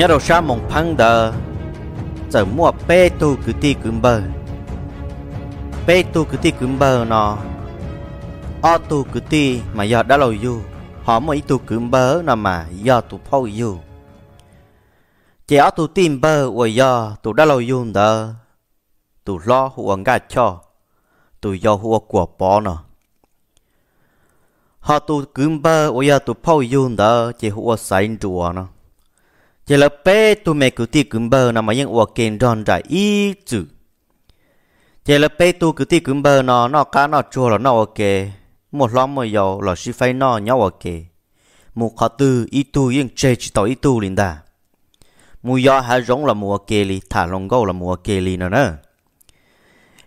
nhớ đầu sa mong phăng đờ. Giờ mua bê tu cứ ti cứ bơ bê tu cứ ti cứ bơ nó o tu cứ ti mà giờ đã lâu du. Họ mới tu cứ bơ nó mà giờ tu phôi du. Chỉ ở tu tìm bơ và giờ tu đã lâu du đờ tu lo huống gà cho. Tu do hùa của bò nó họ tu cứ bơ và giờ tu phôi du đờ chỉ hùa sai chùa nó chỉ là bé tụi mẹ cứ ti cứng bơ nó mà những ua kén đòn ra ý chữ. Chỉ là bé tụi cứ ti cứng bơ nó nó cá, nó chua là nó ok. Một lắm mà dầu là chỉ phải nó nhau ok. Một khó tư, ý tu yên chơi chỉ tao ý tu liền ta một giờ hai giống là mùa ok li thả lòng gâu là mùa ok li nữa nữa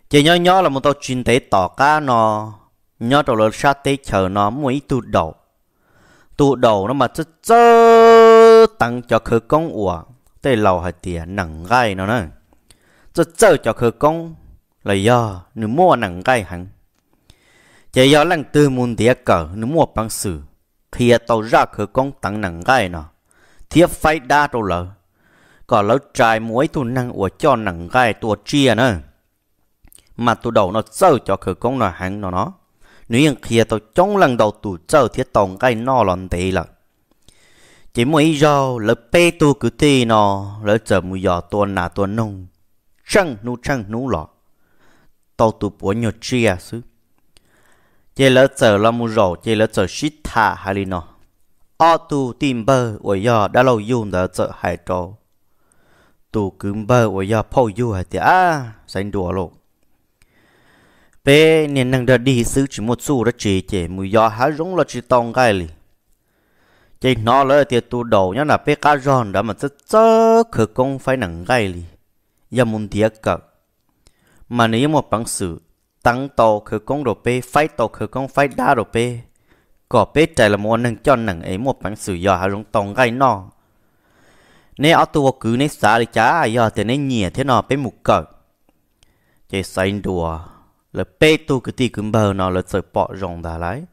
chỉ nhỏ nhỏ là một tao chuyên tế tỏ cá nó. Nhỏ đầu là sát tế chờ nó một ý tu đầu. Tu đầu nó mà chết chết tăng cho khởi công ủa tê lầu hay tìa, nặng gai nó nè cho chết cho khởi công là do nữ mua nặng gai hẳn. Chỉ do lăng tư môn tìa cờ nữ mua bằng sự khi tàu ra khởi công tăng nặng gai nó thiết phải đa đâu lỡ có lỡ trai muối tu năng ủa cho nặng gai tua chia nữa mà tu đầu nó chết cho khởi công nó hẳn nó nó nếu như kia tàu chống lần đầu tụ chơi thiết tổng gai no lòn tệ là chỉ mỗi giờ lỡ bê tu cứ tê nó lỡ chờ mùi giờ tuần nà tuần nông. Trăng nu trăng nu lọ. Tàu tụ bố nhờ chia à xứ. Chỉ lỡ chờ là mùi rổ, chỉ lỡ chờ shit thả hay li nó ở tu tìm bơ ở giờ đã lâu dùng đã chờ hải trò tu cứ bơ ở giờ phô du hay thì à xanh đùa lộ. Bê nên năng đã đi xứ chỉ một số đó chỉ chỉ mùi giờ há rung là chỉ tông cái lì chỉ nó là tiệt tu đầu nhá, là bé cá giòn đã mà rất rất khởi công phải nặng gai li giờ muốn tiệt cả mà nếu một bằng sự tăng tàu khởi công đồ bé phải tàu khởi công phải đa đồ bé có bé chạy là một nâng cho nặng ấy một bằng sự giờ hà rung tông gai nó. Nếu ở tu cứ nếu xả thì chả giờ thì nếu nhẹ thế nào bé mục cỡ chỉ xanh đùa, là bê tu cứ ti cứ bờ nó là sợ bỏ rồng đà lái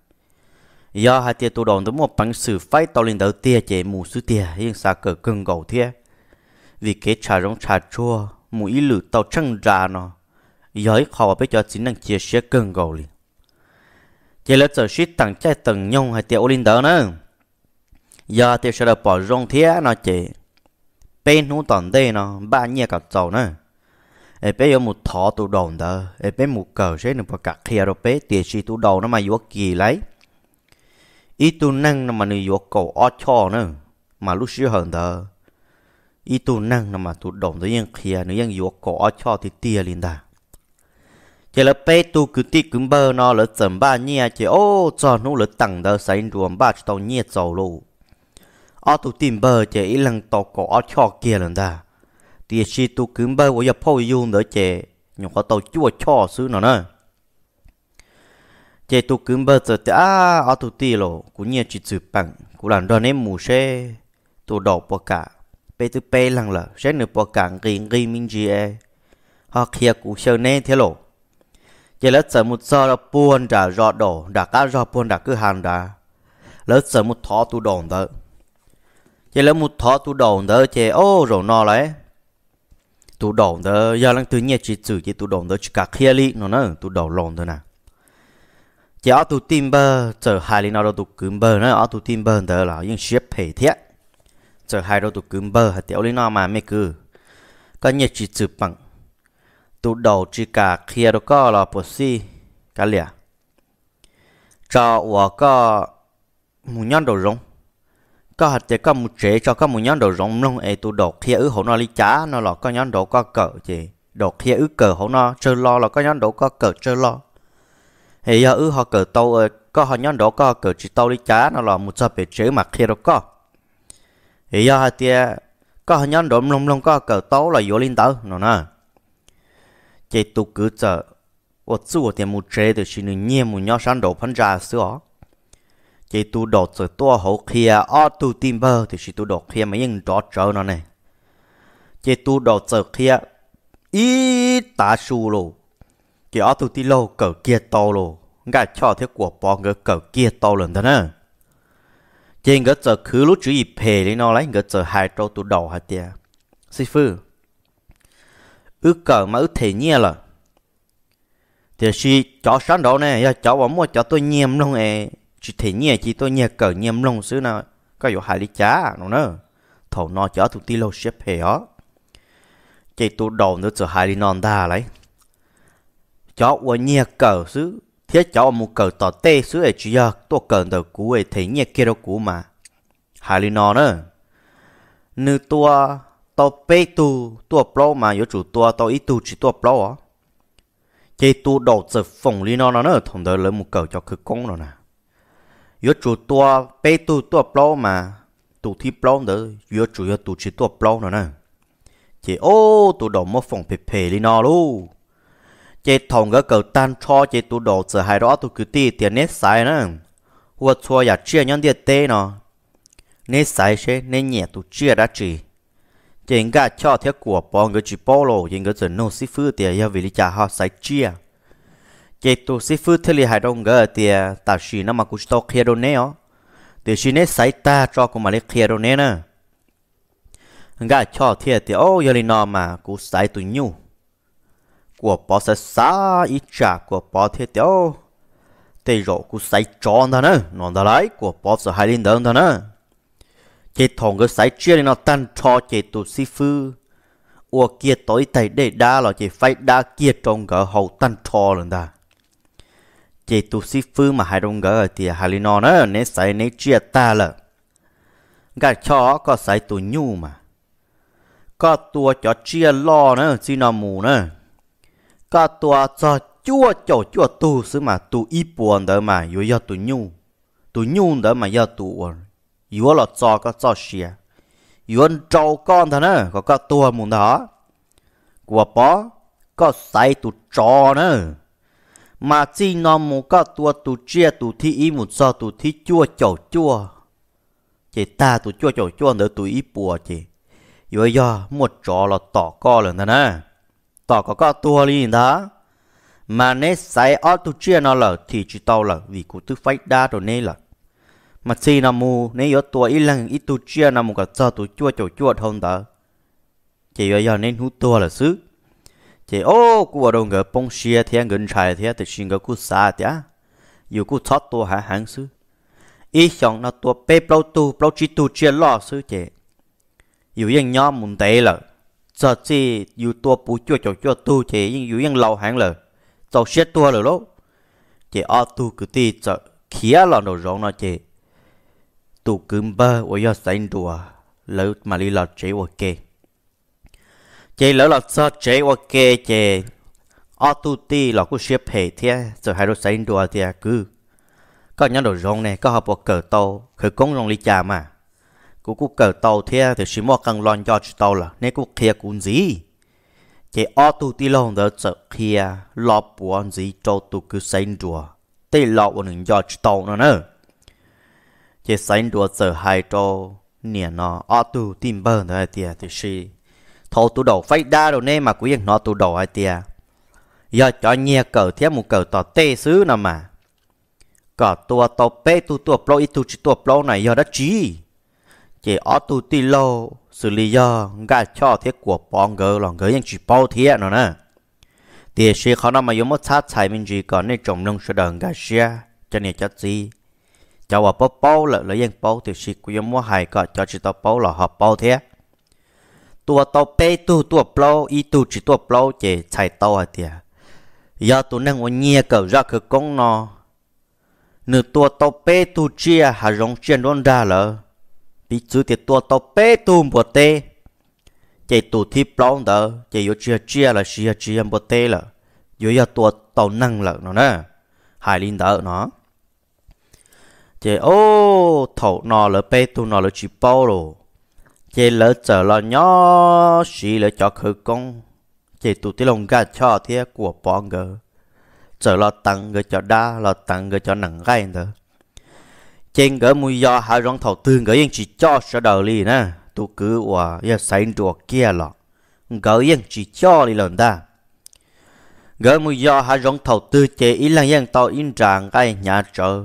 do hai tia tu đòn tới một bằng sự phải tao lên đầu tia chế mù sư tia nhưng xa cờ cưng gầu thia. Vì cái trà rong trà chua, mù ý lử tao trăng ra nó. Do ấy khó bây cho chính năng chia sẻ cưng gầu liền. Chế là sợ suýt tặng trái tầng nhông hai tia ô lên đầu nữa do tia sẽ được bỏ rong thế nó chế. Bên hú tòn đây nó ba nhẹ cả dầu nữa ê bé một thọ tụ đồn đó ê bé một cờ sẽ được bạc kia rồi bé tia si tụ đầu nó mà vô kỳ lấy ý tụ năng nó mà nó vô cầu ó cho nữa, mà lúc xưa hơn đó ý tụ năng nó mà tụ đồn đó yên kia nó yên vô cầu ó cho thì tia liền ta chỉ là bé tu cứ tí cứ bơ nó là chấm ba nhia, chỉ ô, cho nó là tặng đó sai ruộng ba cho tao nhia giàu luôn ở tu tìm bơ, chỉ ít lần tao có ó cho kia lần ta thì chỉ tu cứng bơ bây giờ phôi dùng đỡ chè nhưng có tao chưa cho xứ nó nữa chế tu cứng bơ giờ thì à ở tu ti lo cũng như chỉ chữ bằng cũng làm đó em mù xe tu đổ bỏ cả, bê tu bê lăng là sẽ nửa bỏ cả ghi ghi minh gì e. Họ kia cũng sơ nên thế lộ chế lỡ sợ một giờ là buồn đã rõ đổ đã cá rõ buồn đã cứ hàng đã lỡ sợ một thọ tu đồn đó chế lỡ một thọ tu đồn đó chế ô rồi nó lại e. tu đồn đó giờ lăng tự nhiên chỉ chữ chỉ tu đồn đó chỉ cả kia li nó nữa tu đồn lòn thôi nè chỉ ở tụ timber chờ hai linh nào tụ cứng bờ. Nó ở tụ timber đó là những ship thể thiết. Chờ hai đầu tụ cứng bờ hay tiểu linh nào mà mấy cứ. Có nhiệt chỉ chụp bằng. Tụ đầu chỉ cả kia đó có là bớt si cái lẻ cho hoa có một nhóm đồ rong có hạt chỉ có một chế cho có một nhóm đồ rong rong ấy tụ đầu kia ở hổ nó lý chả nó là có nhóm đồ có cỡ gì đầu kia ở cỡ hổ nó chơi lo, là có nhóm đồ có cỡ chơi lo thì giờ ư họ cỡ tàu ờ, có họ nhóm đó có cỡ chỉ tàu đi chá, nó là một số bể chế mà kia đó có. Thì giờ họ tia, có họ nhóm đó lông lông có cỡ tàu là vô linh tàu nó nè chỉ tụ cứ chờ ở chỗ thì một chế thì chỉ nên nhẹ một nhau sáng đầu phân ra sữa chỉ tụ đổ chờ tua hậu kia ở tụ tim bơ, thì chỉ tụ đổ kia mà những đó chờ nó này chỉ tụ đổ chờ kia ít ta su rồi chỉ ở tu ti lô cỡ kia to lô ngay cho thế của bò ngựa cỡ kia to lần thế nè. Trên cái giờ cứ lúc chú ý phê lên nó lấy cái giờ hai trâu tụ đầu hai tia sư phụ ước cờ mà ước thể nhẹ là. Thì si chó sáng đầu này ya cháu bảo mua cho tôi nhem luôn e. Chỉ thể nhẹ chỉ tôi nhẹ cờ nhem luôn xứ nào. Có dụ hai lý chá nó nè, thầu nó chó tụ ti lâu xếp hè đó, chỉ tụ đầu nữa giờ hai lý non đa lấy cháu của nhẹ cờ xứ. Thiết cháu một cờ tỏ tê xứ ấy chỉ giờ. Tôi cờ đầu cú ấy, thấy nhẹ kia đâu cú mà. Hai lý non nữa nữ tua, tao bê tu. Tua plo mà, yếu chủ tua, tao ít tu chỉ tua plo á. Chỉ tu đầu giờ phòng lý nó nó nữa thằng đó lấy một cờ cho cứ công rồi nè. Yếu chủ tua bê tu, tua plo mà. Tu thi plo nữa. Yếu chủ yếu tu chỉ tua plo nữa nè. Chỉ ô, tu đầu một phòng phê phê lý nó luôn chỉ thòng cái cầu tan cho chỉ tụ đồ giờ hai đó tụ cứ ti tiền nét sai nữa hoặc chua ya chia nhân địa tê nó nét sai sẽ nên nhẹ tụ chia đã chỉ chỉ ngã cho theo của bọn người chỉ bao lô những cái chuyện nô sĩ phu tiền ya vì lý cha họ sai chia. Chỉ tụ sĩ phu thì hai đồng gỡ tiền ta chỉ nó mà cũng to kia đâu nè ó. Thì chỉ nét sai ta cho cũng mà lấy kia đâu nè. Nè ngã cho thiệt thì ô giờ nó mà cũng sai tụ nhu của bó sẽ xa ít trả của bó thế tiêu ô rộ rồi cũng sai tròn đó nè nó đó lấy của bó sẽ hai linh đơn đó nè. Chế thòng cái sải chia lên nó tan cho chế tụ sĩ phư. ua kia tối tay để đa là chế phải đa kia trong gỡ hậu tan cho lần ta. Chế tụ sĩ phư mà hai đông gỡ thì hai linh nó nữa nếu sải nếu chia ta là gà cho có sải tụ nhu mà. Có tua cho chia lo nữa xin nó mù nữa cả tua cho chua chổ chua tu xứ mà tu ít buồn đó mà yếu yếu tu nhu. Tu nhu đó mà yếu tu yếu là cho có cho xìa. Yếu trâu con thằng nữa có có tua muốn đó. Của bó có sai tụ cho nữa mà chỉ nó muốn có tua tụ chia tụ thi ý một cho tụ thi chua chầu chua chỉ ta tụ chua chầu chua nữa tụ y bùa chỉ yếu do một trò là tỏ co lần thằng nè tỏ có có tua li đó. Mà nếu sai ở tu chia nó là thì chỉ tao là vì cụ tư phải đa rồi nên là mà xin nó mù nếu có tua ít lần ít tu chia nó một cái sao tu chua chua chua thông đó. Chỉ bây giờ nên hút tua là xứ. Chỉ, ô của đồng người bông xia thiên gần trái thiên thì xin cái cụ xa tía yêu cụ thoát tua hả hàng xứ. Ý chọn nó tua bê bao tu bao chỉ tu chia lo xứ, chỉ. Yêu yên nhóm muốn tệ là giờ chỉ dù tua bù chua cho cho tu chỉ yêu yên lâu hàng là cho xét tua rồi đó chỉ ở tu cứ ti cho khía là đồ rộng nó chỉ tu cứ bơ và do sinh đùa. Lỡ mà đi lọt chế và kê chế lỡ lọt sao chế và kê chế ở tu ti là cũng xếp hệ thế rồi hai đứa sinh đùa thì cứ. Có nhớ đồ rộng này có học bộ cờ tàu khởi công rộng lý trà mà cú cú cờ tàu thế thì chỉ mua cần lon cho chú tàu là. Nên cú kia cũng gì chỉ ô tu ti lòng đó, chợ kia lọt buồn gì cho tu cứ sinh đùa. Tê lọt của những cho chú tàu nữa nữa chỉ sinh đùa chợ hai cho nè nó. Ô tu tìm bờ nữa tiệt thì chỉ thầu tu đầu phải đa rồi nên mà cũng nó tu đầu ai tiệt giờ cho nhia cờ thêm một cờ tỏ tê xứ nào mà. Cả tua tàu bê tu tua pro ít tu chỉ tua pro này giờ đã chỉ chỉ ở tu ti lô, xử lý do gà cho thiết của bọn gờ lòng gờ nhưng chỉ bao thiết nó nè. Thì sẽ khó nào mà dùng một sát chạy mình chỉ có nên trồng nông sơ đờn gà xe cho nên chắc gì cho vào bao bao là lấy dân bao thì sẽ có dùng một hai cái cho chỉ tao bao là họ bao thế tua tao bê tu, tua bao y tu chỉ tua bao chỉ chạy tao à thì giờ tu năng ôn nhẹ cỡ ra cái công nó. Nửa tua tao bê tu chia, hà rong chuyện đón ra lỡ bị chữ tiệt tua tao bê tùm bộ tê. Chạy tù thi bóng đó chạy yếu chia chia là chia chia bộ tê là yếu yếu tua tao năng là nó nè. Hai linh đó nó. Chạy ô thầu nọ là bê tu nọ là chỉ bao rồi chạy lỡ chờ lo nhỏ xí lỡ cho khử công. Chạy tù tí lòng gà cho thế của bóng gờ chờ lo tăng gờ cho đa lo tăng gờ cho nặng gai nữa trên gỡ mùi do hạ rong thầu tương gỡ yên chỉ cho sợ đầu li nè. Tu cứ hòa ya sáng đùa kia lọ. Gỡ yên chỉ cho li lần ta. Gỡ mùi do hạ rong thầu tư chế ý là yên tao in trạng cái nhà chờ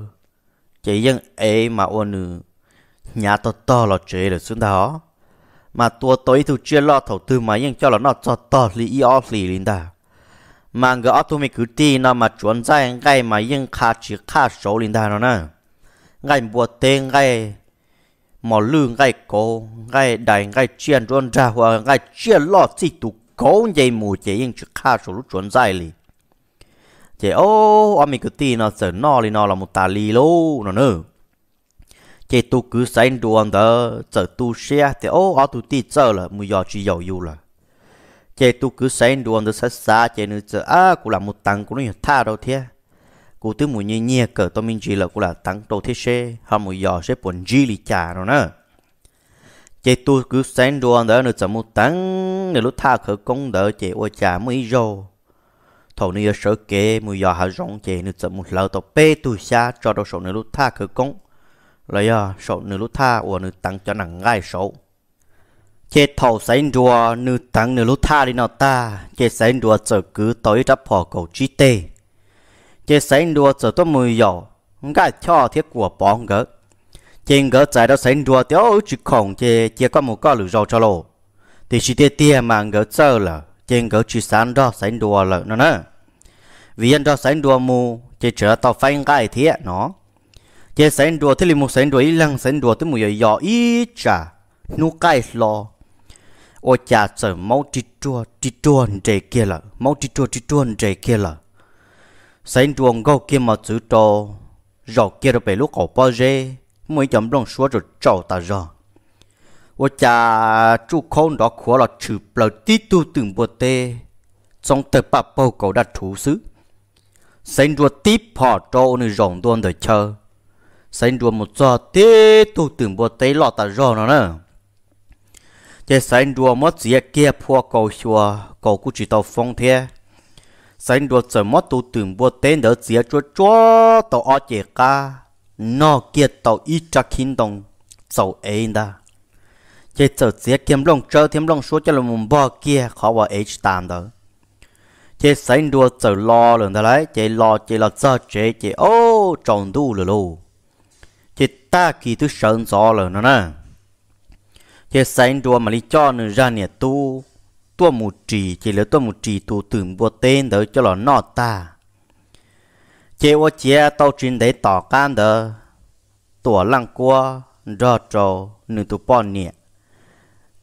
chế yên ấy mà ô nữ nhà to to là chế được xuống đó. Mà tua tối thu chia lo thầu tư mà yên cho là nó cho to lì ý ó lì linh ta mà gỡ tôi mới cứ ti nó mà chuẩn ra cái mà yên khá chỉ khá số linh ta nó nè ngày mùa tê, ngày mò lương ngày cổ, ngày đại ngày chuyện chuẩn ra hoa, ngày chuyện lo chỉ tu cố vậy mù chỉ nhưng chỉ khá số lúc chuẩn dài li chỉ ô ông mình cứ đi nó sợ nó li nó là một tà li lô, nó nữa chỉ tu cứ xây đồn đó giờ tu xe thì ô ở tu đi chơi là mùi gió chỉ giàu yêu là chỉ tu cứ xây đồn đó sát xa chỉ nữa giờ à cũng là một tăng cũng nó tha đâu thế cụ tư mùi nhẹ nhẹ cỡ tôi mình chỉ là cũng là tăng đâu thế xe hay mùi gió sẽ buồn gì li chả rồi nè chế tu cứ sáng ăn đó nữa giờ một tăng nữa lúc tha khởi công đỡ chế ô chả mới rồi thầu nữa sợ kê mùi gió hà rong chế nữa giờ một lâu tàu bê tu xa cho đồ số nữa lúc tha khởi công lấy à ờ, số nữ lúc tha ô nữ tăng cho nàng gai số chế thầu sáng đồ nữ tăng nữ lúc tha đi nào ta chế sáng đồ chờ cứ tối đắp họ cầu chi tê chế sáng đua giờ tôi mùi dò gai cho thiết của bóng gỡ trên gỡ chạy đó sáng đua tiêu chỉ khổng chế chế có một cái lửa rau cho lô thì chỉ tê tê mà gỡ sơ là trên gỡ chỉ sáng đó sáng đua là nó nè. Vì anh đó sáng đua mù chế trở tao phanh cái thiệt nó. Chế sáng đua thế là một sáng đua ý lăng sáng đua tới một giờ giờ ít chả nu cái lo ô cha sợ máu đi chua đi chua để kia là máu đi chua đi chua để kia là sáng đùa ngô kia mà chữ trò rồi kia rồi bị lúc cổ bao dê mới chấm lòng xuống rồi trò ta rồi ô cha chú con đó khó là chữ bờ tí tu từng bữa tê, trong tờ bà bao cầu đã thủ xứ. Sáng đùa tiếp họ trò nơi rộng tuôn đời chờ sinh đùa một giờ tê tu từng bộ tê lọ ta rồi nó nè chế sinh đùa mất gì kia phua cầu xua cầu cũng chỉ tàu phong thế sinh đồ sở mất tu từng bộ tên đỡ dìa chúa chúa tàu ọ chế ca. Nó kia tàu ít chắc kinh đồng, sầu ấy da chế sở dìa kiếm lòng chơi thêm lòng số cho là một bò kia, khó vào ấy tàn đó. Chế sinh đồ sở lo lần đó đấy chế lo chế là giờ chế chế ô, tròn đu rồi lù. Chế ta kỳ tu sơn gió lần đó nè. Chế sáng đồ mà lý cho nữa ra nè tu tua một trì, chỉ là tua một trì tu tưởng bùa tên đỡ cho nó nọ ta. Chỉ ô chia tao chuyên để tỏ can đỡ. Tổ lăng qua rò trò, nửa tu bò nè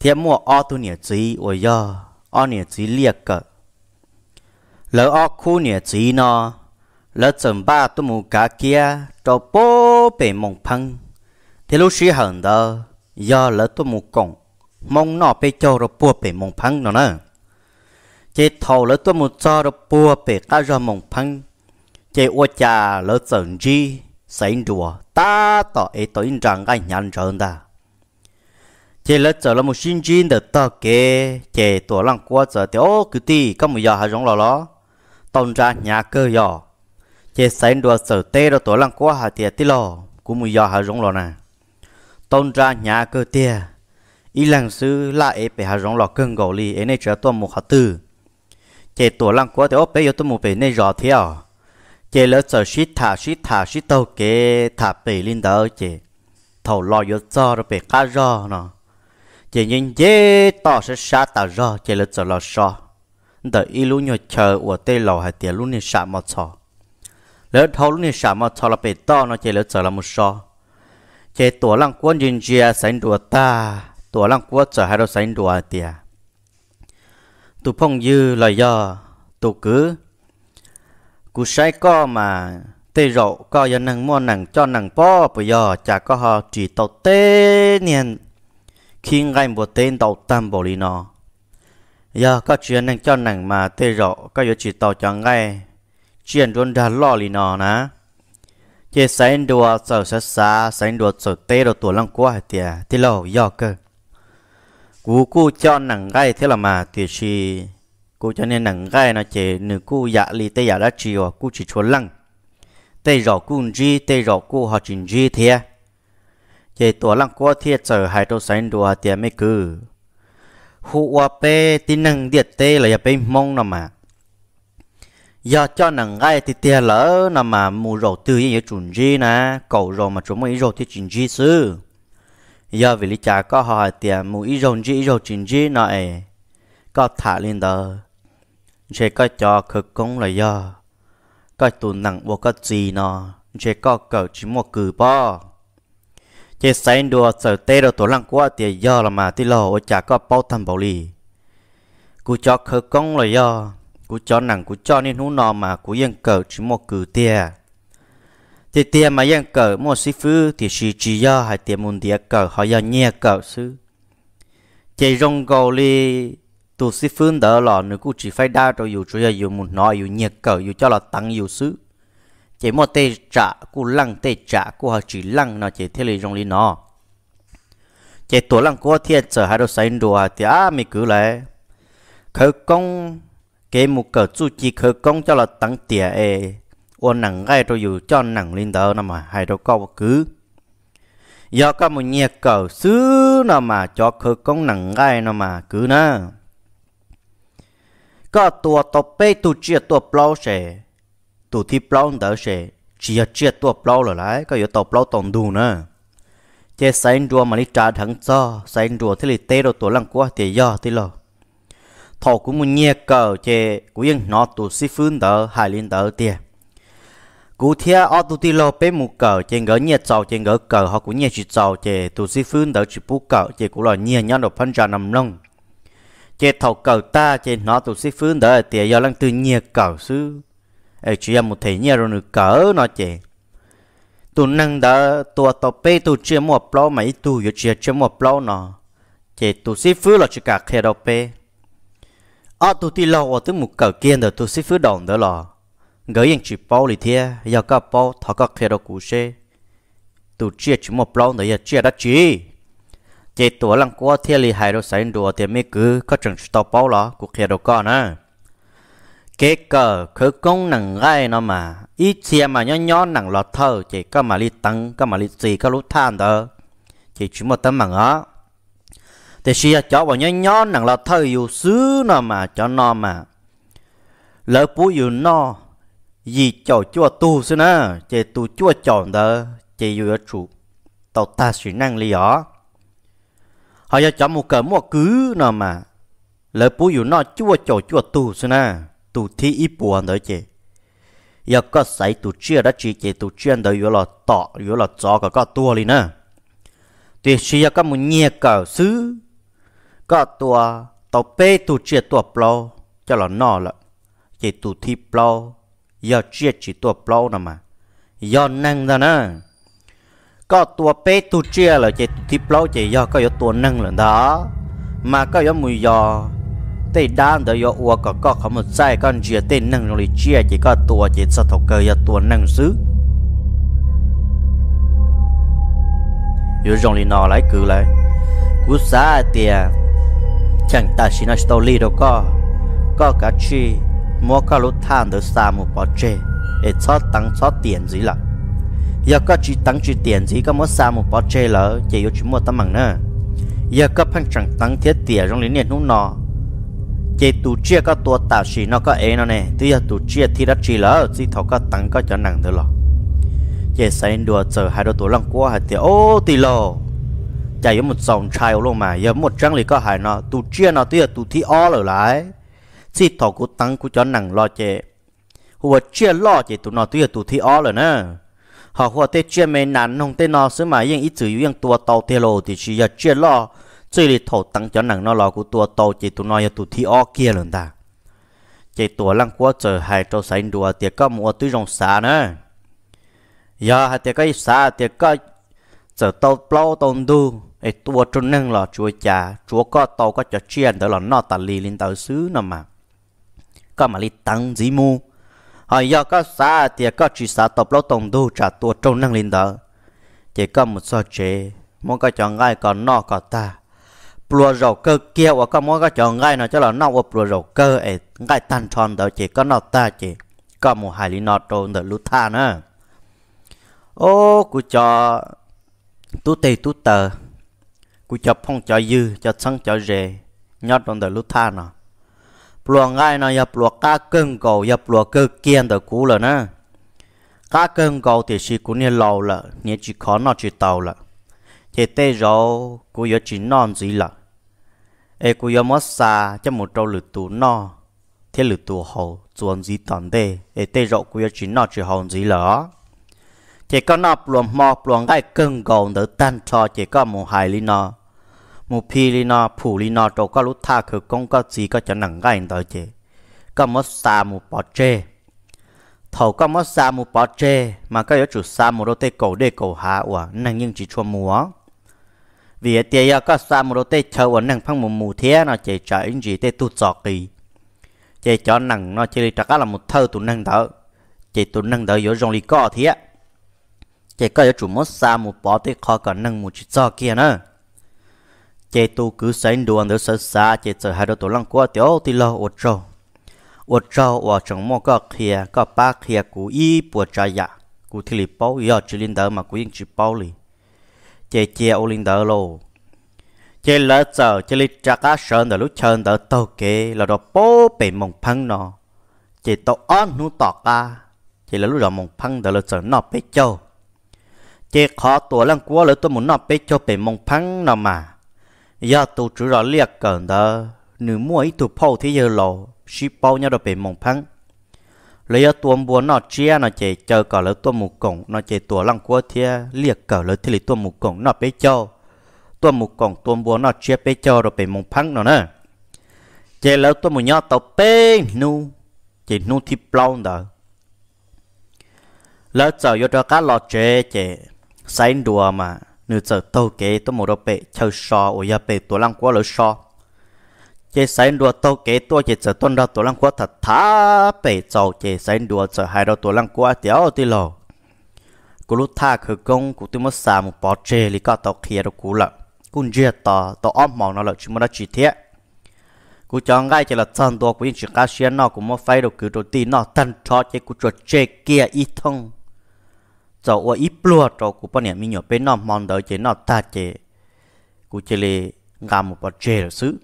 thiệt mua o tu nè chỉ ô giờ o nè chỉ liệt cỡ lỡ o khu nè chỉ nó lỡ chừng ba tu mù cá kia cho bố bể mông phăng. Thế lúc sĩ hận đó do lỡ tu mù cổng mong nọ bê cho rồi bùa bê mong phăng nó nè. Chế thầu lỡ tôi mù cho rồi bùa bê cá ra mong phăng. Chế ô cha lỡ chừng gì xảy đùa, ta tỏ ấy tối rằng cái nhàn trơn ta chế lỡ chờ là một sinh viên được tao kê chế tổ lăng qua giờ thì, ô, cứ ti có một giờ hai giống lò ló tông ra nhà cơ giờ chế sáng đùa sở tê đó tổ lăng quá hà tiệt tí lò, cũng một giờ hà rong lò nè. Tông ra nhà cơ tia ý lần sư là ế bề hà rong lọ cơn gầu li ế này trở tuần một hạt tư. Chế tổ lăng quá thì ốp bé yếu tuần một bề này rõ theo chế lỡ sở shít thả shít thả shít tàu kế thả bề linh đỡ chế thầu lo yếu cho rồi bề cá rõ nó. chế nhìn chế tỏ sẽ sát tà rõ chế lỡ sở lò so đợi ý lũ nhờ chờ của tê lò hà tiệt lũ này xả mọt sọ lỡ thầu lúc này xả mà thâu là bể to nó chỉ lỡ trở là một so chỉ tổ lăng quân nhìn chia sánh đùa ta tổ lăng quân trở hai đôi sánh đùa tiệt tụ phong dư là do tụ cứ, cú sai co mà tê rộ co giờ năng mua năng cho năng po bây giờ chả có họ chỉ tàu tê niên. Khi ngay một tên tàu tam bộ lý nó giờ có chuyện năng cho năng mà tê rộ có giờ chỉ tàu cho ngay. Chuyện luôn đã lo lì nọ nè chế sáng đùa, sợ sợ xa sáng đùa, sợ tê đồ tuổi lăng quá thì thì lâu, do cơ cú cú cho nặng gai thế là mà, thì chỉ cú cho nên nặng gai nó chỉ nửa cú dạ li tây dạ đã ở cú chỉ cho lăng. Tây rõ cú gì tây rõ cú họ chỉ gì thế chỉ tuổi lăng quá thiệt trở hai đầu sáng đùa thì mấy cứ. Hụ qua pe tin năng điện tê là ya mong nó mà. Giờ cho nàng gai thì tiền lỡ nằm mà, mù rổ tư như chuẩn gì nè cầu rồi mà chúng mới rổ thì chuẩn gì sư giờ vì lý cha có hỏi tiền, mù ý rồng chỉ rồng chín chỉ nọ ấy có thả lên đó chế có cho cực công là do. Có tụ nặng vô có gì nọ chế có cỡ chỉ một cử bỏ chế sáng đùa sợ tê đồ tổ lăng quá tiền do là mà tí lò ở chả có bao thầm bảo lì. Cú cho cực công là do, cú cho nặng, cú cho nên hú nọ mà cú yên cỡ chỉ một cử tiền thì tiền mà yên cỡ mua sĩ phu thì sĩ chỉ do hay tiền muốn địa cỡ, họ do nhẹ cỡ sư chế rong gầu li tu sĩ phương đỡ lò nữa cũng chỉ phải đa cho dù cho dù một nói dù nhiệt cỡ, dù cho là tăng dù sư chỉ mua tê trả cũng lăng tê trả cũng họ chỉ lăng nó chỉ thế là rong lý nó chỉ tổ lăng của thiên trở hai đôi sai đùa, thì á mi cứ lại khởi công cái một cỡ, chu chi khởi công cho là tăng tiền ấy ôn nặng gai rồi dù cho nặng lên đó nó mà hai đôi câu cứ. Do có một nhiệt cỡ xứ nó mà, cho khởi công nặng gai nó mà, cứ nữa có tua tàu bê tu chia tua plau sẽ tu thi plau đỡ sẽ chia chia tua plau rồi lại có yếu tổ plau tổng đủ nữa chế sáng đua mà đi trả thằng cho sáng đua thế là tê đồ tổ lăng quá, thì do thế lo. Thọ cũng muốn nhẹ cờ chế cũng yên nó tu sĩ phương đỡ, hai liên đỡ tiền cú thia ở tu ti lo bê một cờ chế ngỡ nhẹ giàu chế ngỡ cờ, họ cũng nhẹ chỉ giàu chế tu sĩ phương đỡ chỉ bút cờ chế cũng là nhẹ nhau được phân ra nằm lông chế thầu cờ ta chế nó tụt sĩ phương đỡ tiệt do lăng từ nhiệt cờ sư ấy chỉ một thể nhiệt rồi nữa cỡ nó chế tụt năng đỡ tụ tụ bê tụ chia một plau mấy tụ yo chia chia một plau nó chế tụt sĩ phương là chỉ cả khe đầu bê ở tụt ti lo ở tụt một cờ kia đỡ tụt sĩ phương đồng đỡ lo gửi anh chỉ bao lì thia, giờ có bao thọ có khe đâu cũ xe tụ chia chỉ một bao nữa giờ chia đã chỉ chế tổ lăng qua thia lì hai đôi sáng đùa thì mới cứ có chừng tàu bao lọ cuộc kia đâu con á. Cái cờ khởi công nặng gai nó mà ít xe mà nhỏ nhỏ nặng lọt thơ, chỉ có mà lì tăng, có mà lì gì có lúc than đó. Chỉ chỉ một tấm bằng á. Thì xe à, cho bọn nhỏ nhỏ nặng lọt thơ yêu xứ nó mà cho nó mà. Lỡ bố yêu nó gì cho chua tu xứ nè chỉ tu chua chọn đó chỉ yêu chủ tàu ta suy năng lý ó. Họ giờ chọn một cỡ một cứ nào mà. Lỡ bố yêu nó chua cho chua tu xí nè tu thi ít buồn đó chị giờ có sai tu chia đó chị chị tu chia đó yêu là tọ yêu là cho cả có tua đi nè thì sĩ có một nhẹ cỡ xứ, có tua tàu bê tu chia tua plo cho là nó là chị tu thi plo giờ chia chỉ tua plau nè mà. Giờ năng ra nè. Có tua bê tu chia là chỉ tiếp plau chỉ giờ có giờ tua năng là đó. Mà có giờ mùi giờ tây đan đó giờ uo có có không một sai con chia tên năng rồi chia chỉ có tua chỉ sao thầu cơ giờ tua năng xứ. Rồi rong li nọ lại cứ lại. Cú xa à tiền chẳng ta xin nói story đâu có. Có cả chi mua cả lúc than được xa một bỏ chê để cho tăng cho tiền gì là giờ có chỉ tăng chỉ tiền gì có mua xa một bỏ chê lỡ chỉ yêu chỉ mua tấm bằng nữa. Giờ có phăng chẳng tăng thiết tiền trong lý niệm nung nọ. Chỉ tụ chia có tua tạo xì nó có ấy nó nè. Tuy giờ tụ chia thì đã chỉ lỡ chỉ thọ có tăng có cho nặng được lọ, chỉ xây đùa chờ hai đôi tổ lăng qua hai tiền ô tì lò chạy có một dòng trai luôn mà giờ một trang lý có hai nó tụ chia nó tuy giờ tụ thi o rồi lại chỉ thọ có tăng có cho nặng lo chỉ hùa chia lo chỉ tụ nó tuy giờ tụ thi ó rồi nè. Họ hùa tê chia mê nản không tê nó sứ mà yên ít chữ yên tua tàu tê lô thì chỉ là chia lo. Chơi đi thọ tăng cho nặng nó lo của tua tàu chỉ tụ nó ya tụ thi ó kia lần ta. Chỉ tua lăng quá chờ hai trâu sánh đùa tiệt có mua tuy rong xa nè. Giờ hai tiệt cái xa tiệt có chờ tàu plau tàu đu. Ấy tua trôn nâng là chúa cha, chúa có tàu có cho chiên đó là nó tà lì lên tàu xứ nè mà có mà li tăng gì mu họ do có xã thì có chỉ xã tập lâu tổng đô trả tua trâu năng linh đó. Chỉ có một số chế muốn có chọn ngay còn no có ta. Plua rầu cơ kia và có muốn có chọn ngay nó cho là nó và plua rầu cơ ấy ngay tan tròn đó, chỉ có nó ta, chỉ có một hai lý nó trâu đỡ lút tha nữa. Ô cụ cho tú tê tú tờ. Cụ cho phong cho dư cho sân cho rề, nhót trong đỡ lút tha nào lùa ngay nó nhập lùa cá cưng cầu nhập lùa cơ kiên tờ cũ rồi nè cá cưng cầu thì chỉ cũng như lâu là chỉ khó nó chỉ tàu là chỉ tê rau cũng chỉ non gì là ê cũng yếu mất cho một trâu lử tù no thế lử tù hầu, chuồn gì toàn đê ê, tê rau cũng chỉ nó chỉ hầu gì là chỉ có nọ lùa mò lùa ngay cưng cầu tờ tan cho chỉ có một hai lý nó một phi li nó phủ li nó trâu có lúc tha khử công có gì có cho nặng gai tới chế có mất xa một bỏ chê thầu có mất xa một bỏ chê mà có yếu chủ xa một đôi tay cổ để cổ hạ ủa năng nhưng chỉ cho múa. Vì tiền ya có xa một đôi tay chờ ủa năng phăng một mù thế nó chỉ trả ứng gì tê tu giọt kỳ. Chỉ cho năng nó chỉ trả là một thơ tụ năng đỡ. Chỉ tụ năng đỡ yếu rong li co thế chỉ có yếu chủ mất xa một bỏ tê khó cả năng một chỉ cho kia nữa chế tu cứ sánh đồ ăn được sơ xa chế sợ hai đồ tổ lăng quá tiểu thì lo ột trâu ột trâu ở trong mò có khía có ba khía cú y, bùa trái dạ. Cú thì lì bao giờ chỉ linh đỡ mà cú yên chỉ bao lì. Chế chế ô linh đỡ lô chế lỡ chờ chế lì trả cá sơn đỡ lúc chân đỡ tàu kê là đồ bố bể mông phăng nó chế tàu ăn nu tọt ca chế lỡ lúc đó mông phăng đỡ là chờ nó bế châu. Chế khó tổ lăng quá lỡ tôi muốn nọ bế châu bể mông phăng nó mà giờ tôi chỉ rõ liệt cẩn đó, nửa mua ít tụ phô thì giờ lộ ship bao nhau được bị mông phăng lấy tua bùa nó chia nó chạy chờ cả lấy tôi một cổng nó chạy tua lăng quá thia liệt cả lấy thì tua một cổng nó bế cho tua một cổng tua bùa nó chia bế cho rồi bị mông phăng nó nè chạy lấy tôi một nhau tàu bê nu chạy nu thì bao đó lỡ giờ yo cho cá lọt chế chạy, sai đùa mà nửa giờ tàu kế tôi một đôi bể chơi sò ở nhà bể tôi lăng quá lối sò. Chế sai đùa tàu kế tua chế chờ tuần đó tôi lăng quá thật thà bể tàu chế sai đùa chờ hai đầu tôi lăng quá tiểu tí lò cú lúc tha khử công, cú tôi mất xả một bó chế lý có tàu kia đâu cú lợ. Cú chia tàu tàu ốm mỏng nó lợ chỉ mới chỉ thiệt. cú chọn ngay chỉ là chân đùa cú chỉ cá xuyên nó, cú mất phải đồ cứ đồ tí nó tân cho chế cú cho chế kia ít thông cho ở ít plua cho cụ bao nhà mình nhỏ bên nó mong đợi chế nó ta chế. Cụ chế lê ngà một bó chế là sứ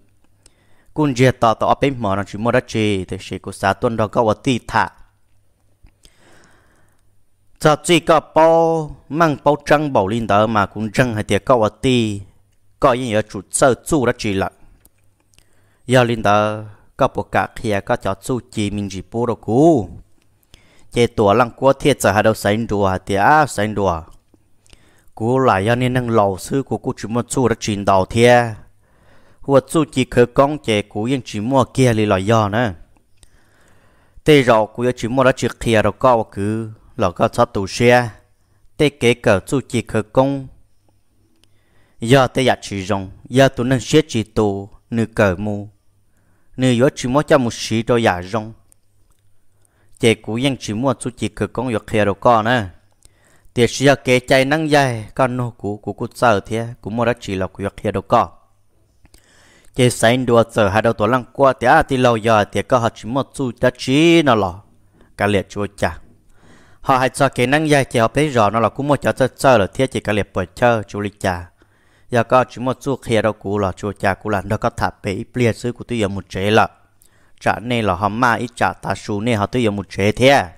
cụ chế tỏ tỏ bên mở nó chỉ mua đất chế thì chỉ cụ xa tuần đó có vật tì thả. Cho chỉ có bao, mang bao trăng bảo linh đó mà cũng trăng hay tiệt có vật tì. Có những yếu chủ sơ chủ đất chi là giờ linh đó, có bộ cả kia có cho chủ chỉ mình chỉ bố đâu cú chế tổ lăng cua thiệt giờ hà đâu sánh đùa thì á sánh đùa. Cú lại do nên năng lầu sư của cú chỉ muốn chu rất trình đầu thiệt hoặc chú chỉ khởi công chế cú yên chỉ mua kia lì lại do nè, tê rọ cú yên chỉ mua đã chỉ kia đâu có cứ là có sát tù xe. Tê kể cả chú chỉ khởi công giờ tê giặt chỉ rồng giờ tụ năng xếp chỉ tù nửa cờ mù nửa yếu chỉ mua cho một sĩ đôi giả rồng chế cú yên chỉ mua chú chỉ cực công việc kia đâu có nữa tiệt sĩ kế chạy năng dài con nô cú cú cú sợ thế cú mua đã chỉ lọc việc kia đâu có chế sáng đùa sợ hai đầu tổ lăng qua thì à thì lâu giờ thì có họ chỉ mua chú đã chỉ nó lọ, cả liệt chúa chả họ hay cho cái năng dài chế họ thấy rõ nó là cú mua cho sợ sợ là thế chỉ cả liệt bởi chơi chú lịch chả giờ có chỉ mua chú kia đâu cú là chúa chả cú làm đâu có thả bể bia xứ của tôi giờ một chế lợ trả nè là họ mà ít trả ta số nè họ tự dùng một chế thế à.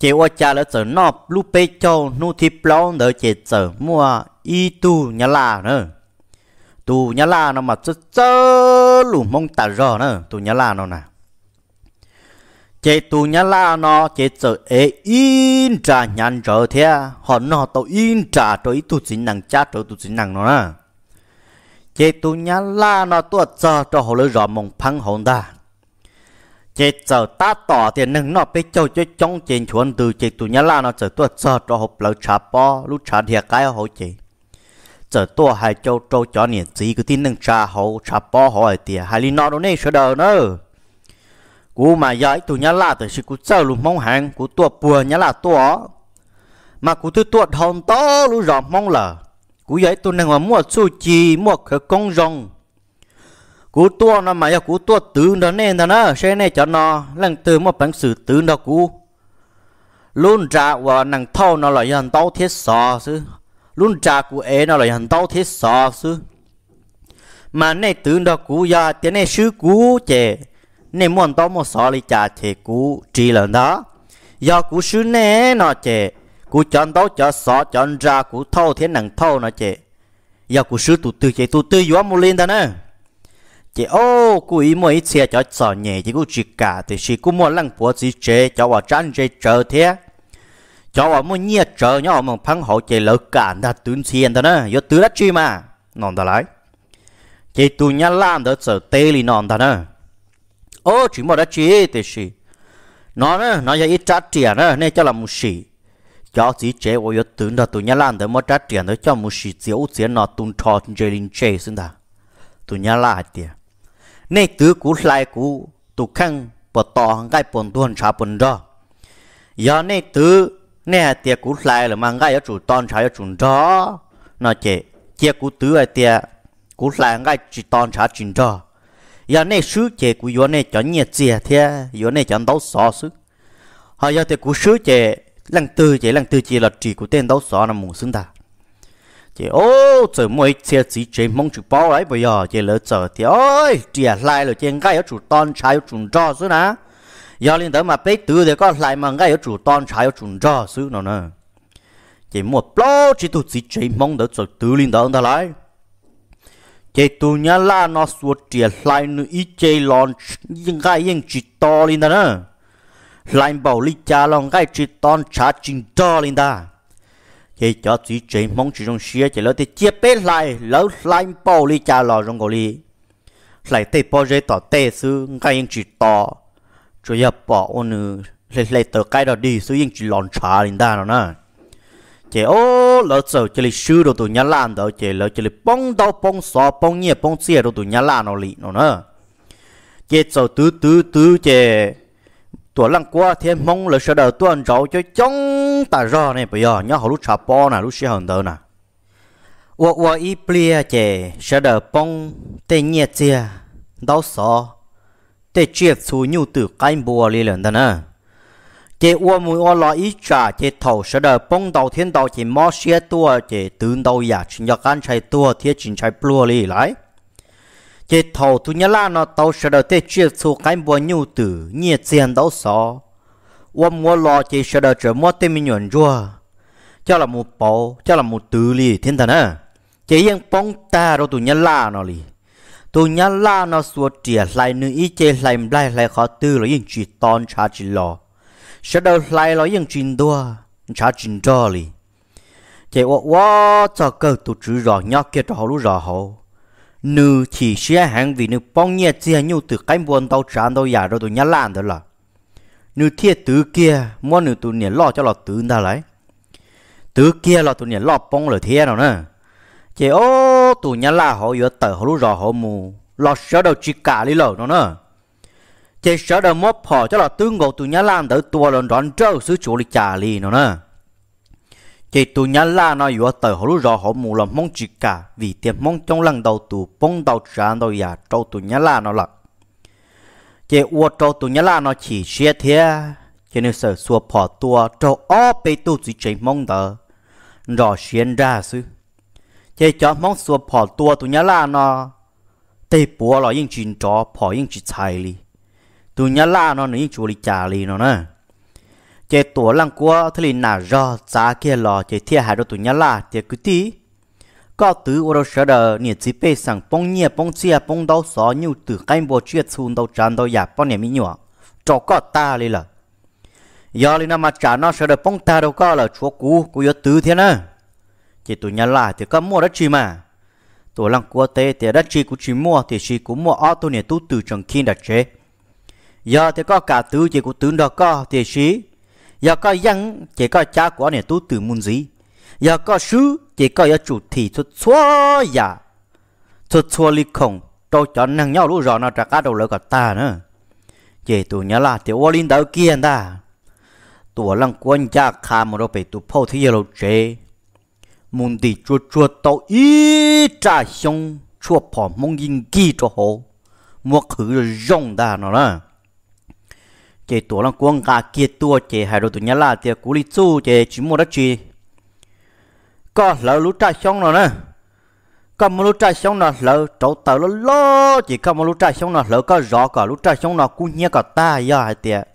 chế qua trả là giờ nó lúc bê châu nu thịt lâu đỡ chế giờ mua y tu nhà là nữa tu nhà là nó mà chớ chớ lù mong tả rò nữa tu nhà là nó nè chế tu nhà là nó chế chờ ế in trả nhàn rỡ thế à. họ nó tàu in trả cho ít tu chính năng, cha cho tu chính năng nó nè chế tu nhá la nó tuột chờ cho hồ lấy rò mong phăng hồn ta. Chế chờ ta tỏ tiền nâng nó bị châu cho trong trên chuẩn từ chế tu nhá la nó chờ tuột chờ cho hồ lấy trả po lúc trả thiệt cái hồ chế giờ tua hai châu châu cho niệm gì cái tin nâng trà hậu trà hồ hỏi tiền hai lý nó đâu này sợ đời nữa. Cú mà giải tu nhá la từ sự cú chơi luôn mong hàng cú tua bùa nhá la tua mà cú thứ tua thòng to luôn rõ mong lờ cú giải tôi nâng mà mua su chi, mua khởi công rong cú tua nó mà cú tua tứ đó nên đó nó, xe này cho nó, lần từ một bản sự tứ đó cú. Luôn trả và năng thâu nó là dàn tao thiết sò sư luôn trả cú é nó là hàng đau thiết sò sư mà này tưởng đó cú ya thế này sư cú chè. Này muốn tao một sò đi trả chè cú chỉ lần đó. Do cú sư nè nó chè cú chọn đó cho sọ chọn ra, cú thâu thế nặng thâu nó chị. Giờ cú sư tụ tư, chị tụ tư gió một lên ta nè. Chị, ô, cú ý mỗi xe cho sọ nhẹ, chị cú chỉ cả thì chị cú mua lăng bùa gì chế cho vào trăn chế chờ thế. Cho vào mua nhiệt chờ nhau mà phăng hậu chị lỡ cả đã tuyến xiên ta nè giờ tứ đất chi mà. Nòn ta lại. Chị tụ nhà làm đó sợ tê li nòn ta nè. Ô, chỉ một đất chi thì chị nó nè, nó giờ ít trả tiền nè, nên cho là một gì cho chỉ chế tôi yếu tướng đó tụi nhà làm tới mất trách tiền tới cho một sự thiếu tiền nó tung trò chơi linh chế xin ta tụi nhà là tiền nay tứ cú lại cú tụ khăn bỏ tỏ ngay bồn tuần trả bồn đó giờ nay tứ nay tiền cú lại là mang ngay ở chủ tòn trả ở chủ đó nó chế chế cú tứ ở tiền cú lại ngay chỉ tòn trả chủ đó giờ nay sứ chế cú yếu nay cho nhiệt chế thế yếu nay cho đấu sọ sứ họ giờ thì cú sứ chế lần tư chế, lần tư chế là chỉ của tên đấu xóa là mù xứng ta chế, ô, trời mỗi xe chỉ chế mong chụp bao đấy bây giờ chế lỡ chờ thì, ôi trẻ lại rồi chế ngay ở chủ ton, trái ở chủ cho xứ nè giờ lên tới mà bé tư thì có lại mà ngay ở chủ ton, trái ở chủ cho xứ nào nè. Chế, một bao chỉ tu chỉ chế mong đỡ chờ tư lên tới ta lại. Chế tụ nhà la nó suốt trẻ lại nữa ít chế lon nhưng ngay nhưng chỉ to lên đó nè lại bảo lý cha lòng cái chỉ toàn trả chính to lên ta thì cho chỉ chỉ mong chỉ trong xe chỉ lỡ thì chia bê lại, lỡ lại bảo lý cha lò trong cổ lý. Lại tê bao giờ tỏ tê sư cái những chỉ to cho ya bỏ ôn nữ lại lại tờ cái đó đi, sư những chỉ lon trả lên ta rồi nè chỉ ô, lỡ sợ chỉ là sư đồ tụi nhà lan đó chỉ lỡ chỉ là bông đau bông xó bông nhẹ bông xia đồ tụi nhà lan nó lì nó nè chỉ sợ tứ tứ tứ chỉ tua lăng qua, thiên mong là sợ đầu tuân rau cho chống ta rò này. Bây giờ nhớ họ lúc chạp bò nè lúc xí hờn tờ nè. Wo wo y plia chè, sợ đầu bông tê nhẹ chia đau sợ tê chia xu nhu tử cái bùa li lần ta nè. Chè wo mùi wo lo ý trả chè thầu, sợ đầu bông đầu thiên đầu chè mò xé tua chè tướng đầu giả chính cho can chạy tua, thiết chính chạy plua li lại chế thầu tu nhá la nó tàu sẽ đợi tê chia số cái bùa nhu tử, nhẹ tiền đấu xó. Và mua lò chế sẽ đợi trở mua tên mình nhuận rùa. Cho là một bộ cho là một tử li thiên thần à chế yên bóng ta đâu tu nhá la nó li tu nhá la nó xua trẻ lại nữ ý chế lại lại lại khó tư là yên chỉ ton trả chỉ lò. Sẽ đợi lại là yên chỉ đua trả chỉ cho li chế wa wa cho cơ tu chữ rõ nhóc kia cho họ lúc rõ hậu nữ chỉ xe hàng vì nữ bong nhẹ chia nhiều từ cái buồn tàu tràn tàu giả rồi tụi nhá lan đó là. Nữ thiệt tứ kia, mua nữ tụi nhẹ lo cho lọ tứ ta lấy. Tứ kia là tụi nhẹ lo bong lời thiệt nào nè. Chị ô, tụi nhá là họ vừa tờ họ lúc rõ họ mù. Lo sợ đầu chỉ cả đi lẩu nó nè. Chị sợ đầu móp họ cho là tương ngộ tụi nhá lan tới tua lần đón trâu xứ chỗ đi trả đi nó nè chỉ tụ nhà la nó yếu tờ họ lúc rõ họ mù làm mong chỉ cả, vì tiền mong trong lần đầu tụ bông đầu trả đầu nhà trâu tụ nhà la nó là chỉ uo trâu tụ nhà la nó chỉ xe thế cho nên sợ xua bỏ tua, trâu ó bê tu chỉ chạy mong đỡ, rõ xuyên ra sư chỉ cho mong xua bỏ tua tụ nhà la nó, tê bùa là những chuyện trò bỏ những chuyện chạy li tụ nhà la nó những chuyện trả li nó nè chế tổ lăng qua thì nà do giá kia lò chế thiệt hại đồ tụ nhá là tiệt cứ tí. Có tứ ô đồ sở đờ nhiệt chỉ bê sang bông nhẹ bông chia bông đau xó nhiều từ cái bộ chuyện xuân đầu tràn đâu giả nhẹ niệm nhỏ. Cho có ta đi là giờ đi nằm mà trả nó sở đờ bông ta đâu có là chúa cú của yếu tứ thế nè. Chế tụ nhá là thì có mua đất chi mà. Tổ lăng của tê thì đất chi cũng chỉ mua thì chỉ cũng mua ô tô nhẹ tu từ trần khi đặt chế giờ thì có cả tứ chỉ cũng tướng đó có thì chỉ giờ có dân, chỉ có cha của này tu từ môn gì giờ có sư chỉ có giờ chủ thì xuất xóa giả xuất xóa ly không tôi cho năng nhau lúc rõ nó trả cá đầu lỡ cả ta nữa. Chỉ tụ nhớ là thì ô linh đạo kia ta. Tụ lăng quân cha khá mà đâu phải tụ phô thì giờ lâu chế môn đi chua chua tàu ý trả xong chua phỏ mong yên kỳ cho hồ mua khử rong ta nó nữa chế tổ lăng quân cả kia tua chế hai đầu tụi nhà là tiệt cú li chu chế chỉ mua đất chi. Có lỡ lũ trai xong rồi nè? Có một lũ trai xong nó lỡ trâu tàu nó lo chỉ có một lũ trai xong nó lỡ có rõ cả lũ trai xong nó cũng nhẹ cả ta ya hai tiệt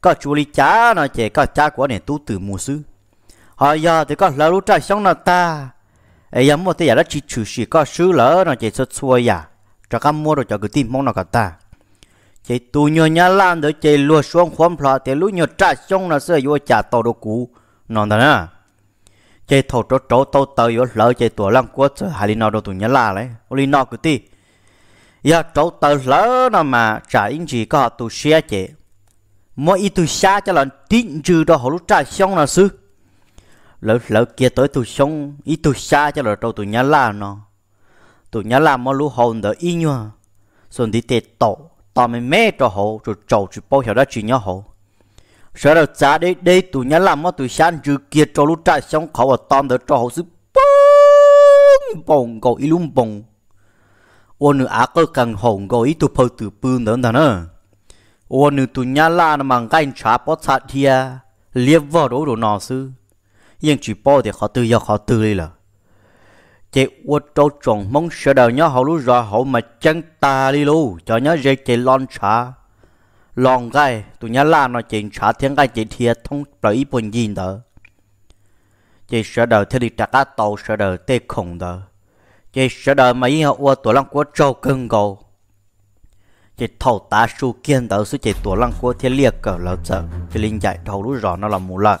có chú li cha nó chế có cha của này tu từ mù sư họ giờ thì có lỡ lũ trai xong rồi ta? Ấy giờ mua thì giờ đất chỉ chủ sĩ có sư lỡ nó chế xuất xuôi ya cho các mua rồi cho cái tim mong nó cả ta? Chị tu nhớ nhà lan đỡ chị lúa xuống khoan phá thì lúa nhớ trả xong là sẽ vô trả tàu đồ cũ. Non đó nè chỉ thầu chỗ chỗ tàu tàu vô lỡ chị tuổi lăng quất rồi hai linh nào đồ tu nhà la đấy. Linh nào cái ti. Giờ chỗ tàu lỡ nó mà trả in gì có tu xe chị, mỗi ít tu xa cho là tin trừ đó họ lúc trả xong là sư lỡ lỡ kia tới tu xong ít tu xa cho là đâu tu nhà la nó. Tu nhà la mà lúc hồn đỡ y nhua rồi đi tết tổ tao mới mê cho hồ rồi cháu chỉ bảo hiểu đó chỉ nhớ hồ sợ đâu giá đây đây tụi nhớ làm mà tụi sáng chữ kia cho lúc trái xong khẩu ở tao đỡ cho hồ sư bông bông cầu ý lung bông ôn nữ á cơ càng hồng cầu ý tụi phật tử bư nữa đó nữa ôn nữ tụi nhớ là nó mang cái trả bó sạt à, liếc vào đó rồi nọ sư nhưng chỉ bao để khó từ giờ khó từ đi là chị ua trâu tròn mong sợ đầu nhớ hậu lú rồi hậu mà chân ta đi lu cho nhớ dây chị lon trả. Lon gai tụi nhớ la nó chị trả tiếng gai chị thiệt thông bởi ý buồn gì đó chị sợ đầu thì đi trả cá tàu sợ đầu tê khủng đó. Chị sợ đầu mà ý hậu ua tổ lăng của trâu cưng cầu chị thầu ta su kiên đó su chị tụi lăng của thiên liệt cờ lớp sợ. Chị linh dạy thầu lú rồi nó là mù lợn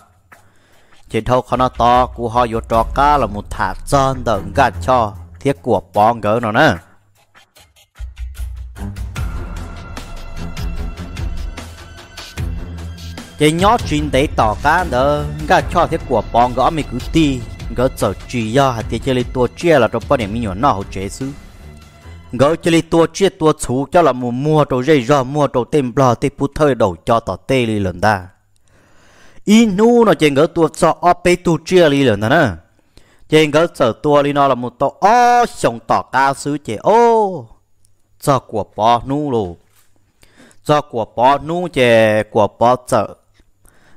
chỉ thâu khó nó to, cú ho vô trò cá là một thả tròn đợn gạt cho. Thiết của bóng gỡ nó nè. Chỉ nhỏ chuyện tế tỏ cá đỡ gạt cho thiết của bóng gỡ mình cứ ti. Gỡ trở truy do hạt tiền chơi tua chia là trong bao nhiêu million nó hậu chế xứ. Gỡ chơi tua chia tua chú cho là mua mua đồ dây do, mua đồ tem bò tem phút thời đầu cho tỏ tê li lần ta inu nó chỉ ngỡ tua so ở tu chia li lần nè. Chỉ ngỡ sở tua li nó là một tổ o sông tỏ cao sứ chỉ ô. Cho của bò nu lù. Cho của bò nu chỉ của bò sở.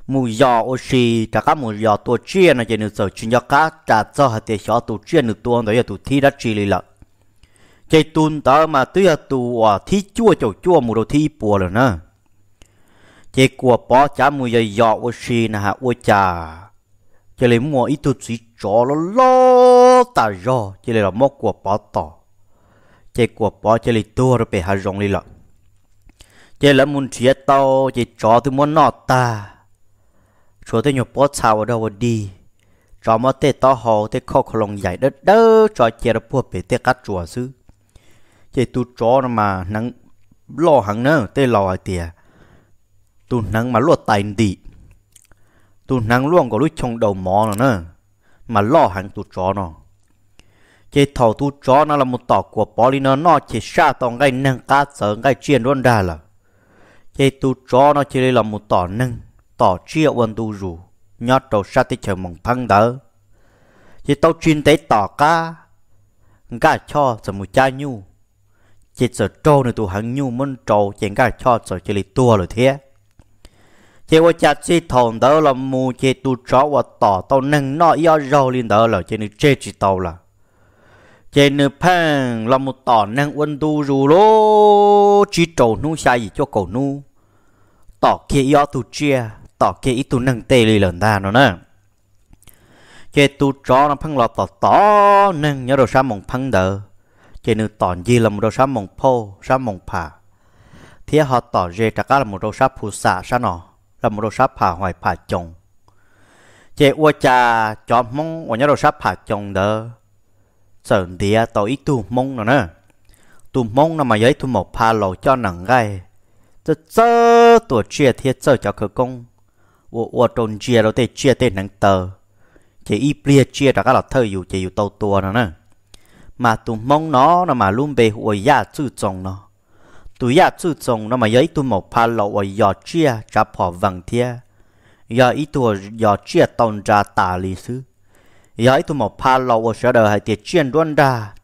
Mù giò ô xì, cả các mù giò tua chia nó chỉ được sở chuyên cho cá trả cho hạt tiền xó tu chia được tua đấy là tu thi đất chi li lợ. Chỉ tuôn tớ mà tứ là tu thi chua chầu chua mù đồ thi bùa rồi nè chế của bó chả mùi dây dọ ô xì nà hạ ô chà. Chế lấy mua ít tụt chỉ chó nó lo tà rò chế lấy là mốc của bó tỏ chế của bó chế lấy tua rồi bị hạ rong lì lọ. Chế lấy muốn chia tao chế chó tôi muốn nọ ta chúa tôi nhục bó chào ở đâu đi. Chó mà tê to hồ tê khó khó lòng dạy đất đơ chó chế ra bùa bị tê cắt chùa sư chế tu chó nó mà nắng lo hẳn nữa tê lo tiền tu nắng mà lo tài đi tu nắng luôn có lúc trong đầu mò nữa nè, mà lo hàng tu chó nó. Chế thầu tu chó nó là một tỏ của bỏ đi nó nó chỉ xa tòng cái nâng cá sợ cái chiên luôn đà là. Chế tu chó nó chỉ là một tỏ nâng, tỏ chia quân tu rù nhót đầu sát tới chờ mong phăng đỡ. Chế tao chuyên tế tỏ cá, gà cho sợ một cha nhu. Chế sợ trâu này tu hàng nhu muốn trâu chế gà cho sợ chỉ là tua rồi thế chỉ có chặt chỉ thòng đó là mù chỉ tu chó và tỏ tao nâng nó yêu rau lên đó là chỉ nữ chết chỉ tao là. Chỉ nữ phang là một tỏ nâng quân tu rù lô chỉ trầu nu sai gì cho cầu nu. Tỏ kia yêu tu chia, tỏ kia ít tu nâng tê lì lần ta nó nè. Chỉ tu chó nó phăng lọ tỏ tỏ, nâng nhớ đồ sa mong phăng đỡ. Chỉ nữ tỏ gì là một đồ sa mong phô, sa mong phà thì họ tỏ dê cá là một đồ sa phù sa sa nọ là một đồ sáp hà hoài phà chồng. Chế ua cha cho mong ở nhà đồ sáp hà chồng đó Sơn địa tàu ít tu mong nữa nè. Tu mong nó mà giấy tu một pha lầu cho nặng gai. Tớ tớ tuổi chia thiết tớ cho cơ công. Ua ua trôn chia đâu tê chia tê nặng tờ. Chế y plia chia đã các là thơ dù chế dù tàu tua nữa nè. Mà tu mong nó nó mà luôn bề ua ya chữ chồng nó tụi ya chú trọng nó mà giấy tụi một pha lọ và giò chia trả bỏ vàng thia. Giờ ý tụi giò chia tông ra tà lý sư giờ ý tụi một pha lọ và sẽ đời hay tiệt chiên đoan ra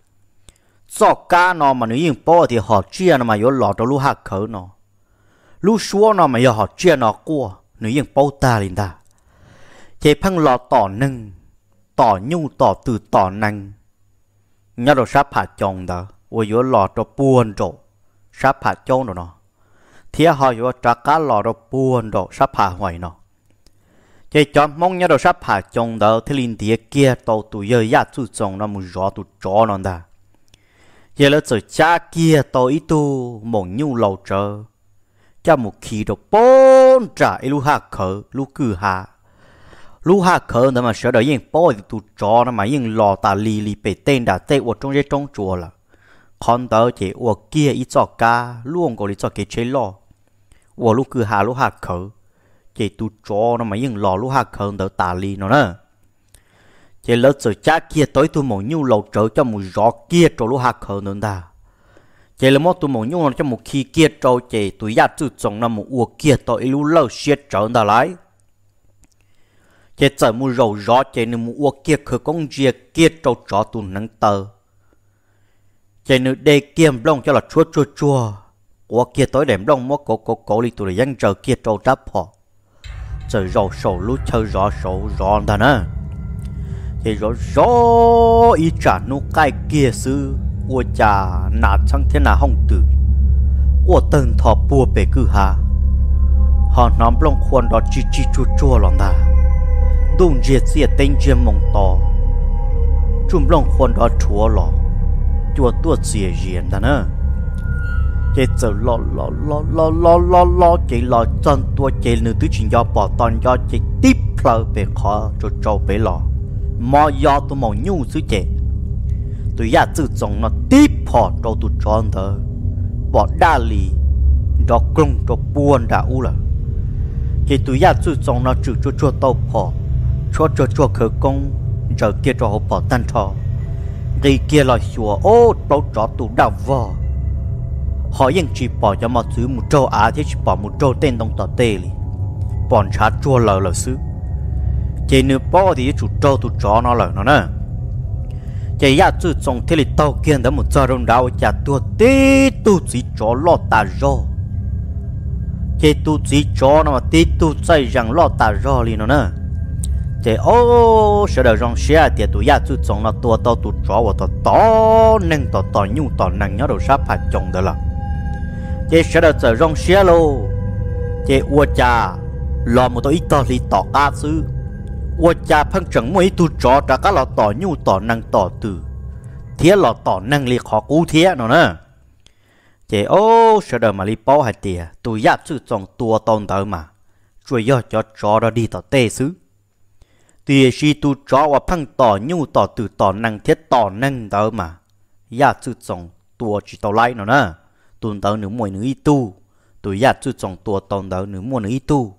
do cá nó mà nếu như bỏ thì họ chia nó mà có lọt cho lũ hạt khởi nó lũ xua nó mà giờ họ chia nó qua nếu như bỏ ta lên ta chế phăng lọ tỏ nâng tỏ nhu tỏ từ tỏ năng nhớ đồ sắp hạt chồng đó ôi có lọt cho buồn rồi sắp hạ rồi nó thia họ vừa trả cá lò rồi buồn đồ sắp hạ hoài nó Chỉ cho mong nhớ đồ sắp hạ chôn đó thì linh địa kia tàu tụ giờ ya chú chồng nó một rõ tụ chó nó đã giờ là giờ cha kia tàu ít tu mong nhu lâu chờ cho một khi đồ bốn trả lu hạ khờ lu cử hạ. Lu hạ khờ nó mà sợ đợi yên bỏ thì tụ chó nó mà yên lò ta lì lì bể tên đã tê ở trong cái trong chùa là con tớ chỉ ở kia ít cho cá luôn có lý cho cái chế lo ở lu cứ hạ lu hạ khờ chỉ tu cho nó mà những lò lúc hạt hơn đỡ tà li nó nè, chỉ lỡ giờ cha kia tới tu một nhu lầu trở cho một gió kia cho lúc hạt hơn nữa ta chỉ là một tu một nhu cho một khi kia cho chỉ tu ya tự trọng nó một uo kia tới lúc lỡ xiết trở ta lại. Chỉ giờ một rầu gió chỉ nên một uo kia khởi công việc kia cho cho tu nâng tờ chạy nữ đề kiềm lông cho là chua chua chua của kia tối đêm lông mất cổ cổ cổ đi tụi dân chờ kia trâu đáp họ. Chờ rõ sổ lú chờ rõ sổ rõ ta nè. Thì rõ rõ ý trả nụ cái kia sư ua cha nà chẳng thế nào không tử. Ua tân thọ bùa bể cư hà. Họ nắm lòng khuôn đó chi chi chua chua lòng ta. Đụng diệt diệt tên chiêm mong to chung lòng khuôn đó chúa lòng chua tua xìa diệt ta nè chế sợ lo lo lo lo lo lo lo chế lo chân tua chế nữ tứ chuyện do bỏ toàn do chế tiếp lờ về khó cho cho về lo mò do tôi mò nhu xứ chế tôi ya tự trọng nó tiếp họ cho tôi chọn thơ bỏ đa lì đó công cho buồn đã u là chế tôi ya tự trọng nó chữ cho cho tàu họ cho cho cho khởi công giờ kia cho họ bỏ tan thọ người kia loài xua ô tàu cho tôi đào vò họ yên chỉ bỏ cho mà thứ một châu Á, thế chỉ bỏ một châu tên đông tỏ tê li bọn chả chua lờ lờ xứ. Chỉ nửa bỏ thì chủ châu tụ chó nó lờ nó nè. Chỉ ya chữ trong thế li tàu kiên đó một giờ đông đào chả tua tê tu chỉ chó lọ ta rô. Chỉ tu chỉ chó nó mà tê tu chạy rằng lọ ta rô li nó nè thế ô sợ đời rong xe thì tụi ya tụi chồng nó tua to tụi chó và tàu to nên tàu to nhu tàu năng nhớ đồ sắp phải chồng đó là thế sẽ được sợ rong xe lô thế ua cha lo một tụi ít to thì tao cá sư ua cha phân chẳng mấy tụi chó trả cá lọ tao nhu tao năng tao từ thế lọ tao năng li khó cú thế nó nè thế ô sẽ được mà li bao hạt tiền tụi ya tụi chồng tua tôn tới mà rồi do cho chó đó đi tao tê sư thì si tu cho và phăng tỏ nhu tỏ từ tỏ năng thiết tỏ năng đó mà. Ya sư trong tua chỉ tàu lại nó nè tuần tàu nửa mùi nửa y tu. Tụi ya chữ trọng tua tuần tàu nửa mùi nửa y tu.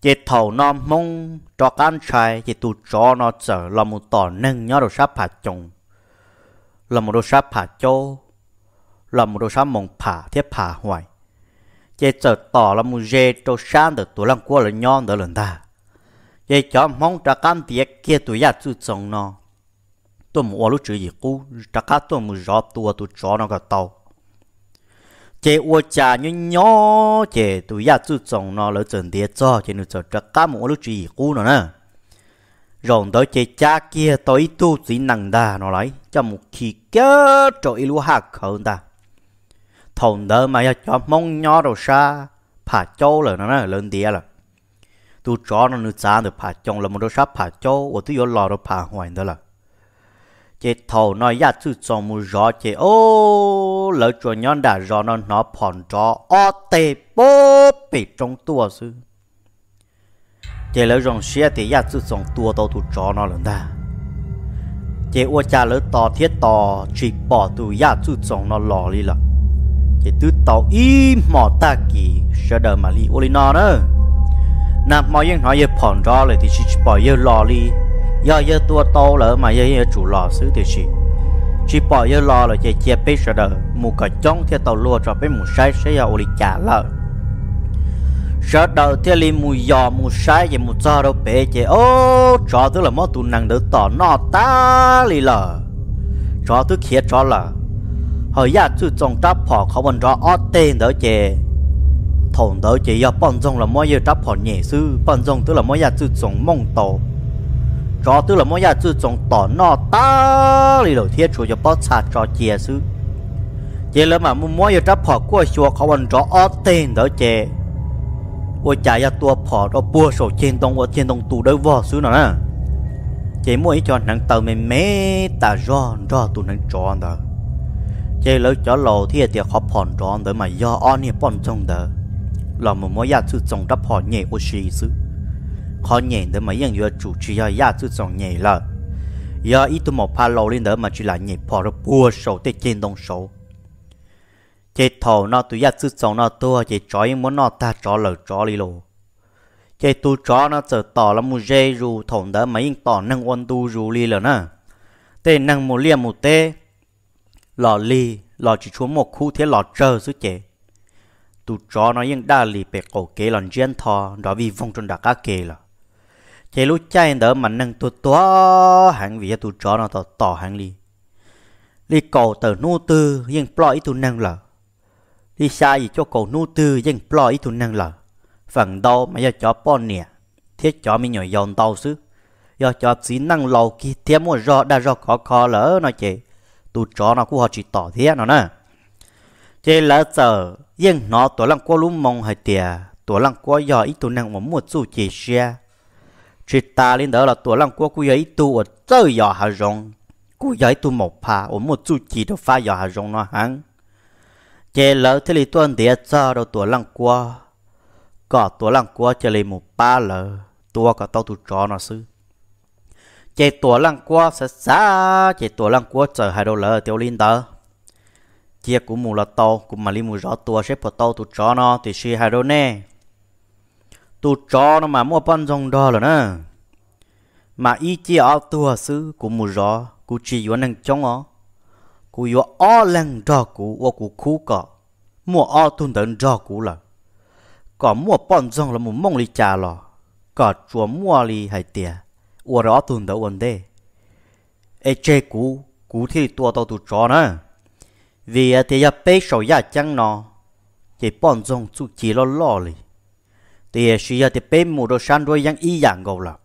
Chỉ thầu nó mong cho can trai chỉ tu cho nó trở là một tỏ năng nhớ đồ sắp hạt chồng. Là một đồ sắp hạt châu là một đồ sắp mong phả, thiết phả hoài. Chỉ trở tỏ là một dê cho sáng được tuổi lăng qua là nhon đỡ lần ta chỉ cho mong ta cam tiết kia tụi già chú trọng nó tôi mua lúc chữ gì cũ cá tôi mua rõ tua tụ chó nó cái tàu chế ô cha nhớ chế tụi ya chú trọng nó lỡ chân địa cho chế nó cho chắc cá một lúc chỉ cũ nó nè rồi đó chế cha kia tới tu chỉ nặng đa nó lấy cho một khi kéo cho ilu hạt khẩn ta thằng đó mà cho mong nhớ đầu xa phá châu là nó lên lớn địa là tu cho nó nữ cha được phá chồng là một đứa sắp phá châu và tu có lò được phá hoài đó là. Chế thầu nói ya chú chồng mù rõ chế ô lỡ cho nhon đã rõ nó nó phòn cho o, tê, bố bị trong tua sư. Chế lỡ rong xe thì ya chú chồng tua tàu tu cho nó lần ta. Chế ô cha lỡ tò thiết tò chỉ bỏ tu ya dạ, chú chồng nó lò đi là. Chế tu tàu im mỏ ta kỳ sẽ đợi mà li ô, li nó nữa nạp mọi những nói phòn ra lại thì chỉ bỏ yêu lò đi giờ yêu to lỡ mà yêu yêu chủ lò xứ thì chỉ chỉ bỏ yêu lò là chỉ chia sợ đỡ. Mù cả trong theo tàu lùa cho bê mù sai sẽ yêu đi trả lợ sợ đỡ theo li mù giò mù sai về mù cho đâu bé chỉ ô cho tức là mất tụ năng đỡ tỏ nọ ta li lợ cho tức kia cho lợ hồi giờ chú trông tráp họ không bọn rõ ở tên đỡ chè thổn đó chỉ là bọn dòng là mỗi người trắp họ nhẹ sư bọn dòng tức là mỗi giờ sư sống mong tổ cho tức là mỗi giờ sư sống tỏ nọ ta thì đầu tiên chủ cho bọn sạt cho chè sư chè là mà mỗi người trắp họ qua chùa họ vẫn cho ở tên đó chè ôi chả ra tua phỏ đó bùa sổ trên tông ở trên tông tù đôi vò sư nữa nè chỉ mua ý cho nặng tàu mình mé ta ro ro tụ nặng tròn đó chỉ lỡ cho lầu thì thì khó phòn tròn tới mà do on nè phòn trong đó là nhà trồng khó mà yên nhà trồng ít một mà chỉ là thầu nó tụi ya tự trồng nó tua chỉ trói muốn nó ta trói lỡ trói đi lô tụ trói nó chờ tỏ là một dây ru thòng đỡ mà yên tỏ năng ôn tu ru li là nè tê năng một liềm một tê lò li lò chỉ xuống một khu thế lò chờ chứ chế tụ chó nó yên đa lì bề cổ kế lần chiến thò, đó vì vong trong đặc cá kế là chế lúc chạy đỡ mà nâng tụ tó hàng vì tụ chó nó tỏ tỏ hàng lì. Lì cổ tờ nô tư yên plo ít tụ nâng là lì xa gì cho cổ nô tư yên plo ít tụ nâng là phần đâu mà giờ chó nè thiết chó mình nhỏ dọn tàu xứ. Giờ chó chỉ năng lâu kia thêm một rõ đã rõ khó khó lỡ nó chế tụ chó nó cũng họ chỉ tỏ thế nó nè chế lỡ giờ yên nó tổ lăng qua lúc mong hay tiề tổ lăng qua giờ ít tụ năng mà mua chú chỉ xe chỉ ta lên đó là tổ lăng qua cũng giờ ít tu ở chơi giờ hà rong cũng giờ ít tụ một pa ở một chú chỉ đâu pha giờ hà rong nó hăng chế lỡ thế thì tuần địa cho đâu tổ lăng qua. Có tổ lăng qua cho lấy một ba lỡ tua có tao tu chó nó sư chế tổ lăng qua sẽ xa chế tổ lăng qua chờ hai đô lỡ tiêu linh đó chia của mù là tàu cũng mà li mù rõ tua xếp vào tàu tụ chó nó, thì xì hai đôi nè. Tụ chó nó mà mua bắn rong đó là nè. Mà ý chia ở tua sư của mù rõ cụ chỉ yếu năng chống ó. Cụ yếu ó lăng đó cụ ở cụ khu cả mua ó tuần tận đó cụ là. Có mua bắn rong là mù mong li trả lò. Có chùa mua li hay tiền ở rõ tuần tận vấn đề ê chê cú cú thì tua tàu tụ chó nè vì à, thì giờ bé sầu ya chăng nó thì bọn dòng chú chỉ lo lo li thì à, suy giờ thì bé mù đồ san đôi yang y dạng gầu là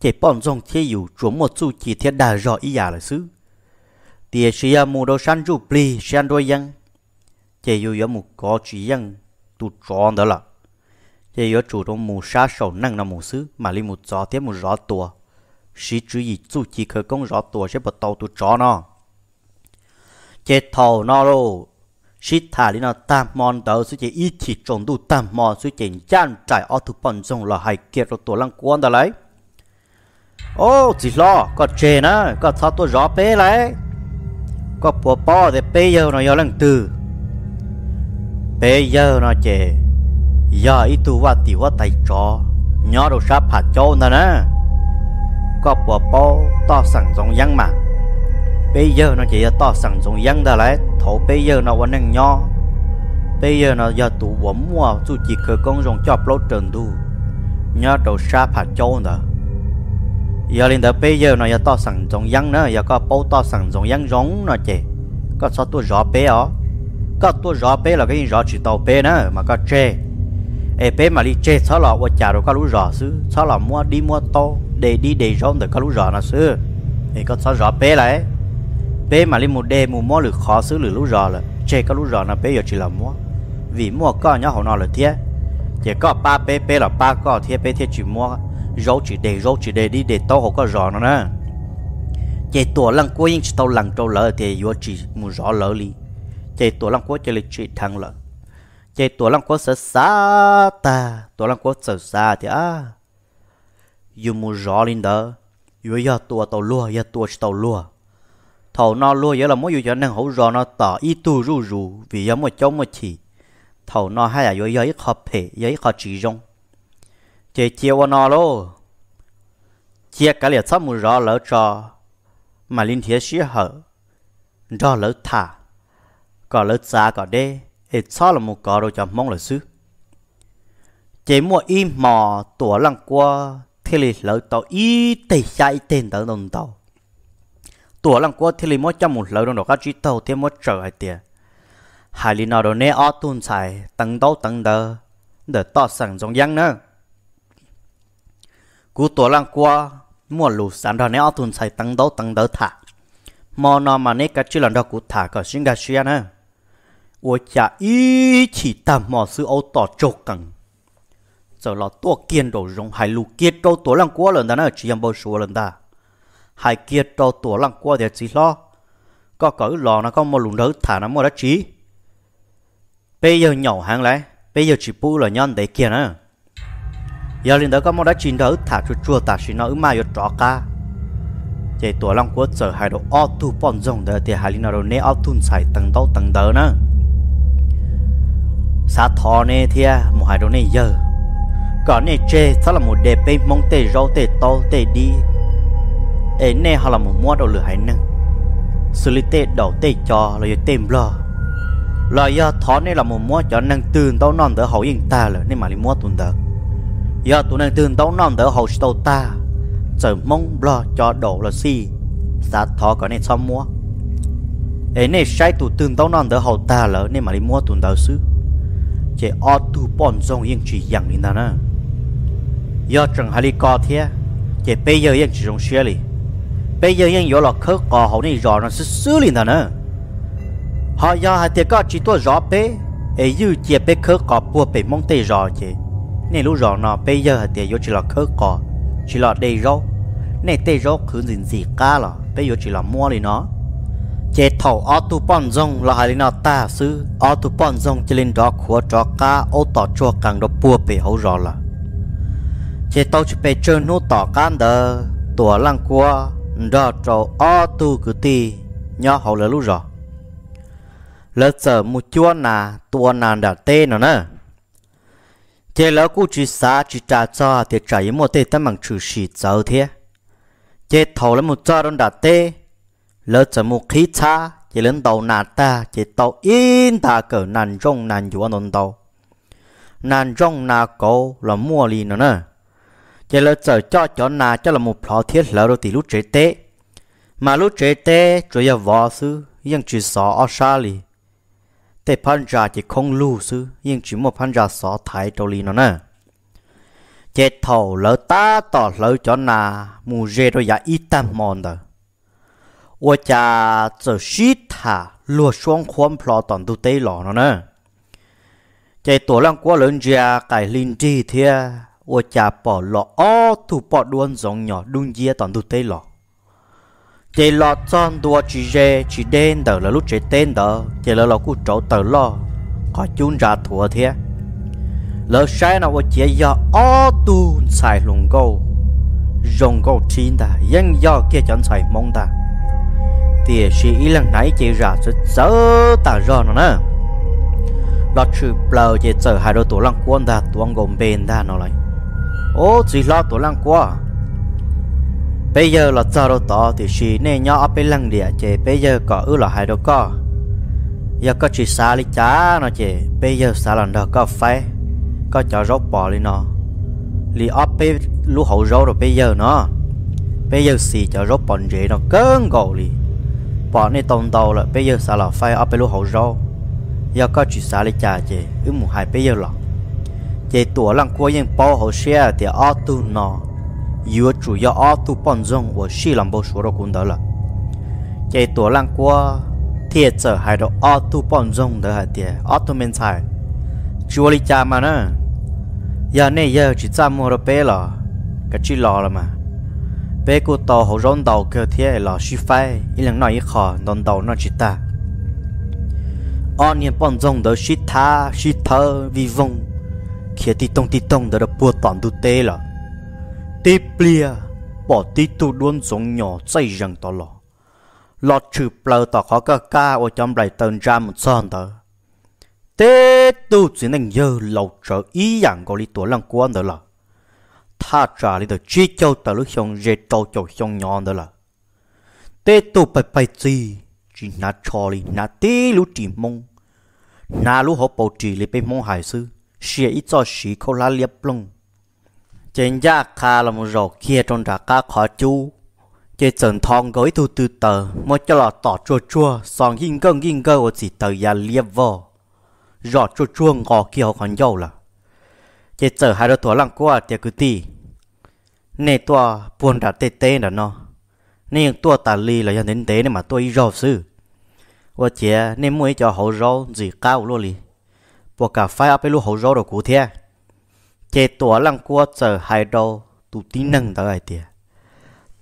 thì bọn dòng thế dù chúa một chú chỉ thiết đà rõ y dạng là xứ. Thì suy giờ mù đồ san chú pli san đôi yang thì dù giờ mù có chỉ yang tu tròn đó là thì giờ chủ động mù sa sầu năng là mù xứ, mà li mù gió thế mù rõ tua sĩ chú gì chú chỉ khởi công rõ tua sẽ bắt đầu tu tròn nó chế thầu nó rồi shit thà đi nó tam mòn tớ suy chế ít chỉ trộn đủ tam mòn suy chế chan trải ở thực phẩm dùng là hai kia rồi tổ lăng quan đó lấy. Ô, chỉ lo, có chê nữa có sao tôi rõ bé lấy. Có bố bò thì bây giờ nó yêu lần từ. Bây giờ nó chê giờ ít tu và tiểu và tài trò nhớ đồ sáp hạt châu nè nè có bố bò to sẵn giống dân mạng bây giờ nó chỉ to sẵn trong dân đó lại. Thổ bây giờ nó vẫn đang nhỏ bây giờ nó giờ tụ vẫn mua chú chỉ cơ công dùng cho lô trần tu nhớ đầu xa phạt châu nữa. Giờ lên tới bây giờ nó giờ to sẵn trong dân nữa. Giờ có bao to sẵn trong dân giống nó chỉ có sao tôi rõ bé ó có tôi rõ bé là cái rõ chỉ tàu bé nữa mà có chê ê bé mà đi chơi sao là qua chả rồi có lú rõ xứ, sao là mua đi mua to để đi để rong được có lú rõ nó xứ. Thì có sao rõ bé lại? Bé mà lên một đê, mua mua lửa khó xử lửa lú rò là chơi có lú rò nó bé giờ chỉ là mua vì mua có nhá hậu nó là thiệt chỉ có ba bé bé là ba, có thiệt bé thiệt chỉ mua rau chỉ để rau chỉ để đi để tao họ có rò nó nè. Chỉ tuổi lăng cuối chỉ tao lăng trâu lỡ thì vừa chỉ mua rò lỡ đi chỉ tuổi lăng cuối chỉ là chỉ thằng lỡ. Chỉ tổ lăng có sợ xa ta. Tổ lăng có sợ xa thì à dù mua rò lên đó, dù giờ tổ tao lúa giờ tổ tao lúa thầu nó luôn, giờ là mỗi dù cho năng hậu rõ nó tỏ ít tu rù rù vì giờ một chống một chỉ thầu nó hay là dù giờ khó phê giờ khó chỉ rong. Chế chiều nó lô. Chia cái liệt sắp mù rõ lỡ cho mà linh thiệt sĩ hở rõ lỡ thả có lỡ xa có đê hết sao là một cỏ đồ cho mong là sư chế mua im mò tủa lăng qua thế li lỡ tàu y tây sai tên tàu đồng tàu tua lăng qua thì lấy trăm một lâu đó các chỉ tàu thì mất trở hai tiền hai lý nào đó nè ở tuần sai tăng đâu tăng đờ, để to sẵn giống giang nữa cú tua lăng qua mua lù sẵn đó nè ở tuần sai tăng đâu tăng đờ thả. Mò nó mà nè các chỉ lần đó cú thả cả xin gà xuyên nữa ủa cha ý chỉ tạm mò sự ô tỏ trộn cẳng. Giờ là tua kiên đồ rong hai lù kiệt trâu tua lăng qua lần đó nữa chỉ em bao số lần ta hai kia cho tổ lăng qua để chỉ lo. Có cỡ lò nó có một lùn đỡ thả nó một đất trí bây giờ nhỏ hàng lại. Bây giờ chỉ bu là nhân để kia nữa. Giờ lên đó có một đất chín đỡ thả chua chua ta chỉ nó ứng mai trọ ca. Vậy tổ lăng qua giờ hai đồ o tu bọn rồng đỡ thì hai linh nào đồ nè o tu xài tầng đâu tầng đỡ nữa. Sa thọ nè thì một hai đồ nè giờ. Còn nè chê sao là một đề bê mong tê rau tê to tê đi ê, nè, họ là một mua đầu lửa hay năng. Xử lý tê đầu tê cho là tê lo là do thọ nè là một mua cho năng tương tao non đỡ hậu yên ta là nên mà đi mua tuần đỡ do tụi năng tương tao non đỡ hậu tao ta giờ mong lo cho đồ là si sa thọ có nè xong mua? Ê, nè, sai tụi tương tao non đỡ hậu ta là nên mà đi mua tuần đỡ xứ. Chế ô tu bọn dòng yên chỉ dạng linh ta nữa do chẳng hay đi co thế chế bây giờ yên chỉ dùng xe li bây giờ yên yếu là khớ có hậu này rõ nó sẽ xử lý ta nữa họ do hai tiệt có chỉ tôi rõ bé ấy dư chế bé khớ có bùa bé mong tê rõ chế nên lúc rõ nó bây giờ hai tiệt yếu chỉ là khớ có chỉ là đầy rau nên tê rau cứ gì gì cả là bây giờ chỉ là mua đi nó. Chế thầu ô tu bọn rong là hai nó ta sư ô tu bọn rong chỉ lên đó khua trò cá ô tỏ chua càng đó bùa bể hậu rõ là chế tao chỉ bể chơi nô tỏ can đờ tua lăng qua đó trâu ô tu cứ ti nhỏ hậu là lúc rõ. Lỡ sợ một chua nà, tua nà đã tê nó nè. Chế lỡ cú chỉ xa chỉ trả cho thì trả một tê tâm bằng trừ sĩ cháu thế chế thầu lỡ một cho đông đã tê, lỡ sợ một khí cha chỉ lỡ đầu nà ta chỉ tàu in ta cỡ nàn rong nàn dùa nôn tàu. Nàn rong nà cổ là mua lì nó nè giờ là chờ cho cho na cho là một lọ thiết lỡ đôi tí lúc chế tế. Mà lúc chế tế, rồi giờ vò sư nhưng chỉ sợ ở xa lì. Thế phan ra chỉ không lưu sư nhưng chỉ một phan ra sợ thái trâu li nó nè. Chế thầu lỡ ta tỏ lỡ cho na mù rê đôi giá ít tâm mòn đó ủa cha chờ xí thả lùa xuống khoan phò toàn tế lọ nó nè. Chế tổ lăng quá lớn ra, cải linh trì thia ô cha bỏ lọ, ô thủ bỏ đuôn giống nhỏ đun dìa toàn thủ tê lọ. Chế lọ son đua chỉ dê chỉ đen tờ là lúc chế tên tờ chế lọ lọ cú trổ tờ lọ có chun ra thua thế lỡ sai nào ô chế giờ ô, tu xài lùng gâu. Rồng gâu chín ta dân do kia chẳng xài mong ta thì sĩ ý lần nãy chế ra sẽ sợ ta rồi nó nè. Lọt chữ bờ chế sợ hai đôi tổ lăng quân ta tuông gồm bên ta nó lại ô, chỉ lo tổ lăng quá. bây giờ là chờ đôi tỏ thì chỉ nên nhỏ ở bên lăng địa chị bây giờ có ư là hai đôi co giờ có chỉ xa lý chá nó chị bây giờ xa lần đó có phải có cho rốt bỏ lên nó. Li ở bên lũ hậu rốt rồi bây giờ nó. Bây giờ xì cho rốt bọn rễ nó cơn gầu li bỏ nên tông đầu là bây giờ xa là phải ở bên lúa hậu rốt. Giờ có chỉ xa lý trả chị ư một hai bây giờ là chị tuổi lăng qua yên bao hồ xe thì ô tu nọ. Yếu chủ yếu ô tu bọn dông và xì làm bao số đó cũng đó là. Chị tuổi lăng qua thiệt giờ hai độ ô tu bọn dông đó là thì ô tu men sai chúa lý trả mà nè. Giờ này giờ chỉ trả mua được bé là cái chỉ lò là mà. Bé cô tàu hồ rong đầu kêu thế là suy phai. Ý lần nói ý khó đòn đầu nó chỉ ta. Ô niệm bọn dông đó suy tha suy thơ, vi vong kia ti tông ti tông, đã được bùa toàn tu tê là. Tê plia, bỏ ti tu đuôn giống nhỏ dây rằng to lò. Lọt trừ plờ tỏ khó cơ ca ở trong lại tần ra một son tờ. Tê tu chỉ nên giờ lâu trở ý dạng có lý tổ lăng quan đó là. Tha trả lý được chỉ châu tờ lúc xong dễ trâu châu xong nhỏ đó là. Tê tu bày bày gì chỉ nà cho lý nà tê lũ chỉ mong nà lũ họ bầu trì lý bê mông hải sư xìa ít cho xì khâu lá liếp lông trên giá khá là một rổ kia trong trả cá khó chú chế trần thong gối thu tư tờ mà cho là tỏ chua chua xong hình cân hình cơ của chỉ tờ ya liếp vô rõ chua chua ngò kia họ còn dâu là chế trở hai đứa tuổi lăng qua tiệc cứ tì nè tua buồn đã tê tê đã nó nè tua tà lì là do đến tế nên mà tôi ý sư và chế nè mua cho hậu rau gì cao luôn lì bộ cả phê áp lu hậu rau đồ cụ thế chế tổ lăng qua chờ hai đầu tụ tin nâng tới ai tiệt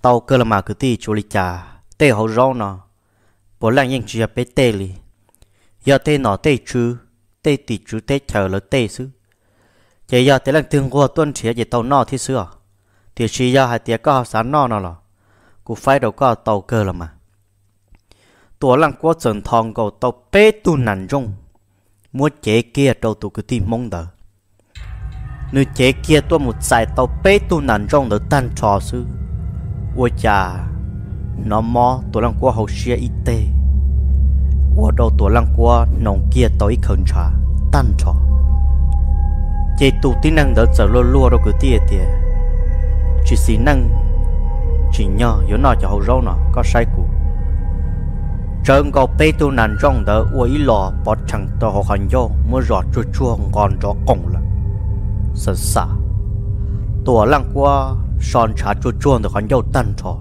tàu cơ là mà cứ tí chú lý chả tê hậu rau nó. Bộ lăng yên chỉ bê tê li giờ tê nó tê chú. Tê tì chú tê chờ lỡ tê sư chế giờ tê lăng tương qua tuân chia chế tàu nọ thì xưa. Thì chỉ giờ hai tiệt có sáng nọ nó lọ cú phải đâu có tàu cơ là mà. Tổ lăng qua trần thong cầu tàu bê tu nản rong mua chế kia trâu tụ cứ tìm mong đợi. Nữ chế kia tôi một giải tàu bê tu nản rong đỡ tan trò sư. Ôi chà, nó mò tôi lăng qua hậu xia y tê. Ôi đâu tôi lăng qua nông kia tôi khẩn trà, tan trò. Chế tu tin năng đỡ trở lô lô đâu cứ tia tia chỉ xí năng, chỉ nhờ yếu nọ cho hậu râu nọ có sai cụ trơn có bê tu nàn trong đỡ ôi lò bỏ chẳng tờ hồ hành dô, mưa rõ chua chua ngon rõ cổng là sợ xa Tùa lăng qua, son trả chua chua được hành dô tan trò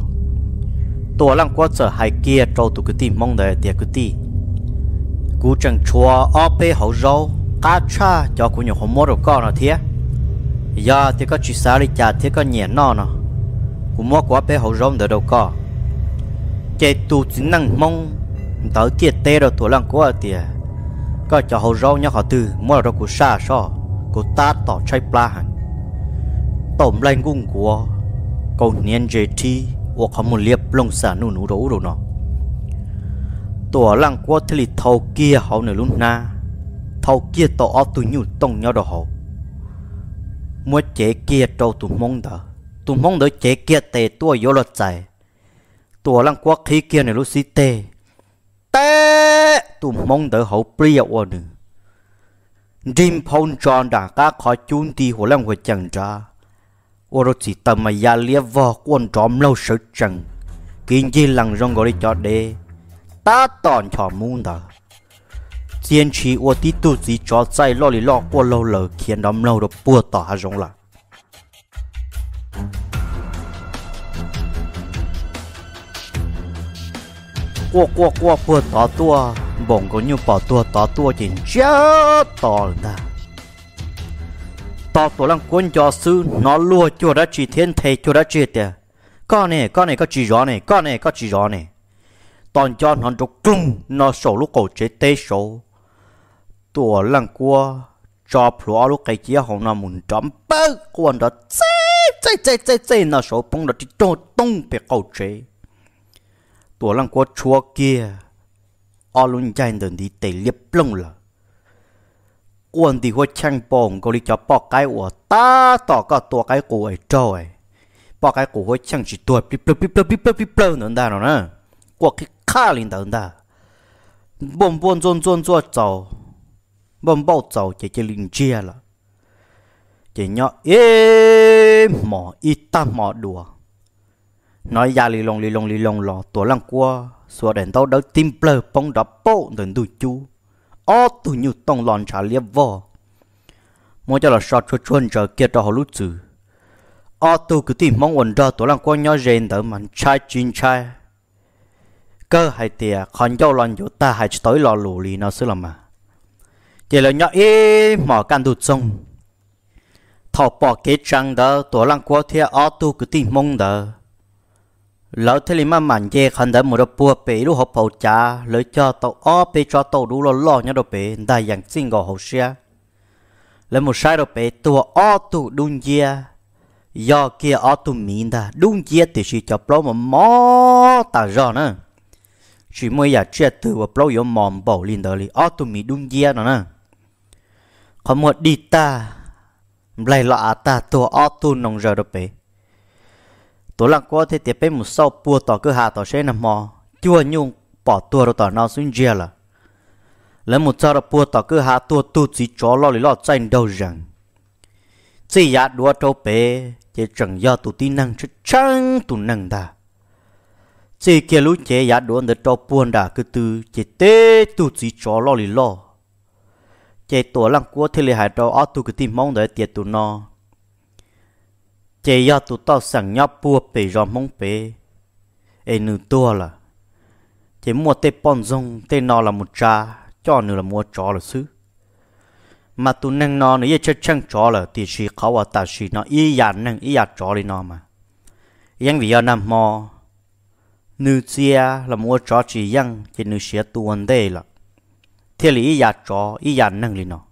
Tùa lăng qua giờ hai kia, trâu tù cứ tì mong đợi tìa cứ tì. cú chẳng chua ở bê hậu râu, cá cha cho cú nhiều hồ mô được con nào thiê. giờ thì có chú sao đi chà thì có nhẹ nọ nọ. cú mô quá bê hậu râu đỡ đâu có chạy tù chỉ năng mong tớ tiệt tê rồi tổ lăng qua tiệt có cho hầu rau nhau họ từ mua được của sa so. Của ta tỏ trái pla hàng tổm lên cung của cầu niên dễ thi. Hoặc họ muốn liệp lông xả nụ nụ rỗ rồi nó tổ lăng của thì thầu kia họ nửa lúc na. Thầu kia tổ ở tụi nhu tông nhau đồ họ mua chế kia trâu tụi mong đỡ. Tụi mong đỡ chế kia tê tua vô lọt chạy tổ lăng của khí kia này lúc xí tê tê. Tụi mong đỡ hậu bia ô nữ Jim phong tròn đã cá khó chun đi hồ lăng hồ chẳng ra. Ô rồi chỉ tầm mà ya lia vò quân tróm lâu sợ chẳng. Kinh chi lăng rong gọi cho đê. Ta tòn cho muôn đó chiến trí ô tí tu gì cho chạy lo lì lo qua lâu lờ khiến đám lâu được bùa tỏ hà rong là qua qua qua bùa tỏ tua. Bổng có như bỏ tua, tỏ tua chỉ chết tỏ ta tỏ tổ lăng quân cho sư, nó lùa cho đã chỉ thiên thầy cho đã chết tiệt con này con này có chỉ rõ này, con này có chỉ rõ này. Toàn cho nó trục trung nó sổ lúc cổ chế tê sổ. Tổ lăng qua cho phlo lúc cái chia hồng nó muốn chấm bớt quan đó. Chê chê chê chê chê nó sổ bông đó chỉ cho tung bị cổ chế tổ lăng quá chúa kia ở luôn chạy đến đi tẩy liệp lông là quan đi hoa chăng bông có đi cho bỏ cái của ta tỏ có tua cái của ấy trời bỏ cái của hoa chăng chỉ tua bíp bíp bíp bíp bíp bíp bíp nữa đó nè qua cái khá lên đó đó bông bông zôn zôn zôn zầu bông bao zầu chỉ chỉ linh chia là chỉ nhỏ ê mỏ ít ta mỏ đùa nói ra lì lòng lì lòng lì lông lò tổ lăng qua xua đèn tao đâu tim plơ bông đỏ bộ đến đuổi chú. Ô tụ nhu tông lòn trả liệp vò. Mua cho là sọt chuột chuồn chờ kia cho họ lút chữ. Ô tụ cứ tìm mong ổn đó tổ lăng qua nhỏ rèn đỡ mà chai chín chai. cơ hay tìa còn dâu lòn dỗ ta hay tới lò lù lì nó xứ làm mà. Chỉ là nhỏ ý mỏ can đụt sông. Thọ bỏ cái trăng đó tổ lăng qua thì ô tụ cứ tìm mong đó lỡ thế mà mặn dê khăn đỡ một đợt bùa bể lúc hộp bầu trà lỡ cho tàu ó bể cho tàu đủ lo lo nhau đồ bể đại dạng xin gò hậu xe lỡ một sai đồ bể tua ó tụ đun dê do kia ó tụ mìn ta đun dê thì chỉ cho plau mà mò ta rõ nữa chỉ mới giờ chưa từ và plau yếu mòn bầu lên đó li ó tụ mìn đun dê nữa nè. Có một đi ta, lại lọ ta tua ó tụ nông giờ đồ bể tổ lăng có thể tiệp bên một sau bùa tỏ cơ hạ tỏ xe nằm mò. Chua nhung bỏ tua rồi tỏ nào xuống chia là lấy một sau đó bùa tỏ cơ hạ tua tu chỉ chó lo lý lo tranh đầu rằng. Chỉ ya đua trâu bé chỉ chẳng do tụ tin năng chứ chẳng tụ năng ta chỉ kia lúc chế ya đua để trâu buồn đã cứ từ chỉ tê tu chỉ chó lo lý lo. Chỉ tổ lăng qua thế lại hai trâu ở tu cái tim mong đợi tiệt tụ nó chế do tụ tao sẵn nhóc bùa bể rõ mông bể. Ê, nữ tua là chế mua tê pon rong tê nó là một cha cho nữ là mua chó là xứ. Mà tụ nâng nó nữa chết chân chó là thì chỉ khó và ta chỉ nó y dàn nâng y dàn chó đi nó mà. Yang vì ở nằm mò, nữ chia là mua chó chỉ yang chỉ nữ xía tu vấn đề là. Thế là y dàn chó y dàn nâng lên nó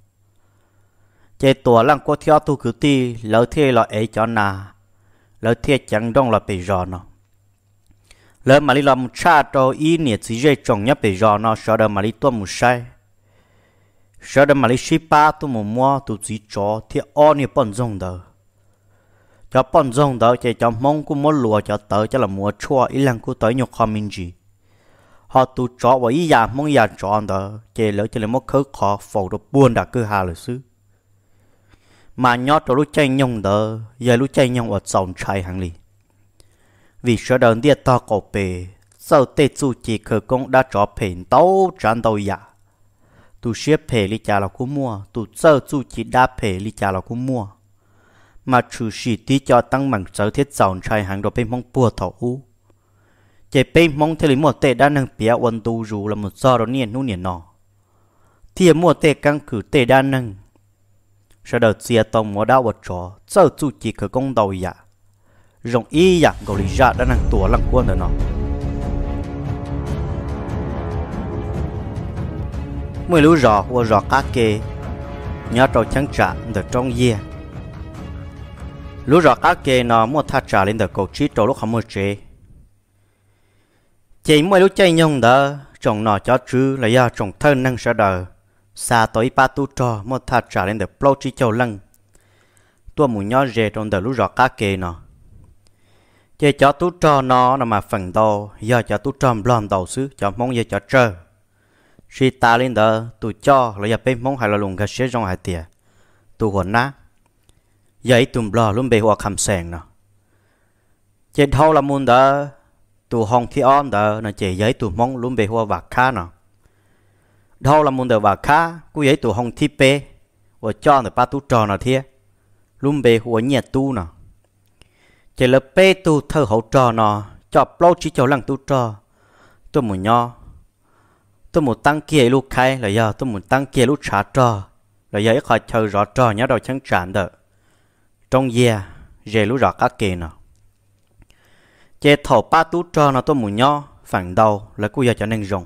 chế tua lăng cô theo tu cứ ti, lỡ thi là ấy cho na. Lỡ thi chẳng đông là bị rò nó. Lỡ mà đi làm cha cho ý niệm chỉ dễ trồng nhất bị rò nó, sợ đâu mà đi tua một sai. Sợ đâu mà đi ship ba tu một mua, tu chỉ cho thì o nhiều bận rong đó cho bận rong đó chỉ cho mong cũng muốn lùa, cho tới cho là mua chua ý lăng cũng tới nhục không mình gì họ tu cho và ý giả mong giả chọn đó chỉ lỡ chỉ là một khứ khó phổ được buồn đã cứ hà lời xứ mà nhớ cho lúc chạy nhông đó giờ lúc chạy nhông ở dòng trái hàng lì. Vì sợ đơn địa to cổ bề sau tết chú chỉ khởi công đã cho phèn tàu tràn đầu dạ. Tu xếp phê lý cha là cú mua tu sơ chú chỉ đã phê lý cha là cú mua. Mà chủ sĩ tí cho tăng bằng sở thiết dòng trái hàng đồ bên mong bùa thổ u chỉ bên mong thế lý mua tệ đã nâng bia quân tu rủ là một do đó niên nu niên nọ. Thì mua tệ căng cử tệ đa nâng sau đó chia tông mua đau vật trò sau chú chỉ khởi công đầu ya rộng y dạ, ya gọi lý ra đã năng tùa lăng quân rồi nó mới lũ rõ và rõ cá kê, nhớ trâu trắng trả được trong ye lũ rõ cá kê nó mua thắt trả lên được cầu trí trâu lúc không mua chế chỉ mới lũ chay nhung đó trồng nó cho chứ là do trồng thân năng sợ đời sa tối ba tu trò một thắt trả lên được plau chi châu lăng. Tua mù nhỏ rề trong đời lũ rõ cá kê nó chơi cho tu trò nó là mà phần đầu giờ cho tu trò làm đầu xứ cho mong giờ cho trơ. Khi ta lên đó tu cho là giờ bên mong hay là lùng cái xe trong hai tiệt tu hồn ná. Vậy tùm blо luôn bị hoa cầm sèn nó chỉ thâu là muốn đó tu hong khi on đó nó chỉ giấy tu mong luôn bị hoa vạc khá nó đâu là muốn đời và khá. Cú ấy tụ hồng thi bê và cho nó ba tu trò nào thiê luôn bê hoa nhẹ tu nó chỉ là bê tu thơ hậu trò nó cho lâu chỉ cho lăng tu trò? Tôi muốn nho tôi muốn tăng kia lúc khai là giờ. Tôi muốn tăng kia lúc trả trò. Là giờ khỏi chờ rõ trò, nhớ đầu chẳng tràn được trong ye về lúc rõ các kia nó chế thầu ba tu trò nó tôi muốn nho phản đầu là cô giờ cho nên rồng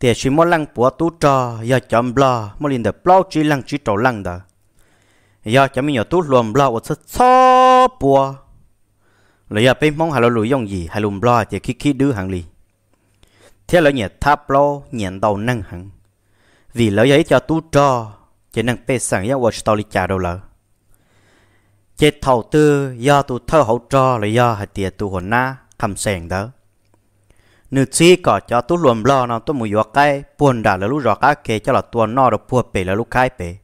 thì chỉ muốn lăng bùa tu trò giờ chậm blo muốn lần được bao chỉ lăng chỉ trầu lăng đó. Giờ chậm mình nhớ tu luồng blo một chút xó bùa lấy giờ bên mong hà lo lùi dòng gì, hà lùm lo thì khi khi đưa hàng lì. Thế là nhẹ tháp lo nhện đầu năng hẳn. Vì lỡ giấy cho tu trò chỉ năng bê sang ya vật tao lì trả đâu lỡ chết thầu tư, do tu thơ hậu trò, là do hạt tiệt tu hồn na cầm sèn đó nữ chi có cho tu luồng lo nó tu mùi cái, buồn đã là lúc rõ cá kê cho là tuần nó được buồn bể là lúc khai bể.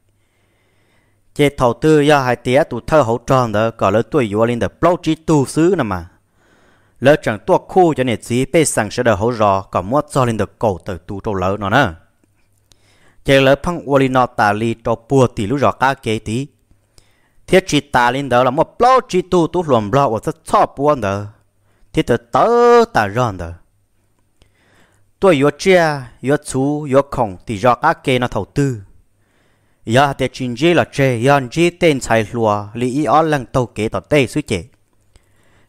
Chế thầu tư do hai tía tụ thơ hậu tròn đó, có lỡ tuổi yếu lên được bao chi tu xứ nè mà. Lỡ chẳng tua khu cho nên chi bê sẵn sẽ được hậu rò có mua cho lên được cổ tử tu trâu lỡ nó nè. Chế lỡ phăng uo lên nó tà li cho buồn tỷ lúc rò cá kê tí. Thiết chi tà lên đó là một bao chi tu tu luồng lo và rất chó buồn đó. Thiết tớ tớ tà ròn đó tôi yo chia yo chú yo khổng thì do các kê nó thầu tư. Ya để chín chế là chế yon chế tên sai lùa lý ý ở lăng tàu kế tàu tê suy chế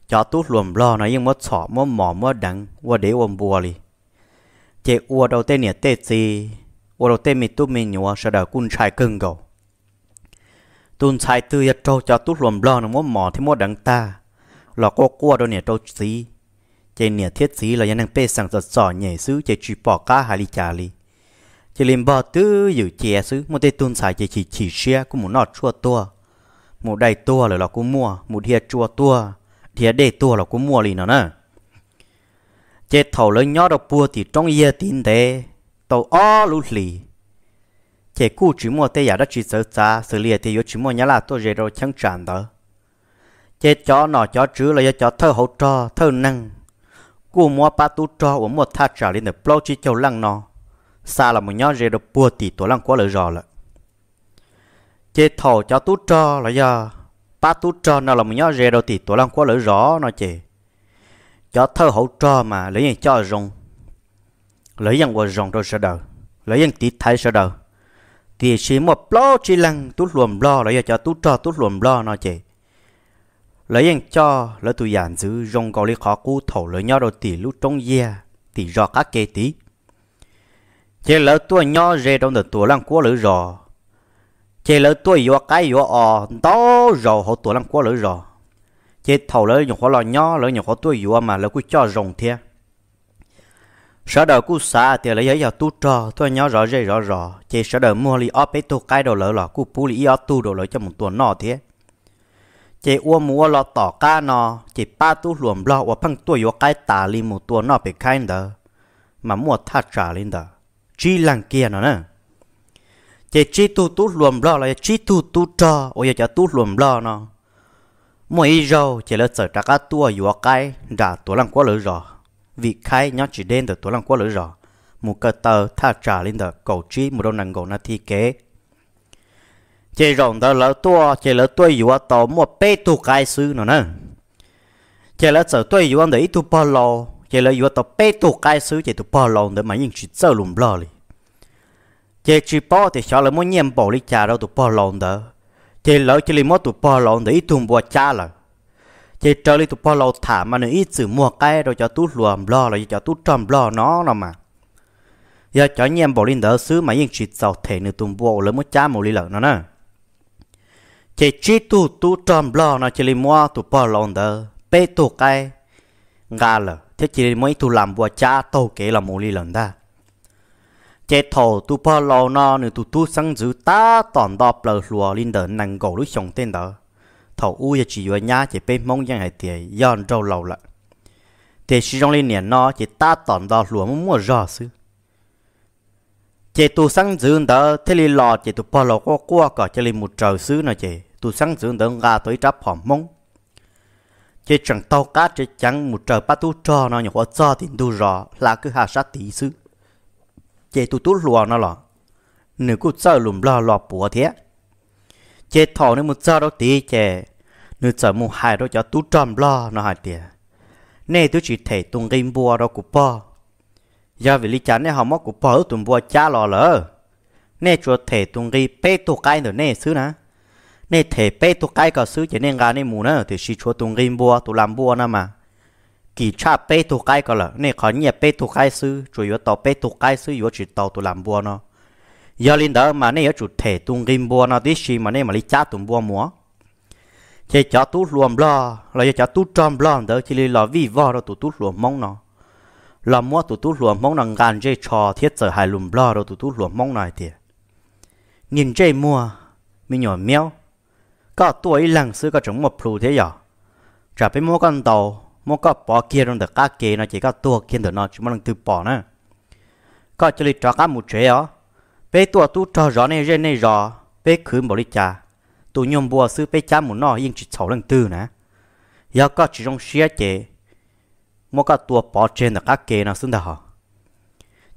cho tú luồm lo nó nhưng mất sọ, mất mỏ, mất đắng qua để ôm bùa li chế ua đầu tên nè tê gì ua đầu tên mi tu mi nhua sợ đợi cun sai cưng gầu. Tuần sai tư yết trâu cho tú luồm lo nó mất mỏ thì mất đắng ta. Lo có cua đâu nè trâu gì chế nhẹ thiết sĩ là yang năng bê sang giật sọ nhẹ xứ chế chỉ bỏ cá hai li trà li chỉ liền bỏ tứ giữ chè xứ, một tay tuôn xài chỉ chỉ chỉ xe cũng muốn nọ chua tua. Một đầy tua là là cũng mua, một thiệt chua tua. Thiệt để tua là cũng mua liền nó nè. Chết thầu lớn nhỏ đâu bua thì trong ye tin thế tàu ó lú lì. Chết cú chỉ mua tê giả đó chỉ sợ cha xử lý thì yếu chỉ mua nhá là tôi dễ rồi chẳng tràn đó chết chó nọ chó chứ là chó thơ hậu trò, thơ năng cô mua ba tu cho của một thắt trả lên được bao chỉ châu lăng nó. Xa là một nhóm rễ được bùa tỷ tổ lăng quá lợi rò là chế thầu cho tu cho là do ba tu cho nó là một nhóm rễ được tỷ tổ lăng quá lợi rõ nó chế cho thơ hậu cho mà lấy gì cho rồng, lấy dân quả rồng rồi sẽ đầu lấy dân tí thái sẽ đầu thì chỉ một lo chỉ lăng tú luồn lo là cho tu cho tú luồn lo nó chị lấy anh cho, lấy tụi giản giữ rong có lý khó cú thầu lấy nhau đầu tỷ lúc trong ye tỷ rò các kê tí. Chế lỡ tuổi nhỏ rê trong đợt tuổi lăng cua lỡ rò. Chế lỡ tuổi vô cái vô ò đó rò họ tuổi lăng cua lỡ rò. Chế thầu lỡ những khó lo nhỏ, lỡ những khó tuổi vô mà lỡ cứ cho rong thế sợ đời cú xa thì lấy giấy vào tu trò tôi nhỏ rõ rê rõ rò. Chế sợ đầu mua li ốp ấy tu cái đồ lỡ là cú pu li ốp tu đồ lỡ cho một tuần nọ thế chỉ uo mua lo tỏ ca nó chỉ ba tu luồng lo uo phăng tuổi uo cái tà li một tua nọ bị khai đó mà mua thắt trả lên đó chỉ lăng kia nó nè. Chỉ chỉ tu tu luồng lo là chỉ tu tu cho uo giờ tu luồng lo nó mỗi rau chỉ là sợ trả cá tua uo cái đã tua lăng quá lỡ rồi vì khai nhớ chỉ đến được tua lăng quá lỡ rồi một cái tờ tha trả lên đó cầu chi một đôi nàng gỗ na thi kế chỉ rộng đó lỡ tua chỉ lỡ tuổi yếu tàu một bê tu cái sư nữa nè. Chỉ lỡ sợ tuổi yếu để ít tu bao lâu chỉ lỡ yếu tàu bê tu cái sư chỉ tu bao lâu để mà những chuyện sợ lùm lo đi chỉ chỉ bao thì sao lỡ muốn nhiệm bảo đi trả đâu tu bao lâu đó chỉ lỡ chỉ lỡ muốn tu bao lâu để ít tu bao trả là chỉ trở lại tu bao lâu thả mà nữa ít sự mua cái rồi cho tu lùm lo, rồi cho tu trầm lo nó nó mà. Giờ cho nhiệm bộ linh đỡ xứ mà những chuyện giàu thể nữa tu bộ lỡ mất cha một lý lợn nó nè chỉ chỉ tu tu trầm lo nó chỉ li mua tu bỏ lâu đỡ. Bê tu cái gà lờ thế chỉ mới tu làm bùa cha tàu kế là mồ li lần ta chế thầu tu bỏ lâu nó nữa tu tu sang giữ ta, toàn đọc lờ lùa linh đờ năng gỗ lúc sống tên đó thầu u ya chỉ vừa nhá, chỉ bên mong yang hải tiền yon trâu lâu lại thì sử dụng lên niệm nó, chỉ ta tòn đó lúa muốn mua rõ sư chị tu sáng dưỡng đó thế li lò chị tu bỏ lâu qua qua cả chị li một trời xứ nè chị tu sáng dưỡng đó ra tới tráp hòm mông. Chị chẳng tàu cá chị chẳng một trời bắt tu cho nó nhỏ cho thì tu rõ là cứ hạ sát tỷ xứ. Chị tu tu lùa nó lọ nếu cứ sợ lùm lo lọ bùa thế. Chị thọ nên một giờ đó tí chị nếu giờ một hai đó cho tú trầm lo nó hại tiền nè tôi chỉ thể tung game bùa đó của po giờ vì lý chán này họ móc của bỏ tụng bùa cha lò lỡ. Nè chùa thể tụng ghi bê tụ cái nữa nè, xứ nè nè thể bê tụ cái có xứ chỉ nên gà nè mù nữa thì chỉ chùa tụng ghi bùa tụ làm bùa nè mà. Kỳ cha bê tụ cái cả lỡ, nè khó nhẹ bê tụ cái xứ chủ yếu tàu bê tụ cái xứ, yếu chỉ tàu tụ làm bùa nó. Giờ linh đó mà nè ở chủ thể tụng ghi bùa nó tí xí mà nè mà lý cha tụng bùa múa chỉ cho tú luồng lo là cho tú tròn lo đó chỉ là vì vợ đó tụ tú luồng mong nó là mua tụt tú luồng mong nàng gan dây trò thiết giờ hai luồng lo rồi tụt tú luồng mong này thì. Nhìn dây mua, mình nhỏ méo. Có tuổi lăng xưa có chúng một phù thế giờ trả bên mua con tàu, mua có bỏ kia trong được cá kia, nó chỉ có tua kia được nó chúng mình từ bỏ nữa có chỉ là cho cá một chế ó. Bé tua tu cho rõ này trên này rõ bé khứ bỏ đi cha. Tụi nhom bùa sư bé cha muốn nó yên chỉ sáu lần tư nè. Giờ có chỉ trong xe chế mua cái tua bỏ trên là các kê nó xứng họ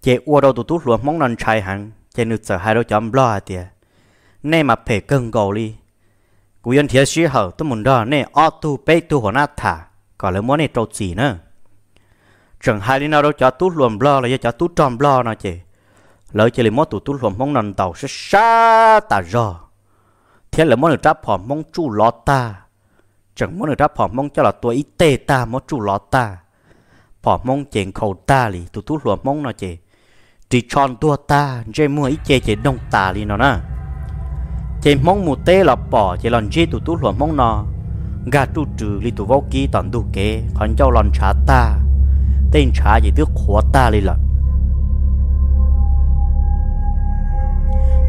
chế ua đâu tụt tu luôn mong lần chạy hàng chế nữ sợ hai đôi chấm lo tiệt nay mà phải cân gầu đi cú yên thiệt sĩ hở tôi muốn đó nay ở tu bê tu hồ nát thả còn lại muốn này trâu gì nữa chẳng hai đi nào đâu cho tụt luôn lo là cho tụt tròn lo nào chế lỡ chế là mỗi tụ tụ luôn mong lần tàu sẽ xa ta rò thế là muốn được đáp hòm mong chu lọ ta chẳng muốn được đáp hòm mong cho là tôi ít tê ta mỗi chu lọ ta bỏ mong chèn khẩu ta lì, tụt tụt lùa mong nó chè. Chỉ tròn tua ta dây mua ít chè chè đông ta lì nó nè chè mong mù tê là bỏ chè lòn chè tụt tụt lùa mong nó. Gà tu trừ lì tụt vô ký toàn đủ kế còn cho lòn trả ta. Tên trả gì tức khóa ta lì lần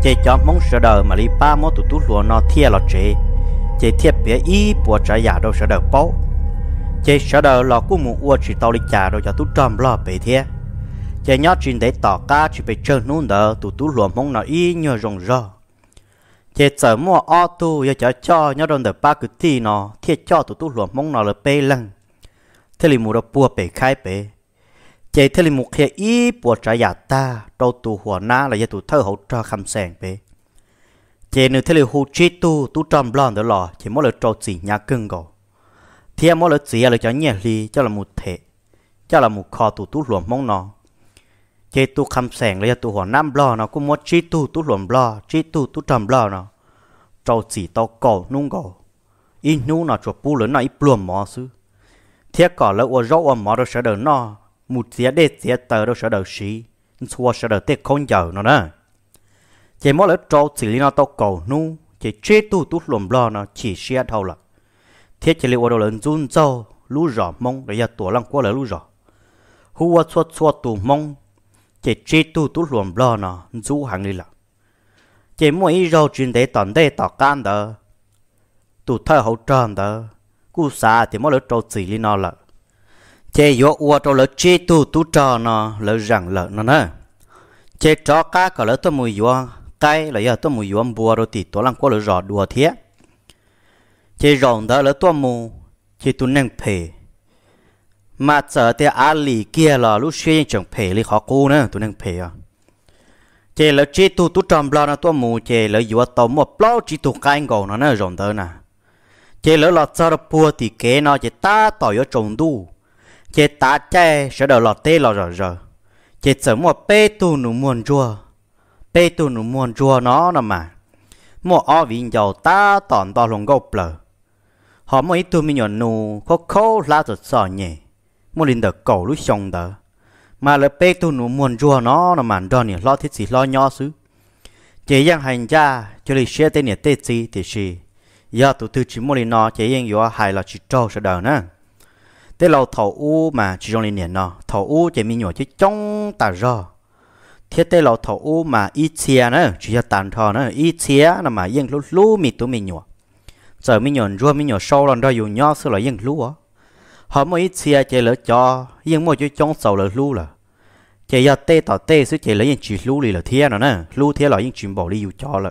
chè cho mong sợ đời mà li ba mô tụt tụt lùa nó thia lọ chè chè thiệp bia y bùa trả giả đâu sợ đời bao chế sợ đời lọ của mù ua chỉ tao đi trả rồi cho tú trầm lo bể thế chế nhớ chuyện để tỏ ca chỉ bị chơi nôn đỡ tụ tú lúa mong nó y nhờ rồng rò. Chế sợ mua ô tô giờ cho cho nhớ đồn đỡ ba cái thi nó thiệt cho tụ tú lúa mong nó là bê lăng thế li mua đó bùa bể khai bể. Chế thế là mua khi y bùa trả giả ta đâu na là giờ tụ thơ hậu cho khăm sàng bể. Chế nếu thế là hù chi tu, tú trầm lo đỡ lọ chế mỗi lần trâu chỉ nhà cưng gò thì mỗi lần chỉ là cho nhẹ li cho là một thể, cho là một kho tủ tủ luồng mong nó. Chế tu khăm sẻng lấy tu hồ nam lo nó, cũng muốn chi tu tu luồng lo chi tu tu trầm lo nó. Trâu chỉ tao cổ, nung cổ. In nu nó chuột bu lớn nó ít luồng mỏ sư thiết cỏ là ô rau ô mỏ đâu sợ đời nó một xía đê xía tờ đâu sợ đời xí, xua sợ đời tết không giờ nó nè chế mỗi lần trâu chỉ nó tao cổ nu chế chế tu tu luồng lo nó, chỉ xe thâu là thiết chỉ liệu ô đâu lớn run châu lú rõ mông để giờ tuổi lăng qua lỡ lú rõ hùa chua chua tù mông, chỉ chi tu tu luồn blo nó du hàng đi là. Chế ít rau chuyện để tận đây tỏ can đó tụ thơ hậu tròn đó cú xa thì mỗi lỡ trâu chỉ li nó là. Chế yo ua trâu lỡ chi tu tu trò nó lỡ rằng lỡ nó nè. Chế trò cá có lỡ tôi mùi yo cái là giờ tôi mùi yo bùa rồi thì tôi lăng qua lỡ rõ đùa thế chỉ rồng đó là tôi mù, chỉ tu nâng phê. Mà giờ thì á lì kia là lúc xuyên chẳng phê li khó cô nữa, tu nâng phê à. Chỉ là chế tu tu tròn blo nó tôi mù, chỉ là yo tàu một blo chỉ tu cái ngầu nó nè rồng đó nè. Chỉ là lọt cho được bùa thì kế nó, chỉ ta tỏi ở trồng đu. Chỉ ta che, sẽ đỡ lọt tê lọt rồi rồi chỉ sợ một bê tu nụ muôn chua bê tu nụ muôn chua nó nè mà. Một ở vinh dầu ta tòn to lồng gốc lờ họ mới tu mi nhọn nụ khó khó lá rồi sò nhẹ một linh được cầu lúc xong đó mà là bê tu nụ muôn rùa nó nè mà đó nhỉ lo thiết gì lo nhỏ xứ. Chế yang hành cha cho lịch xe tên nhỉ tê gì thì gì giờ tụi tôi chỉ muốn nó chỉ yên yếu hài là chỉ trâu sẽ đờ nữa thế lâu thầu u mà chỉ trong liền nó. Thầu u chỉ mi nhọn chỉ trong tà rò. Thiết thế lâu thầu u mà ít chia nữa chỉ cho tàn thọ nữa ít chia là mà yên lúc lúc mi tụi mi nhọn giờ mình nhọn rùa mình nhọn sâu lần đó dùng nhỏ xưa là yên lúa. Họ mới ít chia chỉ lỡ cho, yên mà chỉ trong sầu lỡ lú là. Chỉ giờ tê tỏ tê xứ chỉ lỡ yên chỉ lú lì là thiên nữa nè. Lú thiên là yên chuyện bỏ đi dùng cho là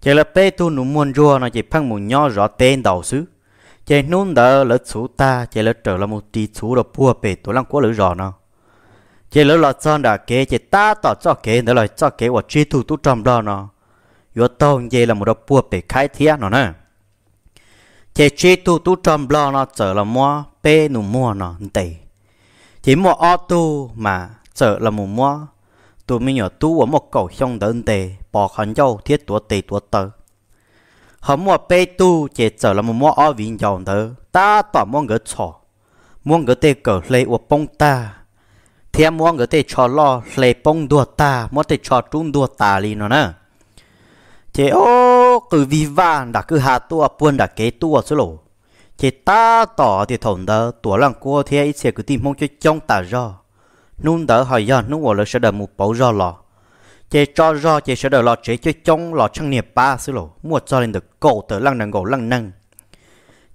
chỉ là tê tu nụ muôn rùa nó chỉ phăng một nhỏ rõ tên đầu xứ. Chỉ nôn đỡ lỡ chú ta chỉ lỡ trở là một tí chú đó bùa bể tổ lăng quá lỡ rõ nó chỉ lỡ là cho đã kế chỉ ta tỏ cho kế nữa là cho kế và truy thủ tu trầm đó nó yo tao chỉ là một đó bùa bể khai thiên nó nè. Chỉ chế tu tu trầm đó nó trở là mua bê nụ mua nó tệ chỉ mua ô tô mà trở là một mua. Tu mình nhỏ tu ở một cầu xong đơn tề bỏ khăn dâu thiết tua tề tua tờ họ mua bê tu chỉ trở là một mua ở vinh dầu tờ ta tỏ mua ngỡ trò, mua ngỡ tề cờ lê của bông ta. Thêm mua ngỡ tề cho lo lê bông đua ta. Mua tề cho trung đua ta li nó nè chế ô, cứ vi van đã cứ hà tua, buôn đã kế tua số lỗ. Chế ta tỏ thì thổn đó tua lăng cua thì ấy sẽ cứ tìm mong cho trong ta ra nung đỡ hỏi giờ nung ngồi là sẽ đợi một bầu ra lò. Chế cho ra chế sẽ đợi lò chế cho trong lò trăng nghiệp ba số lỗ. Mua cho lên được cổ tớ lăng nâng cổ lăng nâng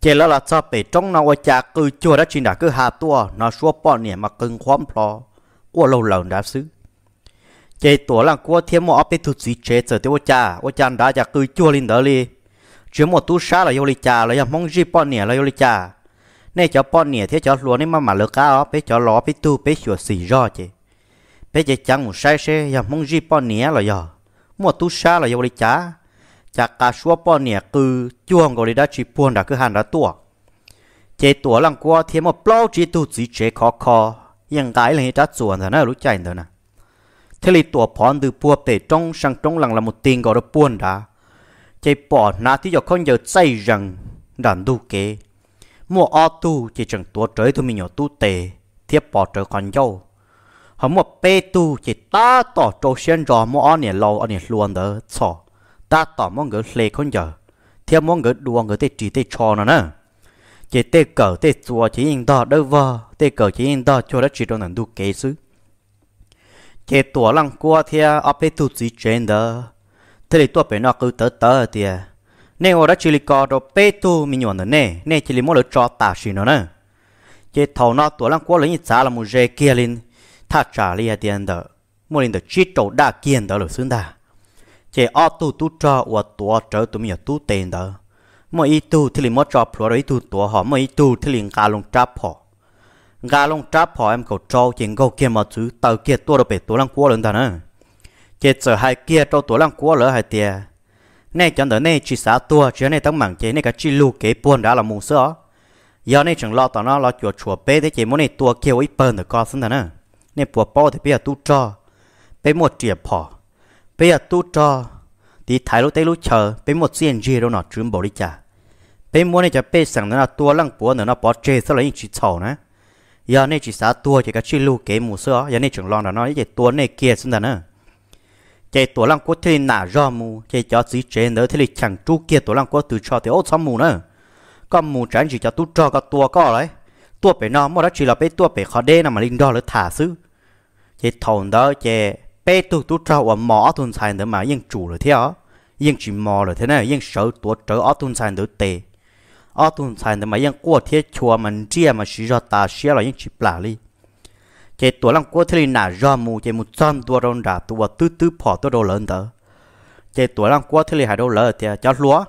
chế là là cho bể trong nó ở cha cứ chùa đã chỉ đã cứ hà tua, nó xua bỏ niệm mà cưng khoám plo qua lâu lâu đã xứ. Chế tuổi là qua thêm một áp thực gì chế giờ tiêu cha ở cha đã cha cứ chua lên đỡ đi chỉ một tu sa là yêu li cha là mong gì bỏ nhẹ là yêu li cha nè cho bọn nè thế cho luôn mà mà lỡ cá bé cho ló bé tu bé sửa xì rõ chứ bé chỉ chẳng một sai xe ya mong gì bọn nè là giờ mua tu sa là yêu đi chả chả cả số bọn nè cứ chuông gọi đi đã chỉ buồn đã cứ hàng đã tua chế tua lăng qua thêm một bao chỉ tu chỉ chế khó khó ยังไงเลยจะส่วนแ thế là tổ phòn từ bùa tế trong sang trong làng là một tiền gọi là buồn đã chạy bỏ na thì giờ con giờ say rằng đàn du kế. Mua ô tu chỉ chẳng tua trời thôi mình nhỏ tu tế, thiếp bỏ trở còn dâu. Họ mua pe tu chỉ ta tỏ trâu xuyên rò mua ô nè lâu ô nè luôn đó sọ ta tỏ mong người lệ con giờ thiếp mong người đua người tê chỉ tê cho nó nè chỉ tê cờ tê chùa chỉ yên đó đâu vợ, tê cờ chỉ yên đó cho đã chỉ trong đàn du kế xứ chế tua lăng qua thiếp áp hết tu gì trên đó thế thì tua bên nó cứ tớ tớ thiếp nè ở đó chỉ là có đồ bê tu mình nhọn nè. Nè chỉ là mỗi lần cho ta xí nó nè. Cái thầu nó tua lăng qua lấy như giá là một dây kia lên ta trả lại tiền đó mỗi lần được chỉ trâu đa kiện đó là xứng đa cái ở tu tu cho và tua trở tụi mình tu tiền đó mỗi ít tu thì là mỗi cho pro rồi tu tua họ. Mỗi ít tu thì là cả lòng trap họ gà lông trap họ em cầu trâu chuyện câu kia mà chứ tàu kia tua được bể tuổi lăng cua lớn thằng nè cái giờ hai kia trâu tuổi lăng cua lớn hai tia, nay chẳng đỡ nay chỉ xã tua chứ nay tấm mảng chế nay cả chi lu kế buồn đã là mù sữa. Giờ nay chẳng lo tao nó lo chùa chùa bê thế chỉ muốn nay tua kêu ít bơn được co xin nữa nên bùa bao thì bây giờ tu cho bây một triệu phò bây giờ à tu cho. Thì thái lúc tây lúc chờ bây một tiền gì đâu nó trốn bỏ đi chả. Bây muốn này chả bây sẵn nó là tua lăng bùa nữa nó bỏ chế sao lại chỉ chầu nữa? Giờ này chỉ xả tua chỉ cái chi lưu kế mù sữa giờ này trưởng lon là nói cái tua này kia xin nữa chỉ tua lăng quốc thì nả do mù, chỉ cho chỉ trên nữa thì chẳng chú kia tua lăng quốc từ cho thì ốt xóm mù nữa. Con mù tránh chỉ cho tu cho cái tua có đấy. Tua bể nó mà đó chỉ là bể tua bể khó đê nào mà linh đo là thả xứ. Chỉ thồn đó, chỉ bể tu tu cho và mỏ tuần sai nữa mà yên chủ rồi thế á. Yên chỉ mò rồi thế này, yên sợ tua trở ở tuần sai nữa tệ ở tuần sai thì mà yên qua thế chùa mình chia mà chỉ cho ta xia là yên chỉ bả đi cái tổ lăng qua thế là ra mù cái một trăm tua rong đã tua tứ tứ bỏ tua đồ lớn đó cái tổ lăng qua thế hai đồ lớn thì cho lúa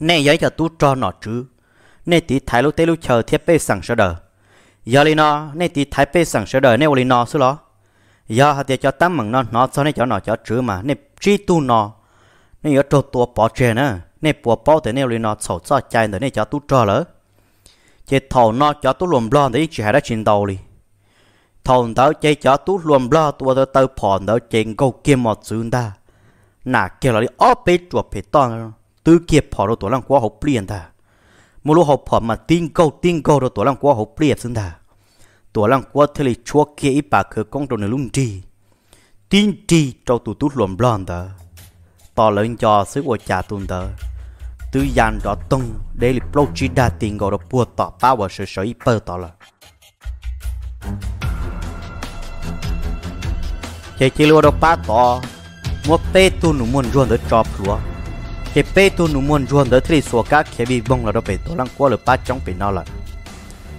nè giấy cho tu cho nó chứ nè tí thái lúc tê lúc chờ thiết bê sẵn sơ đờ giờ li nó nè tí thái bê sẵn sơ đờ nè li nó số lo giờ hạt cho tấm mừng nó nó cho nè cho nó cho chứ mà nè chi tu nó nè giờ trâu tua bỏ chè nè nè bỏ bao thế nè nó sầu cho chạy nữa nè cho tu cho lỡ. Chế thầu nó cho tu luồn lo thì chỉ hai đã chín đầu đi thầu đó chế cho tu luồn lo tua đó tao phò đó chế câu kia một chữ ta. Nà kia là đi, ó, bê chuột bê to. Tự kia phò đó tuổi lăng quá hộp liền ta. Một lúc hộp phò mà tin câu tin câu đó tuổi lăng quá hộp liền xứng ta. Tuổi lăng quá thế là chúa kia ít bà khờ công đồ này lung trì. Tin trì cho tu tút luồn blon ta tỏ lớn cho sức của cha tuần ta từ dàn đó tung để lì lâu chỉ đa tiền gọi đó bùa tỏ tao và sự sở ít bơ tỏ là chế chế lúa đó ba tỏ mua bê tu nụ muôn ruộng đó cho lúa. Chế bê tu nụ muôn ruộng đó thì số cá cái bị bông là đó bê tổ lăng qua là ba trong bê nó là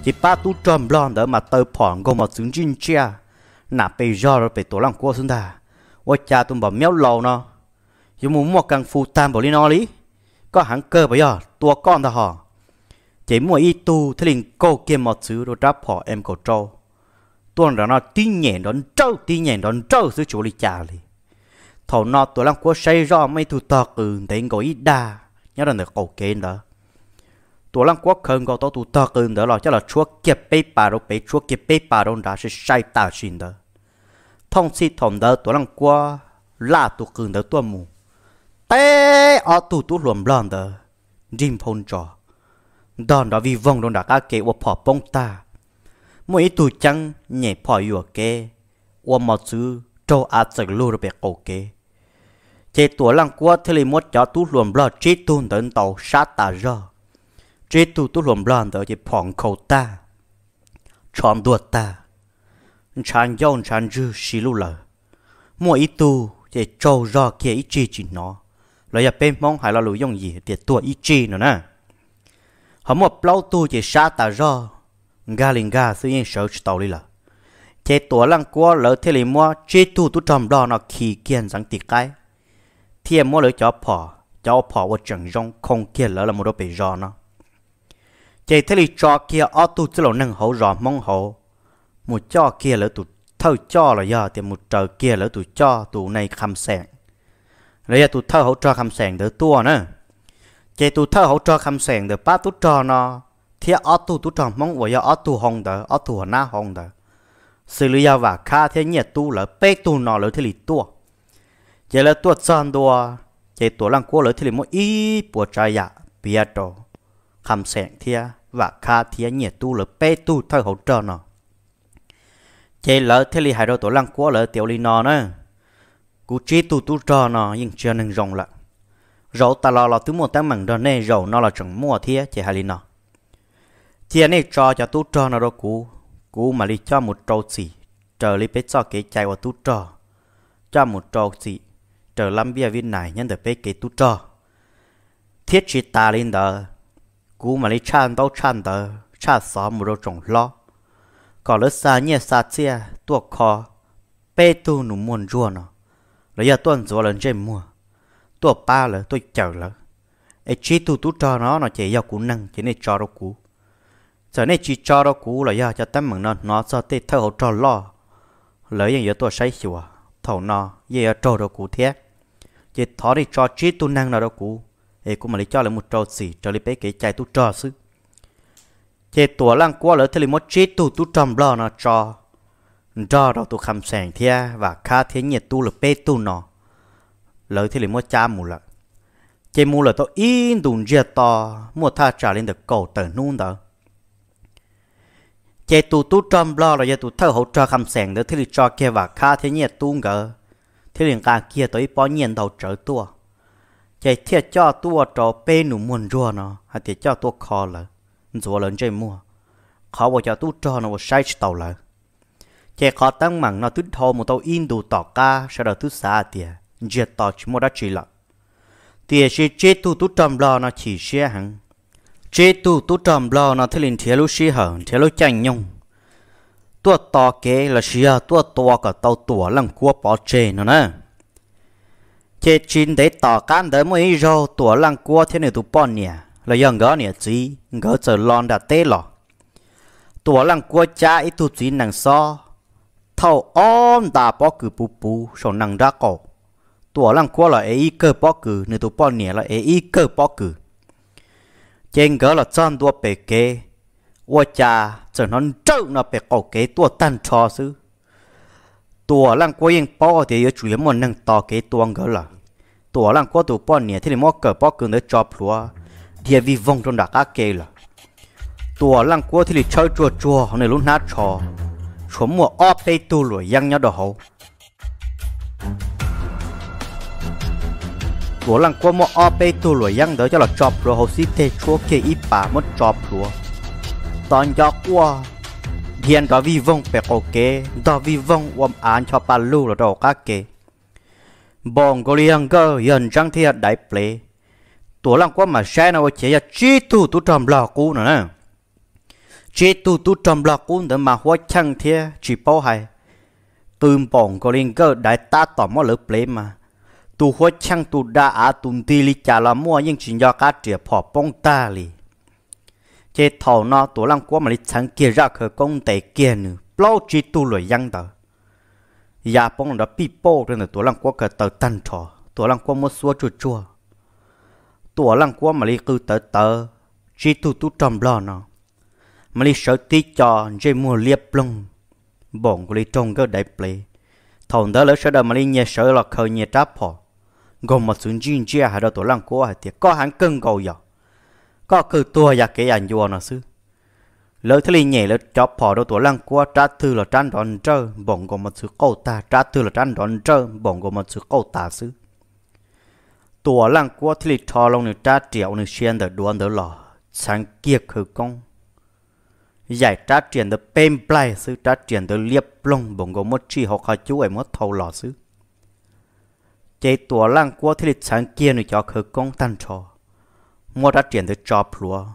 chỉ ba tu trầm lon đó mà tơ phòn gồm một xứng chinh chia nạp bê do đó bê tổ lăng qua xứng ta ôi cha tôi bảo méo lầu nó dù muốn mua càng phụ tam bảo đi nó lý có hẳn cơ bây giờ, tua con ta họ chỉ mua y tu, thế liền cô kia một thứ rồi đáp họ em cầu trâu. Tuần đó nó tin nhện đón trâu tin nhện đón trâu sự chủ lì chà li thầu nó tuổi lăng của say rõ mấy tu to cừ ngồi ít đa, nhớ là được ok đó tuổi lăng quốc không có tổ tu tờ cừ đó là cho là chúa kiếp bê bà đâu bê chúa kiếp bê bà đâu, đã sẽ sai ta xin đó thông si thòng đó tuổi lăng quốc là tu cừ đó tu mù té ở tù tù luồng lon đó rim phong trò. Đòn đó vì vong đòn đã cá kê ua phò bông ta. Mỗi tù chăng nhẹ phò yùa kê. Ua mò chứ trâu á sực lù rồi bè cầu kê. Chế tù lăng qua thế li mốt cho tù luồng lon chế tù đến tàu sát ta ra chế tù tù luồng lon đó chế phỏng khẩu ta. Chọn đuột ta. Chàng dâu chàng dư xí lù lờ. Mỗi tù chế châu ra kia ít chi chỉ nó là bên mong hay là lùi dùng gì để tua ít chi nữa nè họ một lâu tu chế sa ta do ga linh ga sự yên sợ tàu đi là chế tuổi lăng qua lỡ thế li mua chế tu tu trầm đó nó kỳ kiên rằng tiệt cái thiên mua lỡ cho phò cho phò và chẳng rong không kia lỡ là một đôi bị rò nó chỉ thế li cho kia ở tu chỉ là nâng hậu rò mong hậu một cho kia lỡ tụ thâu cho là giờ thì một trời kia lỡ tụ cho tụ này khăm sẹn rồi giờ tụ thơ hậu cho khăm sàng đỡ tua nữa. Chạy tụ thơ hậu cho khăm sàng đỡ ba tụ cho nó thì ở tu tụ trò mong và ở tu hồng đỡ, ở tu na hồng đỡ. Xử lý và kha thế nhiệt tu lỡ bê tu nó lỡ thế li tua chạy lỡ tua chân đua chạy tua lăng cua lỡ thì mỗi ý bùa trai ya dạ bia đồ khăm sàng thia và kha thế nhiệt tu lỡ bê tu thơ hỗ trợ nó chạy lỡ thì hai đôi tuột lăng cua lỡ tiểu li nó nữa cú chế tu tu cho nó, nhưng chưa nên rộng lại. Rau ta lo là thứ một tấm mảng đó nè rau nó là chẳng mua thía chỉ hai li nó thia này cho cho tu cho nó đó, cú cú mà li cho một trâu gì chờ li bé cho cái chạy vào tu cho cho một trâu gì trở lâm bia viên này nhân được bé kế tu cho thiết chỉ ta lên đó cú mà lấy chan đâu chan đó cha xó một đôi trồng lo còn lỡ xa nhẹ xa chia tuộc kho bé tu nụ muôn rùa nó lấy giờ tuần rồi lần trên mua tôi ba là tôi chờ là ấy chỉ tu tu cho nó nó chỉ giao cú năng chỉ nên cho nó cú giờ này chỉ cho nó cú là giờ cho tấm mừng nó nó cho tê thơ cho lo lấy những yếu tôi say chùa thầu nó giờ cho nó cú thế chỉ thọ đi cho chỉ tu năng nó đó cú ê cũng mà lấy cho lại một trâu xỉ cho lấy bé cái chạy tu cho sư chỉ tuổi lăng qua lỡ thì một chỉ tu tu trầm lo nó cho cho đó tôi khám sàng thia và khá thế nhiệt tu là bê tu nó lời thì lấy mua cha mù lợ. Chế mù là tôi in đùn chia to mua tha trả lên được cầu tờ nung đó chế tu tu trầm lo là giờ tu thơ hậu cho khám sàng đó thì cho kia và khá thế nhiệt tu ngờ. Thế liền cả kia tới bao nhiêu đầu trở tua. Chế thiệt cho tua trò bê nụ muôn rùa nó hay thiệt cho tua khó lợ. Rùa lớn chơi mua. Khó bỏ cho tu cho nó sai tàu lợ chế khó tăng mặn nó tức thô một tàu in đủ tỏ ca sau đó tức xa tiền giết tỏ chỉ một đã chỉ lọ. Tiền sẽ chế tu tu trầm lo nó chỉ xe hẳn. Chế tu tu trầm lo nó thế liền thiếu lúc xe hở thiếu lúc chanh nhung. Tua tỏ kế là xe tua tua cả tàu tua lăng cua bỏ chê nó nè. Chế chín để tỏ can đỡ mỗi rau tua lăng cua thế này tu bỏ nè là dân gỡ nè gì gỡ giờ lon đã tê lọ. Tua lăng cua cha ít tu gì nàng so thâu ôm đà bỏ cử bù bù, sổ năng ra cổ. Tua lăng qua là ấy cơ bỏ cử nếu tụ bỏ nhẹ là ấy cơ bỏ cử. Trên gỡ là chân tua bề kế. Ua cha trở nó trâu nó bề cổ kế tua tan cho sư tua lăng qua yên bỏ thì chủ yếu một năng to kế tua gỡ là. Tua lăng qua tụ bỏ nhẹ thì mua cờ bỏ cử để cho plua thì vì vong trong đặc ác kế là. Tua lăng qua thì chơi chua chua này lúc nát cho chúng mùa ở bê tu rồi yang nhau đồ hậu của lăng qua mùa ở bê tu rồi yang đó cho là chọp rồi hậu xí thế chúa kia ít bà mất chọp rồi tòn gió qua thiên đó vi vong bè cổ kế đó vi vong ôm án cho bà lưu là đồ các kế bong có liên gơ yên trăng thiệt đại ple. Tổ lăng qua mà xe nào chế ya chi tu tu trầm lò cũ nữa nè chế tu tu trầm lọ cũng đã mà hóa chăng thế, chỉ bao hay. Tùm bỏng có liên cơ đại ta tỏ mò lớp lệ mà. Tu hóa chăng tu đa á tu ti li chả là mua nhưng chỉ do cá trẻ phò bông ta li chế thầu nó tổ lăng quá mà li chẳng kia ra khởi công tệ kia nữa bao chỉ tu dạ rồi yang tờ. Ya bông đã bị bô trên là tổ lăng quá cả tờ tan trò tổ lăng quá mua xua chua chua. Tổ lăng quá mà li cứ tờ tờ. Chỉ tu tu trầm lọ nó mà li sợ tí cho dây mua liệp lông bọn của li trông cái đại plei thằng đó lỡ sợ đâu mà li nhẹ sợ là khờ nhẹ tráp họ gồm một xuống chuyên chia hay đâu tổ lăng cố hay tiệt có hắn cân cầu giờ có cứ tua ya cái anh vua nó sư, lỡ thế li nhẹ lỡ chọc họ đâu tổ lăng cố trả thư là tranh đòn trơ. Bọn gồm một sự câu ta trả thư là tranh đòn trơ. Bọn gồm một sự câu ta sư, tổ lăng cố thế li thò lông nữa trả triệu nữa xuyên được đuôn được lò. Sáng kia khử công giải trả tiền từ pem play sư trả tiền từ liệp lông bổng gồm một chi học khai chú ấy mất thầu lò sư. Chế tổ lang qua thì lịch sáng kia nữa cho khởi công tan trò. Mua trả tiền từ cho plua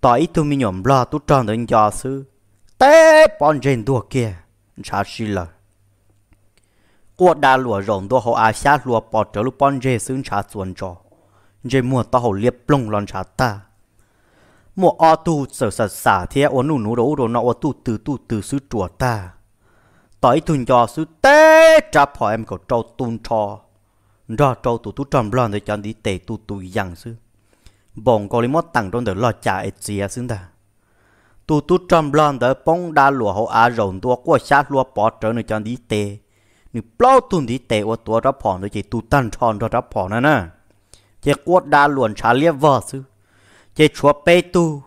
tại tu mi nhổm lo tu tròn từ cho sư. Té bọn trên đua kia trả xí lờ. Qua đa lùa rộng đua họ à xa lùa bỏ trở lúc bọn trên sư trả xuân cho trên mua tao họ liệp lông lon trả ta mua ô tu sờ sợ xả thế ô nụ nụ đồ đồ nọ ô tu từ tu từ sư chùa ta. Tới tuần cho sư tế trả họ em có trâu tuôn cho. Ra trâu tu tu trầm lon để cho đi tệ tu tu dặn sư bông có lý mót tăng trong đời lo trả ít gì à xứng ta tu tu trầm lon để bông đa lúa hậu á rồng tua qua sát lúa bỏ trở nơi cho đi tệ nếu bao tuần đi tệ ô tua ra phòn để chỉ tu tan tròn ra ra phòn nữa nè. Chỉ quất đa luồn trả liếc vợ sư chế chúa bê tu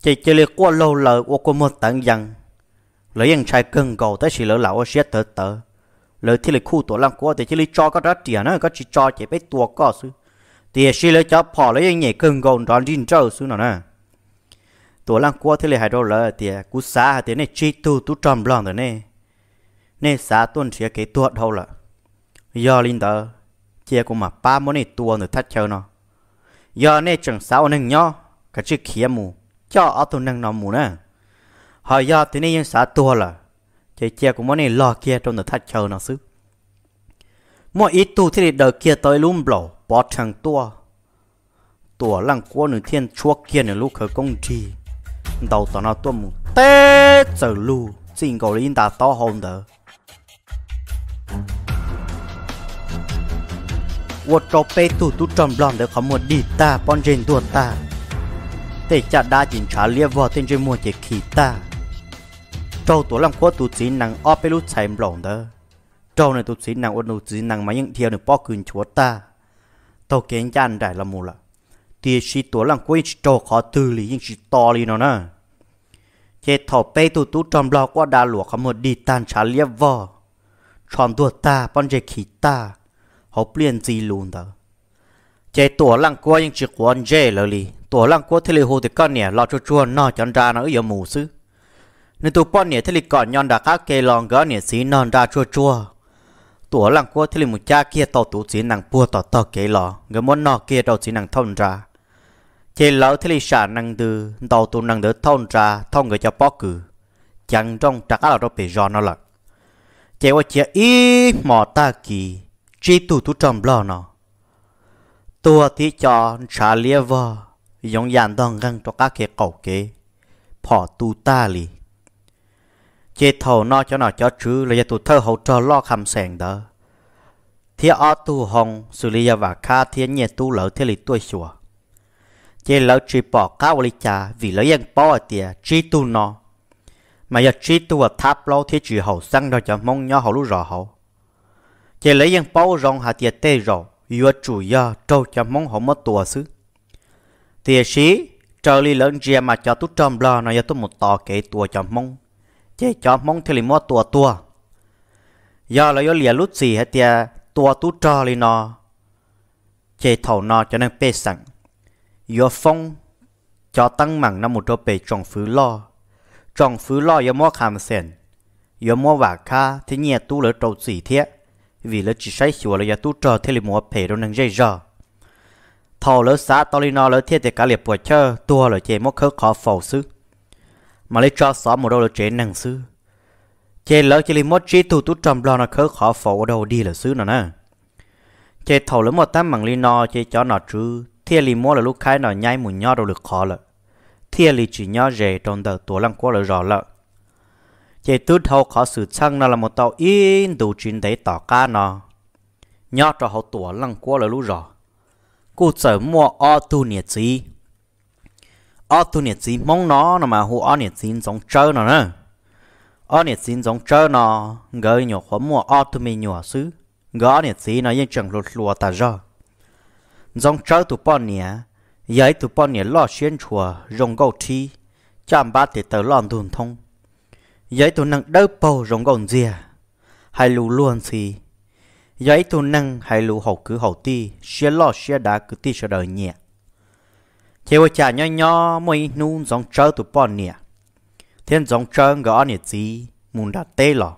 chế chế lê qua lâu lờ của cô một tận dần lỡ yang trai cưng cầu tới chỉ lỡ lão ở xét tờ tờ lỡ thì lê khu tổ lăng qua thì chỉ lê cho có đó tiền nó có chỉ cho chế bê tua có sư thì chỉ lỡ cho bỏ lỡ yang nhảy cưng cầu đón đi trâu sư nào nè. Tổ lăng qua thì lê hai đô lỡ thì cú xá thì này chi tu tu trầm lòng rồi nè. Nè xá tuần thì cái tuột đâu là do linh tờ chia cũng mà ba món này tua nữa thắt chơi nó giờ này chẳng sao nên nhó cái chữ kia mù, cho ở tu nâng nó mù nè. Họ giờ thì nên ยัง xả tua là chơi chia cũng muốn này lo kia trong được thắt chờ nó xứ. Mỗi ít tu thì đời kia tới lùm bầu bỏ thằng tua. Tua lăng qua nửa thiên chúa kia nửa lúc khởi công trì. Đầu tao nó tua mù, tê trở lu xin cầu linh đã to hơn đỡ. วดเราไปตูตุจอมบลอมเดือยขมวดดีตาปอนเจนตัวตาแต่จะได้จินชาเลียบว่เต็นจมัวเจขีตาเจ้าตัวลำคัวตูจีนังอ้อไปรู้ใช้หลอมเด้อเจ้าในตูจีนังอดนูจีนังมายังเที่ยวในป้อคืนชัวตาเต่าเก่งจันได้ละมูละเตี๋ยชีตัวลำคัวยิ่งโจขอตือหรือยิ่งชีตอรีเนาะนะเจถอไปตูตุจอมบลอมก็ดาหลวขมวดดีตาชาเลียบว่าชอนตัวตาปอนเจขีตา họ biến gì luôn đó. Chạy tổ lăng qua những chiếc quan dễ là li tổ lăng qua thế lì hồ thì con nè lo cho chua nó chọn ra nó ở mù xứ. Nên tụ bọn nè thế lì còn nhon đã khác kê lòng gỡ nè xí non ra chua chua. Tổ lăng qua thế lì một cha kia tàu tụ xí năng bua tàu tàu kê lò. Gỡ món nọ kia tàu xí năng thông ra. Chạy lỡ thế lì xả năng từ, tàu tụ năng đỡ thông ra thông người cho bó cử. Chẳng trong trạc là đâu bị giò nó là chạy qua chia ít mò ta kỳ chỉ tụ tụ trầm lo nó. Tua thì cho trả lia vò giống dàn đòn găng cho các cái cầu kế. Phỏ tu ta lì. chế thầu nó cho nó cho chứ là tụ thơ hậu cho lo khăm sèn đó thì ở tu hồng, xử lý và kha thiên nhẹ tu lỡ thế lì tuổi sủa chế lỡ chỉ bỏ cao lì cha, vì lỡ yên bỏ tiề chỉ tu nó. Mà giờ chỉ tu tháp lâu thì chỉ hậu sang đó cho mong nhau hậu lúc rõ hậu chỉ lấy những bao rong hạt tiệt tê rồi yếu chủ yếu trâu cho mong họ mất tua xứ. Thì sĩ trở đi lớn chia mà cho tút trầm lo nó cho tôi một tò kể tua cho mong chỉ cho mong thì li mất tua tua do là do lìa lút gì hết tia tua tút trò li nó. Chỉ thầu nó cho nên bê sẵn. Yếu phong cho tăng mạng năm một đôi bề trồng phứ lo. Trồng phứ lo yếu mua khám sen yếu mua vả kha thì nhẹ tu lỡ trâu gì thiết vì lỡ chỉ sai xỉu là giờ tu trò thế là mua phe đâu năng dây giờ thầu lỡ xã tao li nó lỡ thiết để cả liệp bùa chơ, tua lỡ chế mốc khớ khó phổ sư mà lấy cho xóa một đâu lỡ chế năng sư chế lỡ chỉ li mốt chỉ tu tu trầm lo nó khớ khó phổ đâu đi là sư nó nè. Chế thầu lỡ một tám bằng li nó chế cho nó chứ thiết lì mua là lúc khai nó nhai mùi nho đâu được khó lợ thiết lì chỉ nho rề trong tờ tua lăng qua lỡ rõ lợ chỉ tu thâu khó sự chăng nó là một tàu in đủ chuyện đấy tỏ ca nó. Nhớ cho họ tuổi lăng qua là lũ rõ cụ sở mua o tu nhiệt gì o tu nhiệt gì mong nó nó mà hù o nhiệt gì giống chơi nó nữa o nhiệt gì giống chơi nó gỡ nhỏ khó mua o tu mình nhỏ xứ. Gỡ nhiệt gì nó yên chẳng lột lùa ta ra giống chơi tụ bọn nhẹ giấy tụ bọn nhẹ lo xuyên chùa rong gâu thi. Chạm ba thì tờ lòn đùn thông giấy tụ năng đỡ bầu rộng gọn dìa hay lù luôn xì. Giấy tụ năng hay lù hậu cứ hậu ti xia lo xia đá cứ ti cho đời nhẹ. Chế chả nhỏ nhỏ mỗi nung giống chơi tụ bò nhẹ thiên giống chơi gõ nhẹ gì muốn đặt tê lò.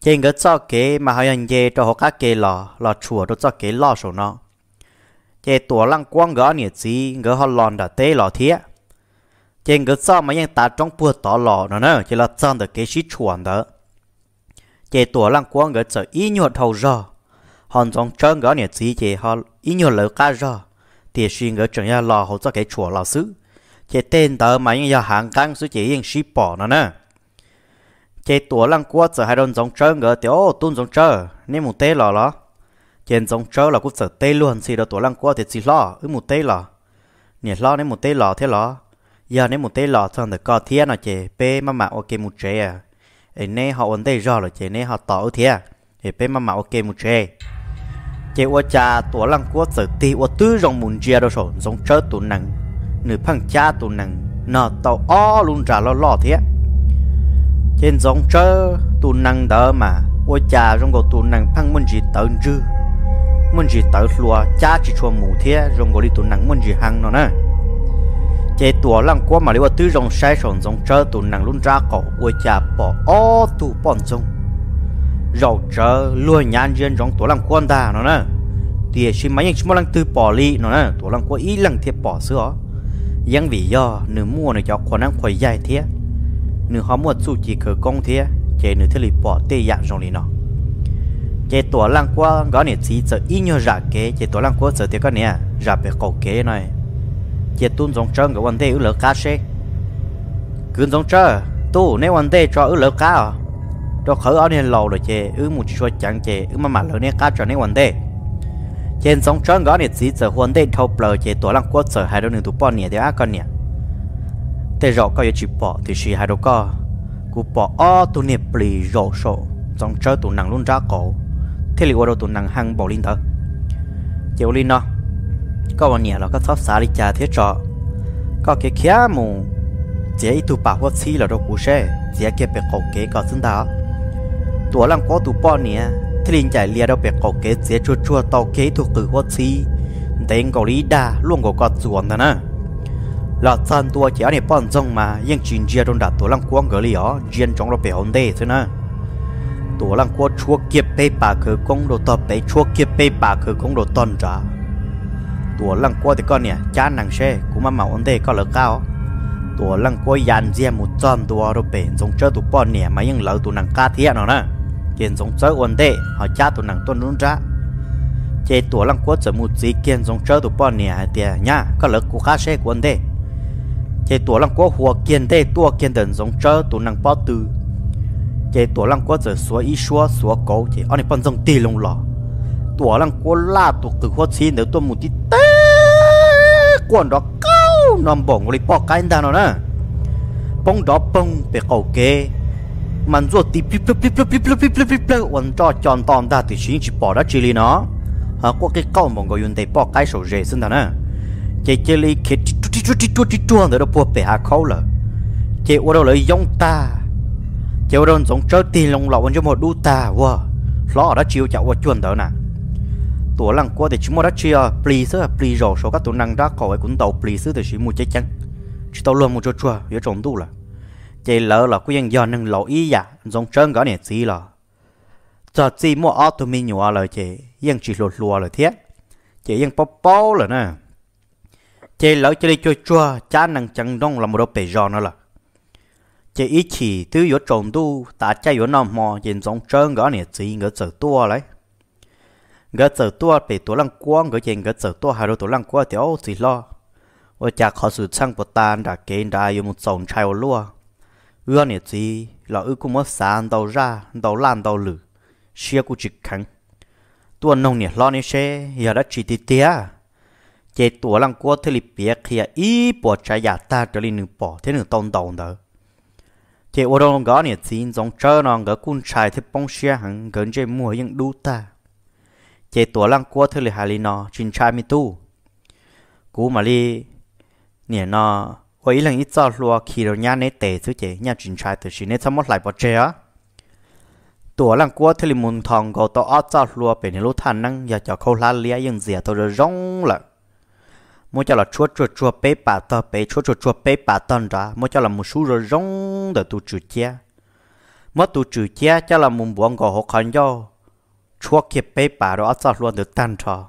Trên cái cho kế mà hai anh dê cho họ các kế lò lò chùa cho kế lo số nó chế tổ lăng quang gõ nhẹ gì gõ họ lòn đặt tê lò thiệt chỉ người sao mà nghe ta trong bùa tỏ lò nó nữa chỉ là chân được cái sĩ chuẩn đó chỉ tuổi lăng quang người sợ ý nhuận thầu rò hoàn trong trơn gõ nhẹ chỉ chỉ họ ý nhuận lỡ cá rò thì suy người chẳng ya lò hậu cho cái chuẩn lão sư, chỉ tên tờ mà những giờ hàng căng số chỉ yên sĩ bỏ nó nữa chỉ tuổi lăng quang sợ hai đòn trong chân ngỡ thì ô tuôn trong chân nên một tê lò lò chỉ giống trâu là cũng sợ tê luôn xì đó tuổi lăng qua thì xì lo ứ một tê lò nhiệt lo nên một tê lò thế lò giờ nếu một tế lọ xong được có thiết nó chế bé mà mà ok một chế à. Ấy nè họ ổn định rồi là chế nè họ tỏ thiên à, thì bé mà mà ok một chế chế ô cha tổ lăng quốc sở ti ô tư rong muốn chia đâu rồi giống chớ tụ nặng nửa phăng cha tụ nặng nọ tàu o luôn trả lo lo thế trên giống chớ tụ nặng đó mà ô cha rong có tụ nặng phăng muốn gì tận chứ muốn gì tận lúa cha chỉ cho mù thế rong có đi tụ nặng muốn gì hăng nó nè chế tua lăng quá mà liệu tư rong sai sòn rong chớ tụ năng luôn ra cổ ôi cha bỏ ô tụ bọn rong rồi chớ luôn nhàn riêng rong tua lăng quan ta nó nè. Thì xin mấy những chúng lăng tư bỏ ly nó nè. Tua lăng quá ý lăng thiệt bỏ sữa yang vì do nửa mua này cho quan năng khỏi dài thế nửa họ mua su chỉ khởi công thế chế nửa thế li bỏ tê dạng rong li nó. Chế tua lăng quá gõ nè chỉ sợ ý nhớ ra kế, chế tua lăng quá sợ thế có nè ra về cầu kế này chỉ tuôn dòng trơn cái vấn đề ở lỡ cá xe cứ dòng trơn tu nếu vấn đề cho ở lỡ cá à cho khởi ở nên lầu rồi chè ư một chút chẳng chè ư mà mà lỡ nên cá cho nên vấn đề trên dòng trơn cái này chỉ giờ vấn đề thâu bờ chè tuổi lăng quốc sở hai đôi nương tụ bỏ nhẹ thì á con nhẹ thế rõ có chỉ bỏ thì chỉ hai đôi co cú bỏ o tu nè bì rõ sổ, dòng chơi tụ năng luôn ra cổ. Thế li đâu tụ năng hăng bỏ linh thở. Chiều linh nó. ก็วันเนี้ยเราก็ชอบสาริจาเทจอก็เกี่ยแค่หมูเจ๊อีตูปากว่าซีเราดูกูเช่เจ๊เก็บไปกอกเก๋ก็ซึ่งดาตัวลังก็ตูป้อนเนี้ยที่ลิงใจเลียเราไปกอกเก๋เจ๊ชัวชัวตอเก๋ถูกตือว่าซีเด้งกอรีดาล่วงกอกส่วนนะนะหลอดซันตัวเจ๊เนี่ยป้อนจงมายังจีนเจียโดนดัดตัวลังกวงเกลีอ๋อเจียนจงเราไปฮอนเด้ใช่นะตัวลังกวชัวเก็บไปปากคือกงโดตอนไปชัวเก็บไปปากคือกงโดตอนจ้า ตัวลังกัวที่ก้อนเนี่ยจานหนังเช่กูมาเหมาอันเดก็เหลือเก้าตัวลังกัวยันเจียมุดจอนตัวรูเป็นสงเจอตัวป้อนเนี่ยมายังเหลือตัวหนังกาเทียนหรอนะเกียนสงเจออันเดเขาจ้าตัวหนังต้นนู้นจ้าเจตัวลังกัวจะมุดจีเกียนสงเจอตัวป้อนเนี่ยเตียเนี่ยก็เหลือกูค่าเช่กูอันเดเจตัวลังกัวหัวเกียนเดตัวเกียนเดินสงเจอตัวหนังป้อตือเจตัวลังกัวจะสัวอีชัวสัวเกาเจอันนี้เป็นสงตีลงหล่อตัวลังกัวลาตัวคือหัวชีเดี๋ยวตัวมุดที่เต้ quần đó cao nằm bổng đi bỏ cái đàn nó nè bông đó bông bị cầu kê mình rồi tí pip pip pip pip pip pip pip pip quần cho tròn tòn ta thì chỉ chỉ bỏ đó chỉ li nó họ có cái câu mong gọi dùng để bỏ cái sầu rễ xin nè chế chế li khít chút chút chút chút chút chút nữa đó bỏ bể hạ khâu là chế ở đâu lấy giống ta chế ở đâu giống chơi tiền lông lọ vẫn cho một đu ta wow lo đó chiều chảo qua chuẩn đó nè ตัวหลังกัวแต่ชิมอรัชเชียปลีซะปลีรอชก็ตัวนังรักขอไอ้คุณเต่าปลีซะแต่ชิมูเจ๊จังชิเต่าล้วนมูชัวชัวเยอะจงดูละเจเลอละกูยังยอนึงเหล่าอีหยาจงเชิงก็เนี่ยจีละจอดจีมัวออตัวมีหนัวเลยเจยังจีหลุดลัวเลยเทียเจยังป๊อปป๊อเลยนะเจเลอจะได้ชัวชัวจ้านังจังดงละมูรเปยอนั่นละเจอีฉีตื้อยศจงดูตาใจยศนอมมอเย็นจงเชิงก็เนี่ยจีเงือเสือตัวเลย ก็เจอตัวไปตัวลังกว้างก็ยังก็เจอตัวหาราตัวลังกวงเดี๋ยวสิล้อว่าจากขอสุดช่างปตานดักเกณฑ์ได้อยู่มุดสองชายลัวเอื้อเนี่ยจีเราเอื้อกูมั่วสารเดาร่าเดาล้านเดาหลือเชียกูจิกขังตัวนงเนี่ยล้อนี่เช่อย่าได้จีติเตียเจตัวลังกวงเทลิเปียกเขียอีปวดชายาตาเดลิหนึ่งปอเทหนึ่งตอนตองเด้อเจ้าดองก็เนี่ยจีนจงเจอนองก็กุ้นชายที่ป้องเชียหังเกินเจ้มัวยังดูตา chế tổ lăng cua thư lì hà lì nó chín trai mi tu. Cú mà li nè nó với lần ít cho lúa khi rồi nhà nè tệ chứ chế nhà chín trai từ xin nè thăm một lại bỏ chế á. Tổ lăng qua thư lì muốn thòng gò tổ ớt cho lúa bên lúc thanh năng giờ cho khâu lá lia yên dìa tổ rồi rong lại mua cho là chua chua chua bé bà tơ bé chua chua chua bé bà tơ ra mua cho là một số rồi rong để tu chữ chia mất tu chữ chia cho là muốn buông gò học khăn cho chúa kia bê bà đó ở luôn được tan trò.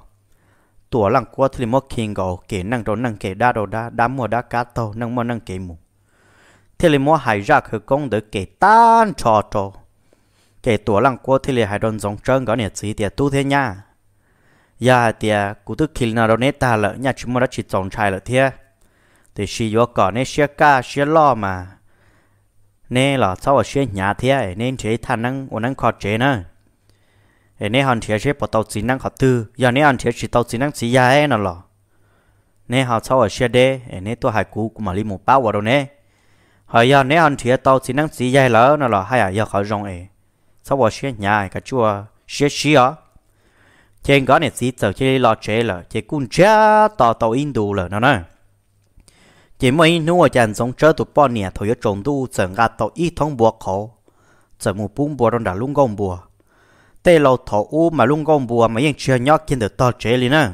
Tuổi lăng qua thì mất kinh gò kể năng đồ năng kể đa đồ đa đá mua đá cá tàu, năng mua năng kể mù. Thì là mua hải ra khởi công được kể tan trò trò. Kể tuổi lăng qua thì là hải đồn dòng trơn gõ nhiệt gì tiệt tu thế nha. Dạ ya tiệt cụ tức khi nào đó nét ta lợ nhà chúng mua đã chỉ dòng trai lợ thế thì xì có cỏ nét xe ca xe lo mà. Nè là sau ở xe nhà thế nên chế thằng năng ổn năng khó chế nữa ê, nè, hòn thiệt chế bỏ tàu chỉ năng học tư. Giờ nè, hòn thiệt chỉ tàu chỉ năng chỉ ya ấy, nó lọ. nè họ sau ở xe đê. Ê, nè, tôi hai cú cũng mà li một bao vào đâu nè? Họ giờ, nè, hòn thiệt tàu chỉ năng chỉ ya lỡ, nó lọ hay à giờ họ rong ê. Sau ở xe nhà, cái chua xe xí á. Trên cái này chỉ tàu chơi lò chế là chế cún cha tàu tàu in đủ là nó nè chỉ mới nuôi chăn giống chơi tụ bao nhiêu thôi trồng tu chẳng gạt tàu ít thông bùa khổ. Chẳng một bún bùa trong đã lung gom bùa tê lâu thổ u mà lung gom bùa mà yên chưa nhóc kiến được to chế liền nè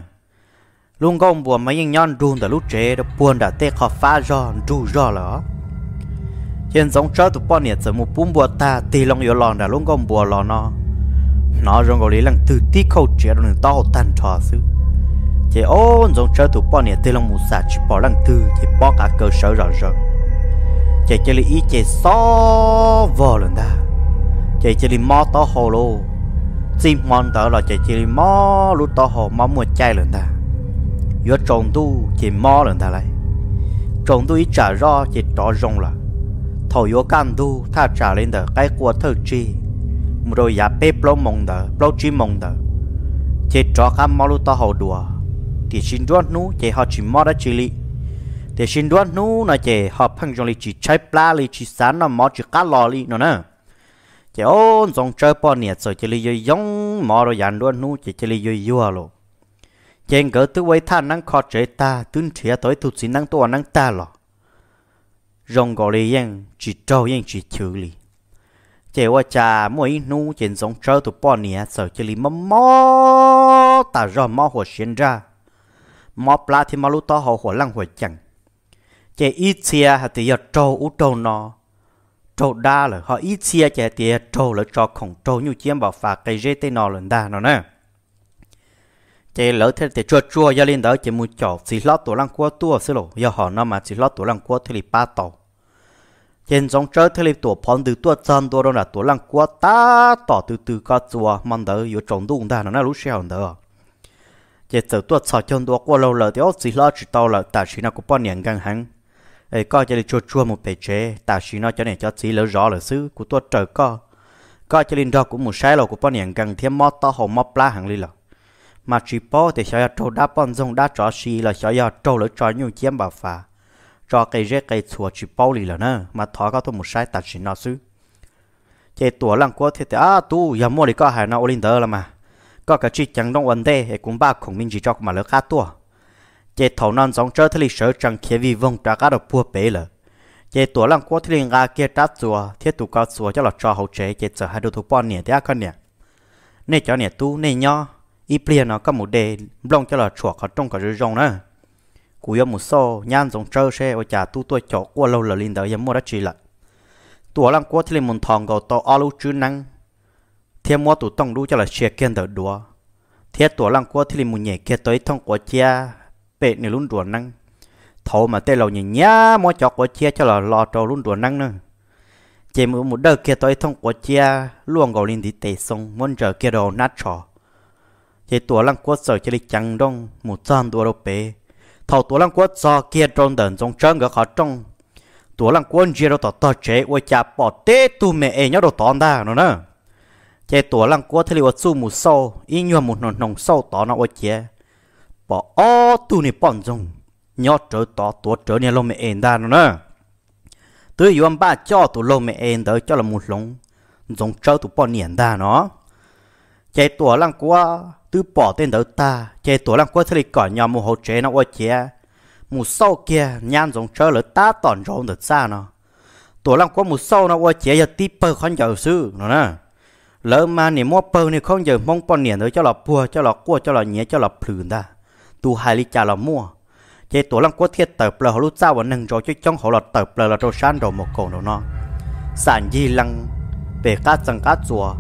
lung gom bùa mà yên nhon đun từ lúc chế đó buồn đã tê khó phá do đu do lỡ. Hiện giống chó tụi bọn nhiệt giờ một bún bùa ta tê lòng yếu lòn đã lung gom bùa lò nó. Nó rong gọi lăng từ tí khâu chế rồi to tan trò xứ. Chế ôn giống chó tụi bọn nhiệt tê lòng mù sạch chỉ bỏ lăng từ chế bỏ cả cơ sở rõ rồi chế chế lý ý chế xó vò lần ta chế chế lý mò to hồ lô chim mòn tớ là chỉ chỉ mò lúc to hồ mò mua chai lần ta. Yếu trồng tu chỉ mò lần ta lại. Trồng tu ít trả rõ chỉ trò rong là thầu yếu can tu ta trả lên tờ cái của thơ chi. Rồi đôi giá bếp lâu mong tờ lâu chi mong tờ. Chỉ trò khám mò lúc to hồ đùa. Thì xin đuốt nú chỉ họ chỉ mò đã chỉ li thì xin đoán nú nó chỉ họ phăng trong li chỉ trái pla li chỉ sáng nó mò chỉ cá lò li nó nè chỉ ôn dòng chơi bao nhiêu rồi chỉ li yo giống mò rồi dàn luôn nu chỉ chỉ li yo yo lo chè ngỡ tư quay than năng khó chế ta tương thiệt tới tụt xin năng tua năng ta lo rong gọi li yên chỉ trâu yên chỉ chữ li chỉ qua cha mỗi nu chè dòng chơi tụt bao nhiêu rồi chỉ li mò mò ta rồi mò hồ xuyên ra mò pla thì mò lúa to hồ hồ lăng hồ chẳng chỉ ít chia hạt thì trâu út trâu nó trâu đa là họ ít chia chè thì trâu là cho khổng trâu như chiếm bảo phạt cái dễ tên nó lần đa nó nè. Chè lỡ thế thì chua chua, gia lên đó chỉ mua chọ chỉ lót tổ lăng qua tua xí lộ do họ nó mà chỉ lót tổ lăng qua thì là ba tàu. Trên giống chơi thì là tổ phong từ tua chân tua đó là tổ lăng qua ta tỏ từ từ có chùa, mong đỡ yếu trồng đúng đa nó là lúc xèo đỡ. Chè từ tua chọ chân tua qua lâu lỡ thì chỉ lót chỉ tàu là tại chỉ nó có bao nhiêu găng hàng ấy coi cho đi, chua chua một bề chế ta chỉ nó cho này, cho chỉ lỡ rõ là xứ của tôi trời co. Coi cho linh đó cũng một sai lỗi của bọn nhện gần thêm mót to hồ mót lá hàng li là mà chỉ po thì sẽ trâu đá bọn dòng đá trò xì là sẽ trâu lỡ trò nhiều chiếm bảo phà. Cho cây rễ cây chùa chỉ po li là nè mà thọ có tôi một sai ta chỉ nó xứ. Chế tuổi lăng quá thì à tu, giờ mua thì có hải nó linh đó là mà. Có cái chi chẳng đông vấn đề cũng ba khổng minh chỉ cho mà lỡ khá tuổi chế thầu non giống chơi thì sở chẳng kia vì vong trả cả được bùa bể lợ, chế tuổi lăng quá thì ngà kia trả chùa thiết tụ cao chùa cho là cho hậu chế chế chờ hai đồ thủ bọn nhẹ thế con nhẹ nè cho nhẹ tu nè nho ít bia nó có một đề blong cho là chùa ở trong có rừng rong nữa cú yêu một số nhan giống chơi xe ở trả tu tôi chỗ qua lâu là linh đời yếm mua đã chỉ lại tuổi lăng quá thì muốn thòng cầu to alu chữ năng thêm mua tụ tông đu cho là chia kiên đời đùa thiết tuổi lăng quá thì muốn nhẹ kia tới thông của cha bệ này luôn đùa năng. Thầu mà tê lâu nhìn nhá mỗi chọc của chia cho là lo trầu luôn đùa năng nữa chỉ một một đợt kia tôi thông của chia luôn gọi lên thì tê sông muốn chờ kia đồ nát trò. Chỉ tuổi lăng quất sợ chỉ đi chẳng đông một trăm đùa đâu bể thầu tuổi lăng quất do kia trong đợt trong chân gỡ khó trong tuổi lăng quất chia đâu tỏ tỏ chế ôi cha bỏ tê tu mẹ ấy nhớ đồ tòn đa nữa nè. Chỉ tuổi lăng quất thì liệu su một sâu ý như một nòng nòng sâu tỏ nó ôi chia bỏ ô tu nè bọn dùng. Nhớ trở tỏ tỏ trở nên lông mẹ em đa nữa từ yêu ba cho tụ lông mẹ em tới cho là một lông dùng trở tụ bọn niệm đa nó. Chạy tủa lăng qua từ bỏ tên đỡ ta. Chạy tủa lăng qua thì còn nhau một hồ chế nó qua chế một sau kia nhan dùng trở lỡ ta tòn rộn được xa nó. Tủa lăng qua một sau nó qua chế giờ tí bơ khó giờ sư nó nè. Lỡ mà nè mua bơ nè không giờ mong bọn niệm tới cho là bùa, cho là cua, cho là nhé cho là phừ ta tu hai lý cha là mua. Chế tổ lăng quốc thiết tập là họ lúc sao và nâng rồi chứ trong họ là tập là là đồ san đồ một cổ đồ nó sản gì lăng về cá chẳng cá chùa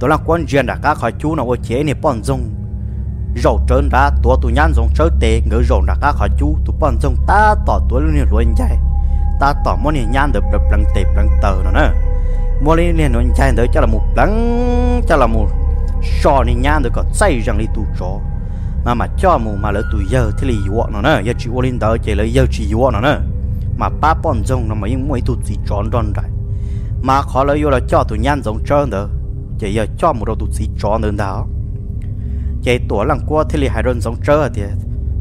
tổ lăng quân duyên đã cá khỏi chú nó ở chế này bọn dung. Rầu trơn ra tổ tụ nhăn dùng sớ tệ ngỡ rầu đã cá khỏi chú tụ bọn dung ta tỏ tuổi luôn luôn chạy ta tỏ món này nhăn được được lăng tệp lăng tờ nó nữa món này liền luôn chạy tới cho là một lăng, cho là một sò này nhăn được có say rằng đi tụ chó mà mà cho mù mà lỡ tụi giờ thì lì vợ nó nè. Giờ chỉ ô linh đó chỉ lỡ giờ chỉ vợ nó nè. Mà ba bọn rong nó mà những mấy tụi chỉ tròn tròn rồi mà khó lỡ vô là cho tụi nhăn giống trơn nữa chỉ giờ cho một đầu tụi chỉ tròn đơn đó. Chỉ tuổi lần qua thì lì hai đơn giống trơn thì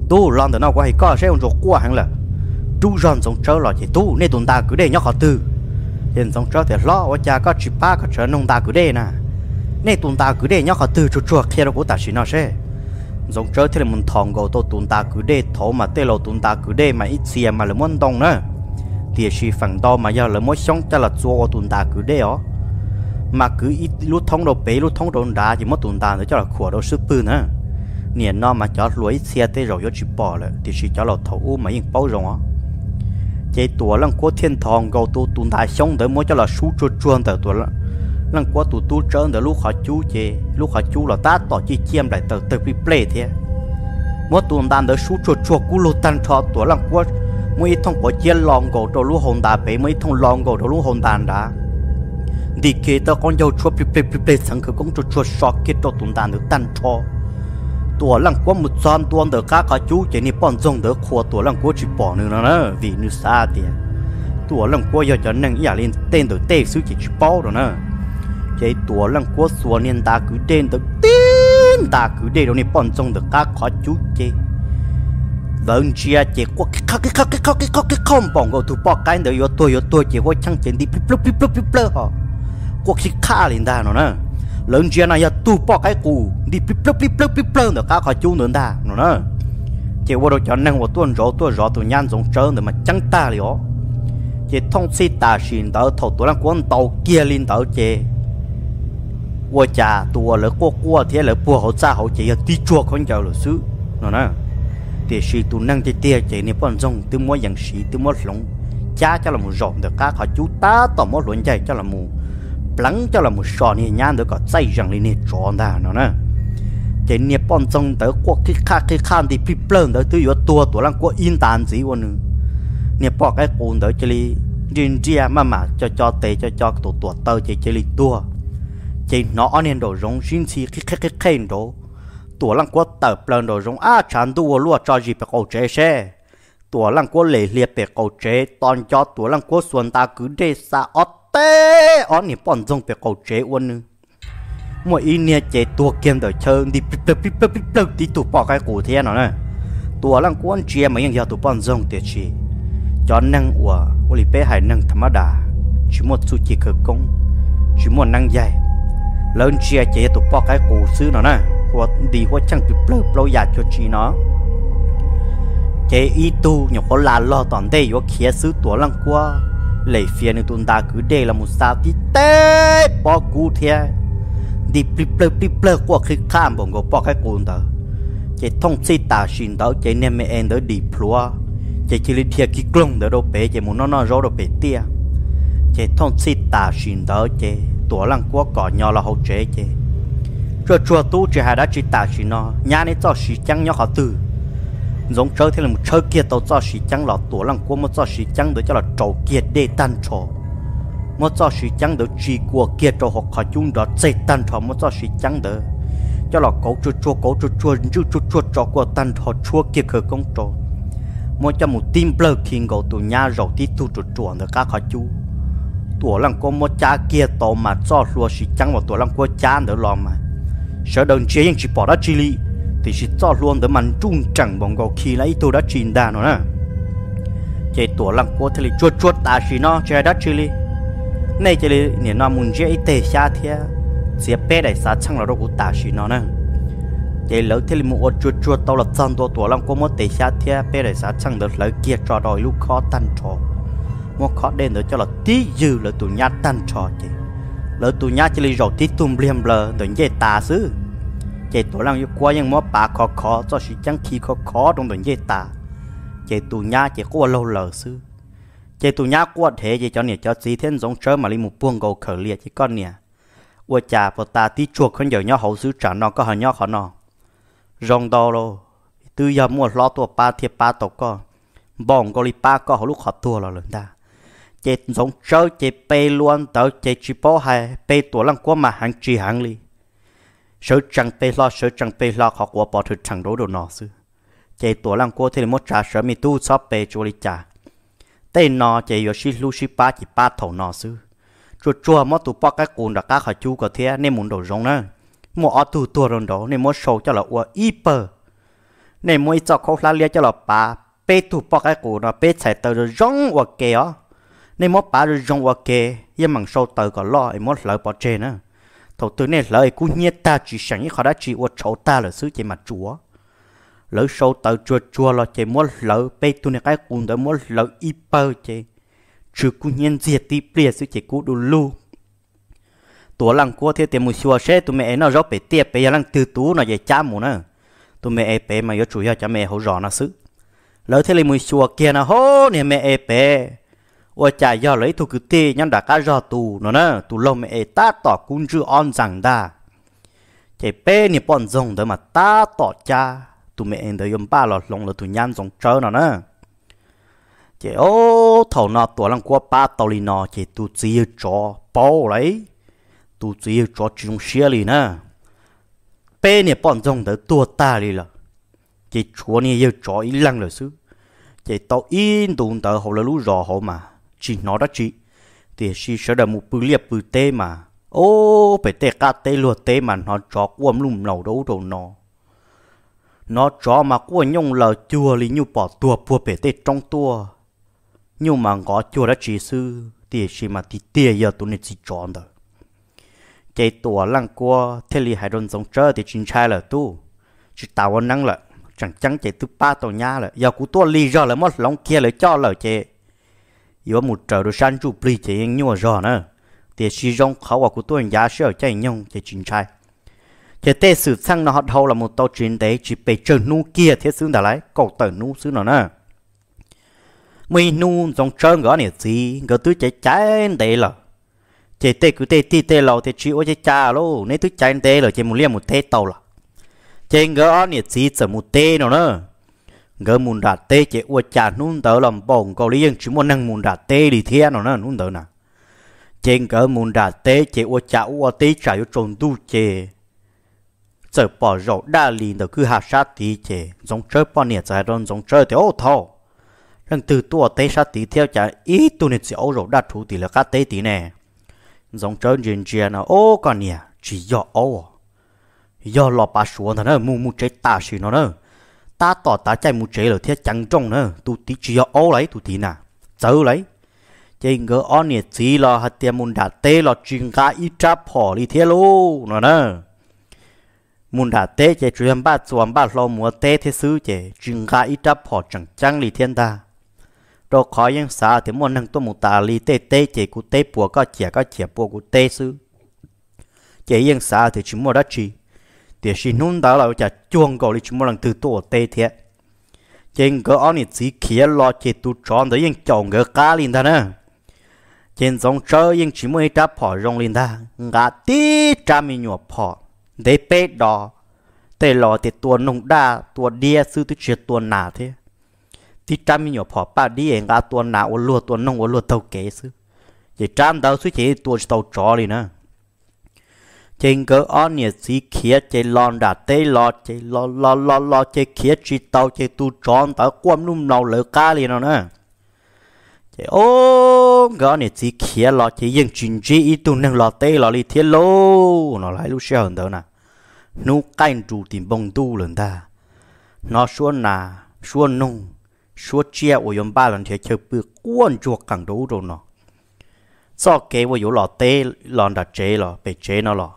tu lần đó nó qua hay có sẽ ông rồi qua hẳn là tu ròn giống trơn là chỉ tu, nên tụi ta cứ để nhóc họ tư. Hiện giống trơn thì lo ở cha, có chỉ ba, có trở nông ta cứ để nè. Nên tụi ta cứ để nhóc họ tư, chuột chuột kia đâu có ta chỉ nó sẽ giống chơi thì là mình thòng gầu tôi tụn ta cứ đê, thổ mà tê lô tụn ta cứ đê mà ít xìa à mà là muốn đông nữa. Thì chỉ phần to mà giờ là mỗi sống cho là chua tụn ta cứ đê ó. Mà cứ ít lúc thông đồ bể lúc thông đồ đá chỉ mất tụn ta nữa cho là khổ đồ sức bự nữa. Niệm nó mà cho lối xe tê rồi chỉ bỏ lại thì chỉ cho là thổ u mà yên bao rồng ó. Chế tuổi lăng cố thiên thòng gầu tôi tụn ta sống tới mỗi cho là sú chua chuông tới tuổi lăng lần qua tụ tu trơn để lúc họ chú chê, lúc họ chú là ta tỏ chi chiêm lại từ từ replay thế. Mỗi tuần đàn để số chuột chuột cú lô tan cho tuổi lần qua, mỗi thông bỏ chia lòng gỗ đồ lúc hồn đà bể mỗi thông lòng gỗ đồ lúc hồn đàn đã. Đi kê tao con dâu chuột replay replay sang cứ cũng chuột chuột sọ kia cho tuần đàn được tan cho tuổi lần qua một trăm tuần để cá cá chú chê ni bọn dông để khua tuổi lần qua chỉ bỏ nữa nữa vì như xa tiền. Tuổi lần qua giờ cho nên ý à lên tên được tê xứ chỉ chỉ bao rồi nữa chế tua lăng quốc xua nên ta cứ đen được tin ta cứ đen đâu nên bọn trong được các khó chú chế vâng chia chế quốc cái khóc cái khóc cái khóc cái khóc cái không bọn gầu thủ bỏ cái nữa yo tôi yo tôi chế qua chẳng chế đi plop plop plop plop plop họ quốc cái khá lên ta nó nè lớn chia này ya tụ bỏ cái cù đi plop plop plop plop plop được các khó chú nữa ta nó nè chế qua đồ cho năng của tuôn rõ tuôn rõ tụ nhan giống trơn để mà chẳng ta liao chế thông sĩ ta xin đỡ thầu tụ lăng quân tàu kia lên đỡ chế 我家多了过过天了不好咋好这要地做看着了是，喏呢。thì sự tu năng thì tia chạy này bọn rong từ mỗi dạng sĩ từ mỗi lông cha cho là một rộng được các họ chú ta tỏ mỗi luận chạy cho là một lắng cho là một sò này nhang được có dây rằng lên này tròn ra nó nè chạy này bọn rong tới qua cái khác cái khác thì bị plơn tới từ yếu tua tua lăng qua in tàn gì vậy nữa này bỏ cái cồn tới chơi riêng riêng mà mà cho cho tệ cho cho tụ tụ tơ chạy chơi tua chỉ nó nên đồ rong xin xì khi khi khi khi đồ. Tổ lăng quá tờ plan đồ rong. À chán tu luo cho gì phải cầu chế xe. Tổ lăng quá lệ liệt phải cầu chế. Toàn cho tổ lăng quá xuân ta cứ để xa. Ót tê! Ót nhỉ bọn rong phải cầu chế uôn nữa mỗi ý nè chế tua kiêm đời chơi đi bít bít bít bít bít đi tụ bỏ cái cổ thế nó nè, tua lăng quan mà những giờ tụ bọn rong tiệt chỉ. Cho năng ủa ô bé hải năng thầm đà. Chỉ một su chỉ cơ công. Chỉ một năng dài lớn chia chế tụ po cái cổ sư nó nè. Của đi hoa chẳng bị plơ plơ giả cho chi nó. Chế y tu nhỏ có là lo toàn đây yo khía sư tổ lăng qua. Lấy phía nữ tuần ta cứ đây là một sao tí tê po cú thế, đi plơ plơ plơ plơ qua khi khám bọn go po cái cổ đó chế thông xí tà xin đó chế nem em đó đi plua chế chỉ lấy thia kí glông đó đâu bé chế muốn nó nó rồi đâu bé tia chế, thông sĩ ta xin đỡ chế tổ lăng quốc cỏ nhỏ là hậu chế chế. Rồi chùa tu chỉ hà đã chỉ ta xin nó, nhà này cho xí chăng nhỏ họ từ giống chơi thì là một chơi kia tàu cho xí chăng là tổ lăng quốc, một cho xí chăng được cho là trâu kia để tan trò một cho xí chăng được chỉ của kia trâu họ khỏi chung đó dây tan trò một cho xí chăng được cho là cấu chua chua cấu chua chua chua chua chua trò của tan trò chua kia khởi công trò một cho một tim blur kinh cầu tụ nhà rồi tí tu chua chua nữa, các họ chú tổ lăng của một cha kia tàu mà cho lúa sĩ chẳng vào tổ lăng của cha nữa lo mà. Sợ đơn chế những chỉ bỏ ra chi li thì chỉ cho luôn để mình trung chẳng bằng gò khi lấy tôi đã chìm đàn nó nè. Chế tổ lăng cô thì chuột chuột ta chỉ nó, chế đã chi li này chế li nè nó muốn chế tê xa thia sẽ bé đại sa chăng là đâu cũng ta chỉ nó nè. Chế lỡ thì một chuột chuột tao là chân tổ tổ lăng cô mất tê xa thia, bé đại sa chăng được lỡ kia cho đòi lúc khó tan trò một khó đen nữa cho là tí dư là tụi nhát tan trò chị lỡ tụi nhá chỉ lấy rau tí tùm liềm lờ đừng dễ tà xứ. Chị tụi lăng yêu quá nhưng mó bà khó khó, cho sự chẳng khi khó khó trong đừng dễ tà. Chị tụi nhá chỉ có lâu lờ xứ. Chị tụi nhá qua thế chị cho nè, cho gì thiên giống chớ mà lấy một buông gầu khởi liệt chỉ con nè. Qua chà bà ta tí chuột không giờ nhau hậu xứ trả nó có hả nhau khó nó rong đo lô từ giờ mua lo tua ba thiệp ba tộc con bỏng có li ba có lúc họ tua là lớn ta chị giống chơi chị bê luôn tới chị chỉ bỏ hai bê tổ lăng quá mà hàng chỉ hàng li. Sợ chẳng bê lo sợ chẳng bê lo họ qua bỏ thực chẳng đấu đồ nọ sư chị tổ lăng quá thì một trả sợ mi tu sắp bê cho li trả tên nọ chị yo shi lu shi ba chỉ ba thầu nọ sư chua chua mất tụ bỏ cái cuốn đã cá khỏi chú có thế nên muốn đồ rong nữa mua ở tụ tua rồi đó nên mua sầu cho là ua y nên mua cho khâu lá lia cho là ba bê tụ bỏ cái cuốn nó bê chạy tới rồi rong ua kia nên mất bà rồi rong ok yên mằng sâu tờ có lo em mất lỡ bỏ trên nữa. Thầu tư này lỡ cú nhiệt ta chỉ sẵn những họ đã chỉ ở chỗ ta là xứ chỉ mặt chúa. Lỡ sâu tờ chua chua lo chỉ mất lỡ, bê tu này cái cùng đó mất lỡ y bơ chỉ chứ cú nhiên diệt tí bìa xứ chỉ cú đủ lu. Tổ lăng cua thế tiền một xua xe tụi mẹ nó rõ bể tiệp giờ lăng từ tú nó dạy cha mù nữa. Tụi mẹ e bé mà yếu chủ yếu cho mẹ hỗ rõ nó xứ. Lỡ thế là một xua kia nó, hô, nè mẹ e bé ô chả do lấy thu cứ nhân đã cá do tù nó nè. Tù lông mẹ ta tỏ cũng chưa on rằng đa chạy bê nè bọn rồng đó mà ta tỏ cha. Tụ mẹ em đời yếm ba lọt lông là tụ nhăn rồng trơ nó nè. Chạy thầu nọ tụ lăng qua ba tàu lì nọ chạy tụ chỉ cho bao lấy. Tụ chỉ cho chúng xe lì nè. Bê nè bọn rồng đó tụ ta lì là chạy chúa nè cho ý lăng là sư tàu in tụ tờ hậu là rò hậu mà chỉ nó đó chị. Thì chỉ sợ là một bự liệp bự tê mà. Ô phải tê cá tê lùa tê mà nó chó uom lùm lầu đâu đâu nó. Nó chó mà của nhung lờ chùa lý nhu bỏ tua bùa bể tê trong tua. Nhưng mà ngõ chùa đã chỉ sư thì chỉ mà thì tê giờ tụi này chỉ chọn được, cái tua lăng qua thế li hai đồn giống chơi thì chính trai là tu. Chỉ tao năng là chẳng chẳng chạy thứ ba tàu nhà là giờ cú tua li ra là mất lòng kia là cho là chạy yếu một trời đồ san chụp lì chỉ anh nhau rõ nữa. Thế xí rong khó vào của tôi giá sẽ ở chạy nhau thì chính trai thế tê sử sang nó hot hầu là một tàu chiến tế chỉ bị chờ nu kia thế xứ đã lấy cầu tờ nu xứ nó nè, mi nu dòng trơn gõ nè gì gỡ tôi chạy anh tế là chạy tê cứ tê tê tê lầu thế chỉ ô chạy cha lô nếu tôi chạy tế là chạy một liêm một thế tàu là chạy gỡ nè gì sợ một tê nó nè gỡ muốn đạt tê chế ua chả nún tớ làm bổng cầu lý chỉ muốn năng muốn đạt tê đi thế nó nè nún tớ nè chế gỡ muốn đạt tê chế ua chả ua tê chả yêu trồn tu chế giờ bỏ rổ đa lì được cứ hạ sát tí chế giống chơi bỏ nhiệt giải đơn giống chơi thì ô thô rằng từ tua tê sát tí theo chả ít tu nè chỉ ô rổ đa thủ tí là cá tê tí nè. Giống chơi chuyện chuyện nè ô còn nè chỉ do ô. Do lọ bà xuống thằng nó mù mù chế ta xì nó nữa ta tỏ ta chạy một chế là thiết chẳng trong nữa. Tu tí chỉ do ô lấy, tu tí nà, chớ lấy. Chế ngỡ on nhiệt chỉ là hạt tiền mun đã tê là chuyện cá ít chắp bỏ đi thế luôn nó nữa muốn đã tê chế truyền ba chuẩn ba lo mua tê thế sư chế chừng gà ít đắp họ chẳng chẳng lì thiên ta. Đồ khó yên xa thì muốn năng tôi một tà li tê tê chế cụ tê bùa có chè có chè bùa cụ tê sư chế yên xa thì chỉ mua đất chi để xin nôn đó là chả chuông gọi lịch một lần từ tổ tế thiệt. Trên cái anh chỉ kia lo chế tu tròn tới yên chồng cái cá linh ta nữa trên dòng chơi yên chỉ mới đáp đắp họ rong linh ta ngã tí trăm mình nhọ họ để bé đỏ để lo thì tua nông đa, tua đia sư tu chuyện tua nà thế. Thì trăm mình nhỏ phò ba đi ngã gà tua nà ô lúa tua nông ô lúa tàu kế sư. Chỉ trăm đầu suy chỉ tua tàu chó đi nữa trên cơ on nhiệt sĩ kia chạy lon đã tê lo chạy lo lo lo lo chỉ kia chỉ tàu chạy tu tròn tàu quam nung nào lỡ ca liền nó nè. Chỉ ô cái nhiệt sĩ kia lo chạy yên chuyện gì ít tu nâng lo tê lo li thiết lô. Nó lại lúc sau hơn đó nè. Nu canh chủ tìm bông tu lần ta. Nó xuân nà xuân nung xuân chia ôi yếm ba lần thì chơi bự quan chuột cẳng đấu rồi nó sau kế với yếu lọ tê lòn đặt chế lọ bị chế nó lọ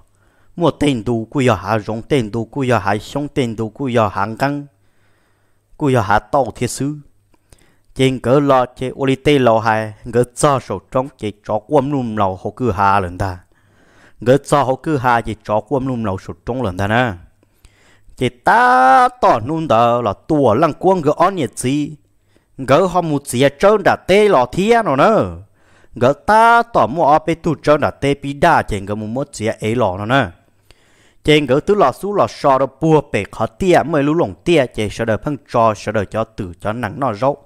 mua tên tu quy giờ hạ rong tên tu quy giờ hạ xong tên tu quy giờ hàng căng quy giờ hạ tàu thiết sứ trên cỡ lọ chế ô li tê lọ hai ngỡ cho sổ trong chế cho quân lùm lọ hồ cư hà lần ta ngỡ cho hồ cư hà chế cho quân lùm lầu sổ trong lần ta nè chế ta tỏ nôn đó là tua lăng quân gỡ on nhiệt gì gỡ họ một gì trơn đã tê lò thiên rồi nè ngỡ ta tỏ mua ở bên tu trơn đã tê bị đa trên gỡ một một gì ấy lò nó nữa chế ngỡ tứ lò sú lò sò đó, bùa bể khó tia mới lú lồng tia chế sợ đời phăng cho sợ đời cho tử, cho nắng nó râu.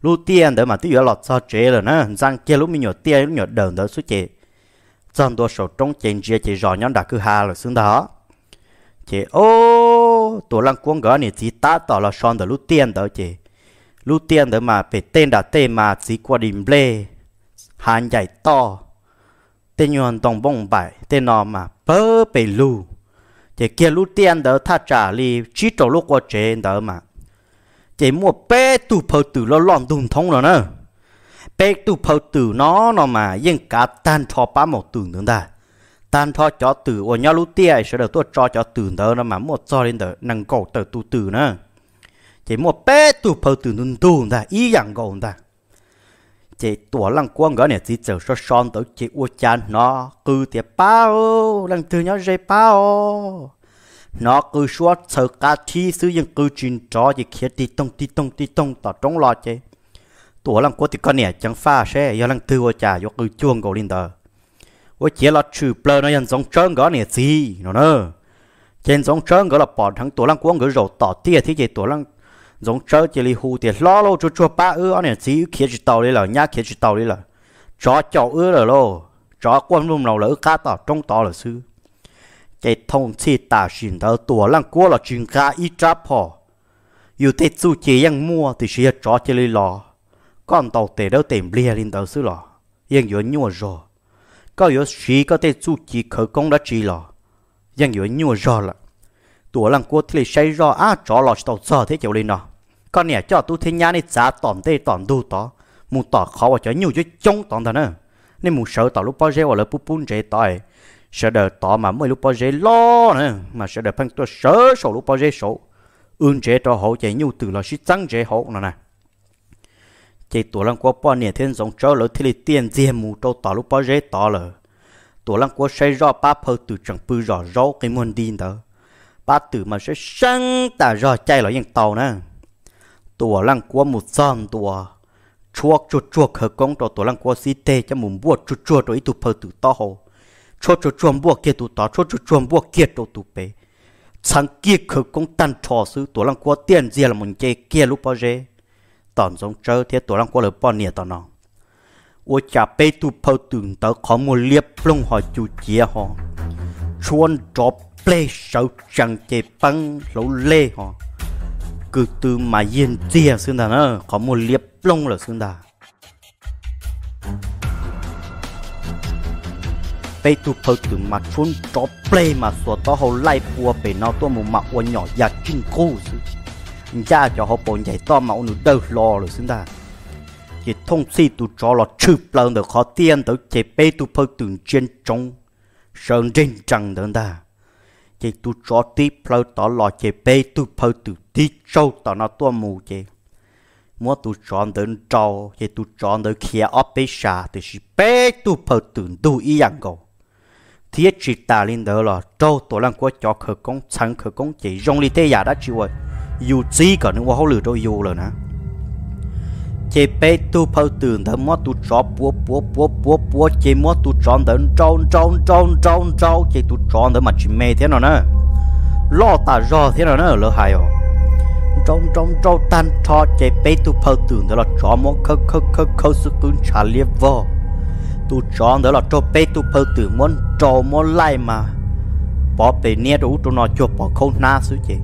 Lú tia để mà tí giờ lọt so chế rồi nó răng kia lúc mình nhỏ tia lúc nhỏ đờn đó số chế dân đua sổ trong chén chia chế rõ nhóm đã cứ hà là xứng đó. Chế ô tổ lăng quân gỡ này chỉ tá tỏ là son được lúc tia đó chế lúc tia đó mà phải tên đã tên mà chỉ qua đỉnh lê, hàn dạy to. Tên nhuận đồng bông bài tên nó mà bơ bể lưu chỉ kia lúc tiền đó ta trả li chỉ cho lúc qua chế đó mà. Chỉ mua bé tụ phật tử lo lon đun thông rồi nữa bé tu phật từ nó nó mà yên cả tan thọ ba một tử nữa ta tan thọ cho từ ở nhau lúc tia sẽ được tôi cho cho tử đó nó mà một cho lên đó năng cầu tử tu từ nữa chỉ mua bé tu phật từ nun tu ta ý dạng cầu ta chỉ tuổi lăng quang gỡ này chỉ chờ so son tới chỉ u chan nó, cứ tiệp bao, lăng từ nhớ dây bao. Nó cứ suốt sợ cả thi sư dân cứ chuyện cho gì kia đi tông đi tông đi tông, tỏ trong lo chị. Tuổi lăng quân thì con nè chẳng pha xe, do lăng u cha, do cứ chuông cầu lên tờ. U chỉ là trừ plơ nó, dân giống trơn gõ nè gì nó nữa trên giống trơn gõ là bỏ thằng tuổi lăng quân gỡ rồi tỏ tia thì chị tuổi lăng giống chớ chỉ li hù thì lo lo cho cho ba ư nè chỉ kia chỉ tàu đi là, nhá kia chỉ tàu đi là. Cho cho ư là lo cho quan luôn nào là cá tàu trong tàu là sư cái thông chi tả xin tàu tua lăng cua là chuyện cá ít trap họ yêu tết chú chỉ ยัง mua thì sẽ cho chỉ li lo con tàu tệ đâu tìm lia lên tàu sư lo yên yếu nhua rồi có yếu sĩ có thể chú chỉ khởi công đã chỉ lo yên yếu nhua rồi là tuổi lăng qua thì xây ra á cho lọt tàu sờ thế kiểu lên nó con nè cho tu thiên nhà này giá tòn tê tòn đu tỏ. Mù tỏ khó và cho nhiều chứ chống tòn thật nữa. Nên mù sợ tỏ lúc bao giờ là pu pun chế tỏi. Sợ đợi tỏ mà mới lúc bao giờ lo nữa, mà sợ đợi phân tôi sợ sổ lúc bao giờ sổ. Ương chế cho hậu chạy nhiều từ là sĩ tăng chế hậu nè nè. Chạy tuổi lăng qua bao nè thiên giống cho lỡ thì lấy tiền diêm mù cho tỏ lúc bao giờ tỏ lỡ. Tuổi lăng qua xây ra ba phơ từ chẳng bự rõ rõ cái môn đi nữa ba tử mà sẽ sáng ta rồi chạy lại những tàu nè. Tùa lăng của một giòn tùa. Chuộc chuột chuộc, hợp công trò tùa lăng của si tê cho mùng bùa chuột chuột, rồi tụ phơ tụ to hồ. Chuột chuột chuột bùa kia tụ to, chuột chuột chuột bùa kia tụ tụ bể. Sáng kia khở công tan trò sư, tùa lăng của tiền gì là mình chơi kia lúc bao giờ tòn giống chơi thế tùa lăng của lời bao nhiêu tòn nó ô chả bê tụ phơ tụ tớ khó mua liếp lông họ chủ chia họ chuôn chóp ple sầu chẳng chế băng lỗ lê họ cứ từ mà yên tia xương đà nó có một liệp lông là xương đà Bây tu phơ từ mà chốn cho ple mà sửa to hậu lại bùa bể nào tôi một mặt của nhỏ già chinh khô. chứ ra dạ cho họ bồn chạy to mà ông đâu lo rồi xương đà chỉ thông si tu cho là chụp lần được khó tiền tới chế bé tu phơ từ trên trong sơn rinh trăng đơn đà chị tu cho tí plau tỏ lò chị bê tu plau tu tí châu tỏ nó tua mù chị mua tu chọn đến trâu chị tu chọn đến kia ở bê xa thì chị bê tu plau tu tu y yang go thiết chị ta lên đó là trâu tổ lăng của cho khởi công chẳng khởi công chị dùng lý thế giả đã chịu rồi dù gì cả những hậu lửa đâu dù rồi nè chế bé tu phao tưởng thở mót tu chó búa búa búa búa búa. Chế mót tu chọn thở trâu trâu trâu trâu trâu. Chế tu chọn thở mà chỉ mê thế nào nè lo ta do thế nào nè lỡ hại rồi trâu trâu trâu, tan cho chế bé tu phao tưởng thở là chó mót khơ khơ khơ khơ sư cứng trả liệp vô tu chọn thở là cho bé tu phao tưởng muốn trâu muốn lại mà. Bỏ bể nét đủ cho nó cho bỏ không na sư chế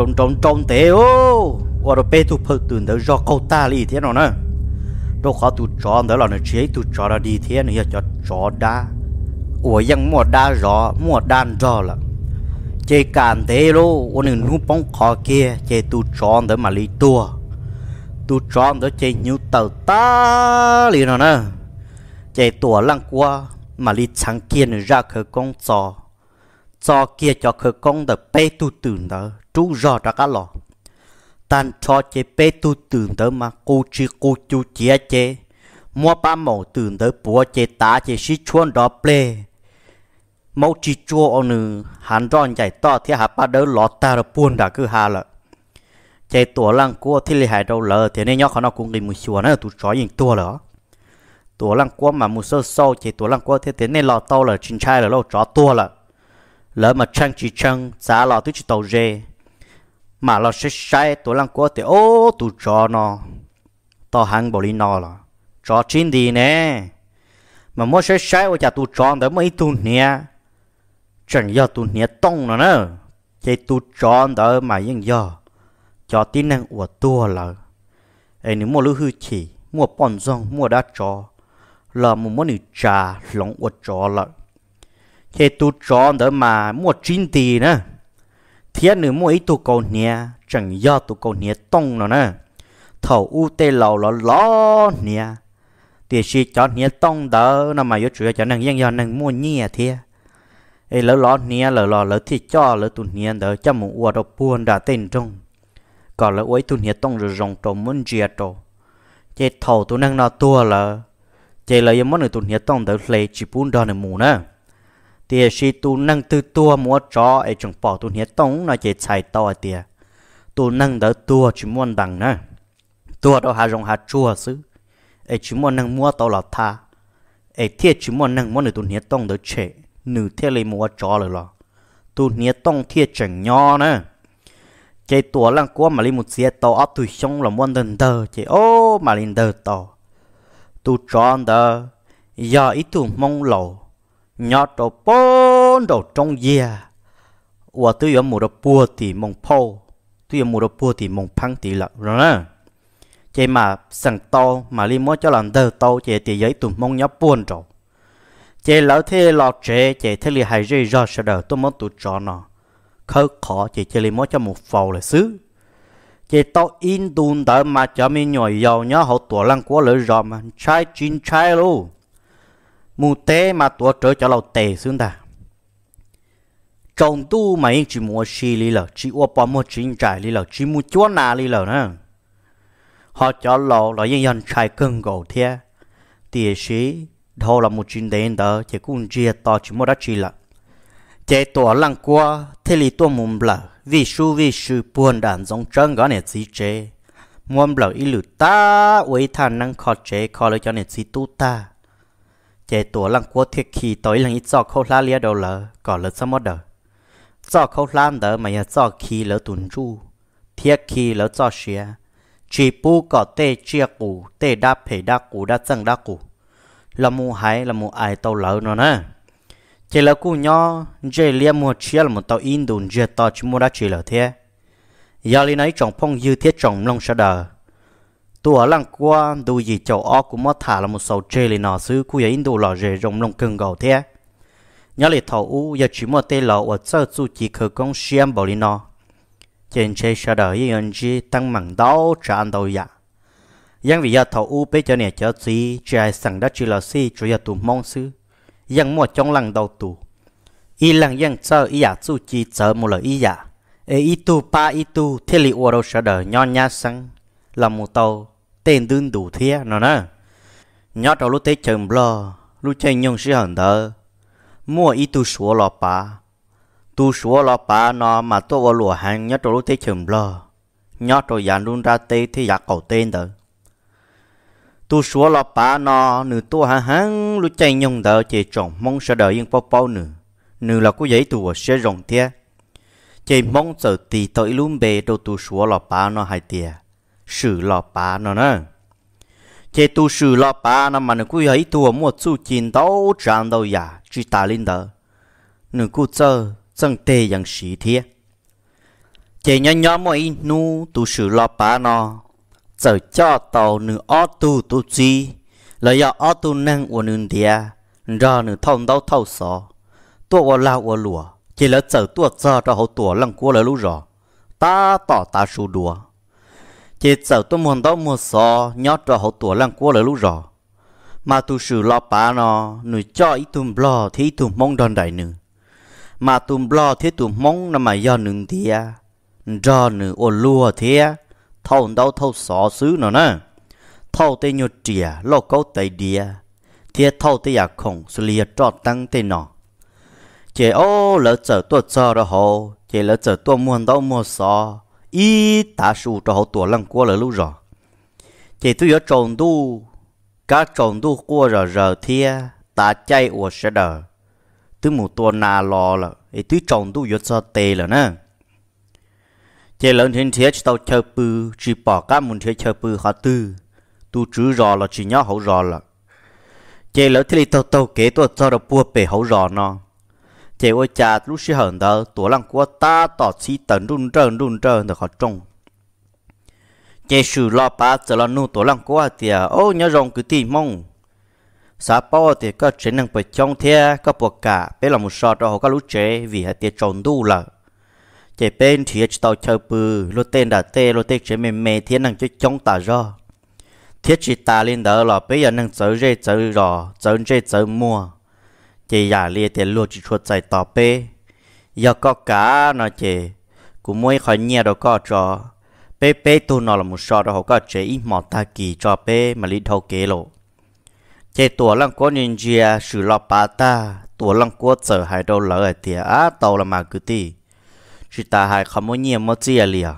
trốn trốn trốn thế ô. Và rồi bé tụ phơi tuần đó do câu ta li thế nào nè? Đâu khó tụ tròn đó là nó chế tụ tròn là đi thế này cho tròn đa. Mua đá rõ, mua đan rõ là chế cản thế lô. Ủa nên nu bóng khó kia, chế tụ tròn đó mà li tua. Tụ tròn đó chế nhiều tàu ta li nào nè? Chế tua lăng qua mà li chẳng kia nữa ra khởi công trò cho kia cho khởi công tờ bê tu tưởng tờ trú rõ ra cả lò. Tan cho chế bê tu tưởng tờ mà cô chi cô chú chia chế. Mua ba mẫu tưởng tờ búa chế tá chế sĩ chuôn đó bê. Mẫu chi chua ông nữ hắn ròn chạy to thì hạ ba đỡ lọt ta rồi buồn đã cứ hà lợ. Chế tổ lăng cua thì lì hải đâu lờ, thế nên nhóc khó nó cũng đi mùi xùa nữa, tụi chó nhìn tua lỡ. Tổ lăng cua mà mù sơ sâu, chế tổ lăng cua thế thế nên lọt tàu là chinh trai là lâu chó tua lợ lỡ mà chăng chỉ chăng giá lò tôi chỉ tàu dê mà lò sẽ sai tôi lăng có thì ô tụ cho nó tao hàng bỏ lý nó là cho chín đi nè, mà mua sẽ sai ô chả tụ cho đó mấy tụ nè. Chẳng do tụ nè tông nó nữa chỉ tụ cho đó mà yên do, cho tin năng của tua là ấy nếu mua lúa hư chỉ, mua bòn rong mua đá cho là một món nữ trà lòng của cho lợi thế tụ cho đó mà mua chín tỷ nữa thiên nữ ít tụ cầu nia chẳng do tụ cầu nia tông nó nè. Thầu u tê lầu lò lò nia thì chỉ cho nia tông đỡ nó mà yếu chủ cho năng dân do năng mua nhia à thế ấy lỡ lò nia lỡ lò lỡ thì cho lỡ tụ nia đỡ cho một uo đâu buồn đã tên trong còn lỡ ấy tụ nia tông rồi rong trộm muốn chia trộm chế thầu tụ năng nó tua lỡ. Chế lỡ yếm món người tụ nia tông đỡ lấy chỉ buồn đó là mù nè thì si tu nâng tư tua mua chó, ấy trong bỏ tu nhé tông nó chỉ chạy to tiề tu nâng đỡ tua chỉ muốn bằng nè. Tua đó hà rong hà chua xứ. Ấy chỉ muốn nâng mua tàu lọt tha. Ấy thiệt chỉ muốn nâng muốn được tu nhé tông đỡ chế nữ thiệt lấy mua chó rồi lo tu nhé tông thiệt chẳng nho nè. Chạy tua lăng quá mà lấy một xe tàu áp tu xong là muốn đần đờ. Chạy ô mà lên đờ tàu tu tròn đờ. Giờ ít tu mong lầu nhỏ đồ bốn đồ trong dìa. Và tôi ở một đồ bùa thì mong phô. Tôi ở một đồ bùa thì mong phăng thì lợ, rồi nè. Chỉ mà sẵn to mà li mới cho làm tờ to chỉ thì giấy tụi mong nhớ buồn rồi chỉ lỡ thế lọ chế chỉ thế li hài rơi ra sợ đời tôi muốn tụi cho nó khớ khó chỉ chơi li mới cho một phầu là xứ. Chỉ tao in đun đỡ mà cho mình nhỏ giàu nhớ hậu tuổi lăng quá lỡ rò mà trai chín trai luôn mù tế mà tổ trở cho lâu tệ xuống ta. Trồng tu mà anh chỉ mua xì li lợ chỉ qua bỏ mua chín trải li lợ chỉ mua chúa nà li lợ nữa. Họ cho lâu là dân dân trai cưng gầu thế tiền sĩ thô là một chuyện đến đó chỉ cũng chia to chỉ mua đã chỉ là chỉ tổ lăng qua thế li tuổi mùng lợ vì su vì sự buồn đàn giống chân gõ nè gì chế muốn bảo ý lử ta với thằng năng khó chế khó lấy cho nè gì tu ta chế tổ lăng quốc thiết khi tối lăng ít cho khâu la lia đầu lỡ có lỡ sao mất đời. Cho khâu lan đỡ mà ya à, cho khi lỡ tùn chu thiết khi lỡ cho xia chỉ bu có tê chia cụ tê đa phê đa cụ đa chân đa cụ là mu hải là mu ai tàu lỡ nó nè. Chỉ là cụ nhỏ chỉ liam mua chia là một tàu in đồn chỉ tàu chỉ mua đã chỉ là thế giờ li nãy phong dư thiết trồng long sa đờ. tua lăng qua đồ gì châu ó cũng mất thả là một sầu chỉ li nọ xứ cô in đồ lò rể rồng long cưng gầu thế nhớ li thầu u giờ chỉ mua tê lò và sơ chu chỉ khởi công xiêm bảo li nọ trên chế sa đờ yên yên chỉ tăng mảng đau trả ăn đầu ya yang vì giờ thầu u bây giờ này cho gì chỉ ai sang đã chỉ là si chủ yếu tụ mong xứ ยังมัวจงหลังดาวตูอีหลังยังเจออีอยากจูจีเจอมูเลยอีอยากเออีตูปาอีตูเทลิอวเราเสดย้อนยาสังลำมูโตเต้นดืนดูเทียนนะยอดเราลุเตเจิมบลอลุใจยงสิหันเดอมัวอีตูสัวลอปาตูสัวลอปานอม là một tàu tên đương đủ thế nó nè. Nhớ đầu lúc tết chừng blo lúc chơi nhung sư hẳn đó mua ít tu sửa lọ bà tu sửa lọ bà nó mà tôi vào lùa hàng nhớ đầu lúc tết chừng blo nhớ đầu dàn luôn ra tê thì giặc cầu tên đó tu sửa lọ bà nó nửa tôi hàng hàng lúc chơi nhung đó chỉ trồng mong sẽ đợi yên bao bao nửa nửa là có giấy tu sẽ rồng thế, chỉ mong sợ thì tôi luôn bề đầu tu sửa lọ bà nó hai tiền sử lọ bà nó nè chế tu sử lọ bà nó mà nó cô giấy tu mua chu chín đâu tràn đâu ya chỉ ta lên đó nó cô chờ chẳng tê yang sĩ thiệt chế nhớ nhớ mỗi nu tu sử lọ bà nó chờ cho tàu nữ ô tu tu chi. Là do ô tu năng của nữ địa ra nữ thông đâu thâu sọ tua của lao của lùa. Chỉ là chờ tua chờ cho hậu tua lăng cua là lũ rõ ta tỏ ta su đùa chỉ sợ tôi muốn đó mua sọ nhớ cho hậu tuổi lăng của là lũ rõ. Mà tu sử lo bà nó, nuôi cho ít tùm lo thì tùm mong đòn đại nữ. Mà tùm lo thì tùm mong nằm mà do nương địa do nữ ô lùa thế thâu đâu thâu sọ xứ nó nè. Thâu tê nhột trìa, lo câu tây đìa. Thiệt thâu tê à khổng xử lý cho tăng tê nọ. Chỉ ô, lỡ chờ tôi chờ đó hồ chỉ lỡ chờ tôi muốn đâu mua sọ ý ta su cho hồ tuột lăng qua là lúc rồi chế tôi ở trồng tu cá trồng tu qua rồi rồi thiệt ta chạy ở sẽ đờ. Tôi một tuột nà lò là ấy tôi trồng tu ở sao tê là nè. Chế lớn thiên thiết tàu chờ bự chỉ bỏ các muốn thiết chờ bự họ tư. Tu chữ rò là chỉ nhớ hậu rò là chỉ lớn thì tàu tàu kế tôi cho được bùa bể hậu rò nó chế ôi cha lúc xí hận đó tổ lăng của ta tỏ chi tận run trơn run trơn, được họ trông. Chế sử lo ba giờ lo nu tổ lăng của thì ô, nhớ rồng cứ tìm mong xã bao thì có chế năng bởi trong thế có buộc cả, bé là một sọ đó họ có lúc chế vì hạt tiền tròn đu là chế bên thì tàu chờ bự lô tên đã tê, lô tên chế mềm mềm thế năng cho chống tà do thiết chỉ ta lên đó là bây giờ năng chơi chơi trở rò chơi rê trở mua chị giả lia tiền luôn chỉ chuột chạy tỏ bê. Giờ có cả nó chị, cũng mới khỏi nhẹ đâu có cho bê bê tu nó là một sọ đó họ có chế ít mỏ ta kỳ cho bê mà lý thâu kế lộ. Chế tuổi lăng có nhìn chia à, sử lọ bà ta. Tuổi lăng có trở hai đâu lỡ ở tiệt á tàu là mà cứ tì. Chỉ ta hai không muốn nhiều mất gì à lìa.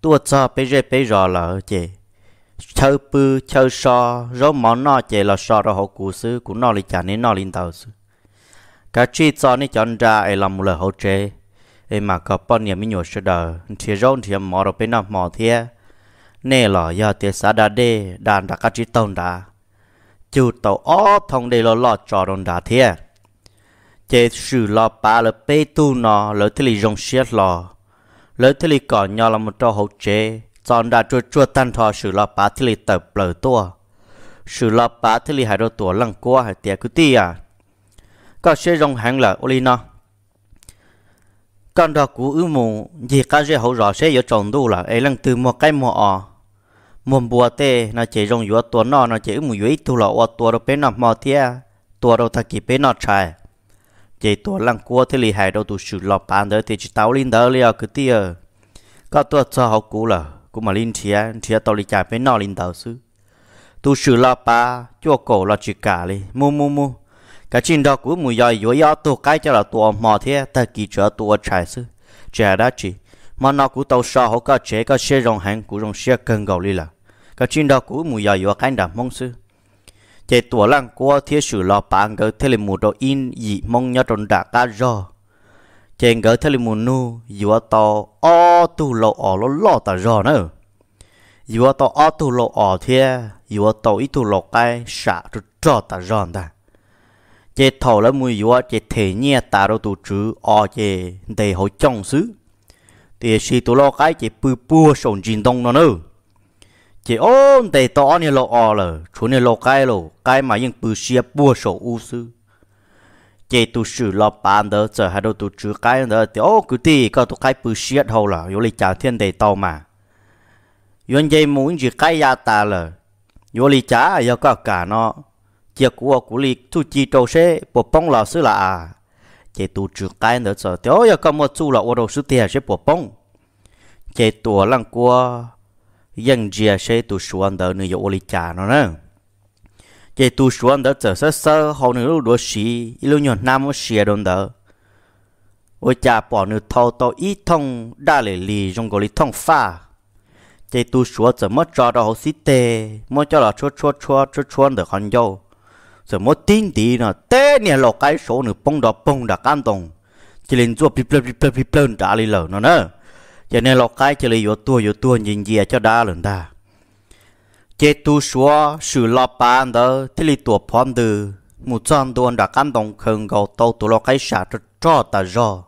Tua cho bê rê bê rò là chị. Chơi bư chơi so rồi món nó chị là so đó họ cụ sư cũng nó đi trả nên nó linh tàu sư cả chi cho nên chọn ra ai làm một lời hỗ trợ em mà có bao nhiêu mình nhổ sơ đờ, thì rồi thì mò rồi bên nào mò thế nè là giờ thì xã đa đê đàn đã cả chi tông đã chú tàu ó thông đây là lo trò đồn đã thế chế sử lo ba là bê tu nó lỡ thế lì rong xiết lo lỡ thế lì còn nhau là một trò hậu chế chọn ra chua chua tan thò sử lo ba thế lì tập lỡ tua. Sử lo ba thế lì hai đôi tua lăng qua hai tiệt cứ tia à có sẽ rong hàng là oli nó con đó cú ư mù gì cả dễ hậu rõ sẽ có trồng đủ là ấy lần từ một cái mò à mồm bùa tê, nó chỉ rong yếu tua nó nó chỉ ư mù yếu tu là ô tua đâu bên nó mò tia tua đâu ta kỳ bên nó trái chỉ tua lăng cua thì lì hại đâu tu sửa lọp bàn đó thì chỉ tao linh đó liền cứ tia. Có tua cho hậu cú là, cú mà linh chia chia tao lì chạy bên nó linh đó sư tu sửa lọp ba chua cổ là chỉ cả li mu mu mu cái chuyện đó của mùi giỏi dối yếu tu cái cho là tu mò thế, ta kỳ trở tu trải sư trẻ đã chỉ, mà nó cũng tàu sao họ có chế có xe rong hàng cũng rong xe cần gầu đi là cái chuyện đó của mùi giỏi dối cái đam mong sư chế tuổi lăng qua thiết sử lo bạn gỡ thế là một đồ in, dị mong nhớ trong đã cá rò. Chế gỡ thế là một nu, dùa tàu o tu lộ ở lo lo ta rò nữa dùa tàu o tu lộ ở thế dùa tàu ít tu lộ cái xả trò ta rò ta chế thầu là mùi dùa chế thể nhẹ ta đâu tù trứ ở chế để họ trong xứ. Thì xì tù lo cái chế bự bùa sồn trình đông nó nữa chế ôn để tỏ nè lo ở lờ, chú nè lo cái lo cái mà những bự xìa bùa sổ u sư chế tù sử lo bàn đỡ chờ hai đô tù trứ cái đó thì ô, cứ tì có tù cái bự xìa hầu là yếu lịch trả thiên để tàu mà. Yên dây muốn chỉ cái ya ta lờ, yếu lịch trả yếu có cả nó chia của của li tu chi trâu xe bộ bông là sư là à chế tu chữ cái nữa giờ thiếu giờ có một chú là ô đồ sư tiền sẽ bộ bông chế tu lăng của dân chia sẽ tu xuân đỡ nữa yêu li trả nó nè. Chế tu xuân đỡ giờ sơ sơ, hậu nữa lúc đó xí lúc nhọn nam mới xìa đồn đó ôi cha bỏ nữa thâu to ít thông, đa lệ lì trong gọi li thông pha. Chế tu xuân giờ mất cho đó hậu sĩ tê mất cho là chua chua chua chua chua được hoàn dâu giờ mỗi tin đi nó té nè lọ cái số nữa, bông đỏ, bông đã cam tông chỉ lên chua pip pip pip pip lên trả đi lờ nó nữa cho nên lọ cái chỉ lấy yếu tua yếu tua, nhìn gì cho đa lần ta. Chế tu xóa sự lo bàn đó thì lấy tua phong từ một trăm tuần đã cam tông khẩn cầu tàu tu lọ cái xả cho cho ta do.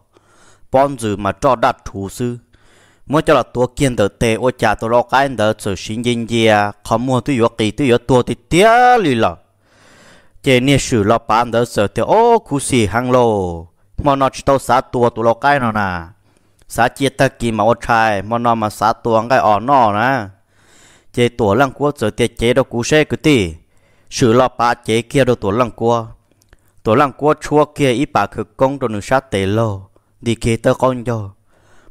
Bọn dự mà cho đặt thủ sư mua cho là tua kiên đỡ tệ ô cha tu lọ cái đỡ sự sinh nhìn gì không mua tu yếu kỳ, tu yếu tua thì tiếc lì lọ chế nè sử lo bán đỡ sợ thì ô cú xì hăng lô mà nó chỉ tao sát tua tụ lo cái nó nè sát chia ta kì mà ô trai mà nó mà sát tua cái ỏ nó nè chế tua lăng qua sợ thì chế đâu cú xe cái tí sử lo bán chế kia đâu tua lăng qua tua lăng qua chua kia ít bà khử công đồ nữ sát tệ lô đi kia tao con cho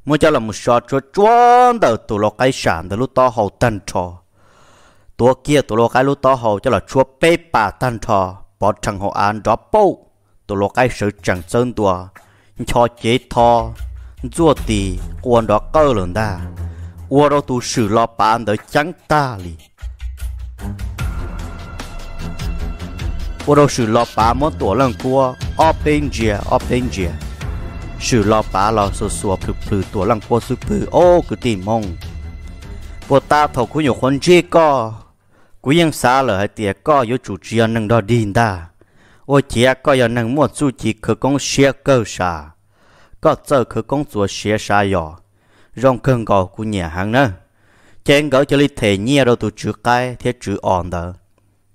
mua cho là một sọt chua chuan đầu tụ lo cái sản đầu lúc to hậu tân trò tua kia tụ lo cái lúc to hậu cho là chua bê bà tân trò bỏ chẳng họ ăn đó bố. Tụ lo cái sự chẳng sơn tua cho chế thò chua tì quan đó cơ lần ta ua đó tụ sử lo bán đỡ chẳng ta li ua đó sử lo bán món tua lần cua ở bên kia ở bên kia sử lo bán là sửa sửa phử phử tua lần cua sửa phử ô, cứ tìm mong. Bộ ta thầu cũng nhiều คน chế co cú yên xa lờ hai tiệt có yếu chủ trì nâng đó đi ta. Ô chia có yếu nâng mua chủ trì khởi công xe cơ xa có chờ khởi công chúa xe xa yếu rong cơn gò của nhà hàng nữa trên gỡ cho lý thể nhia đâu tụ chữ cái, thế chữ ổn đó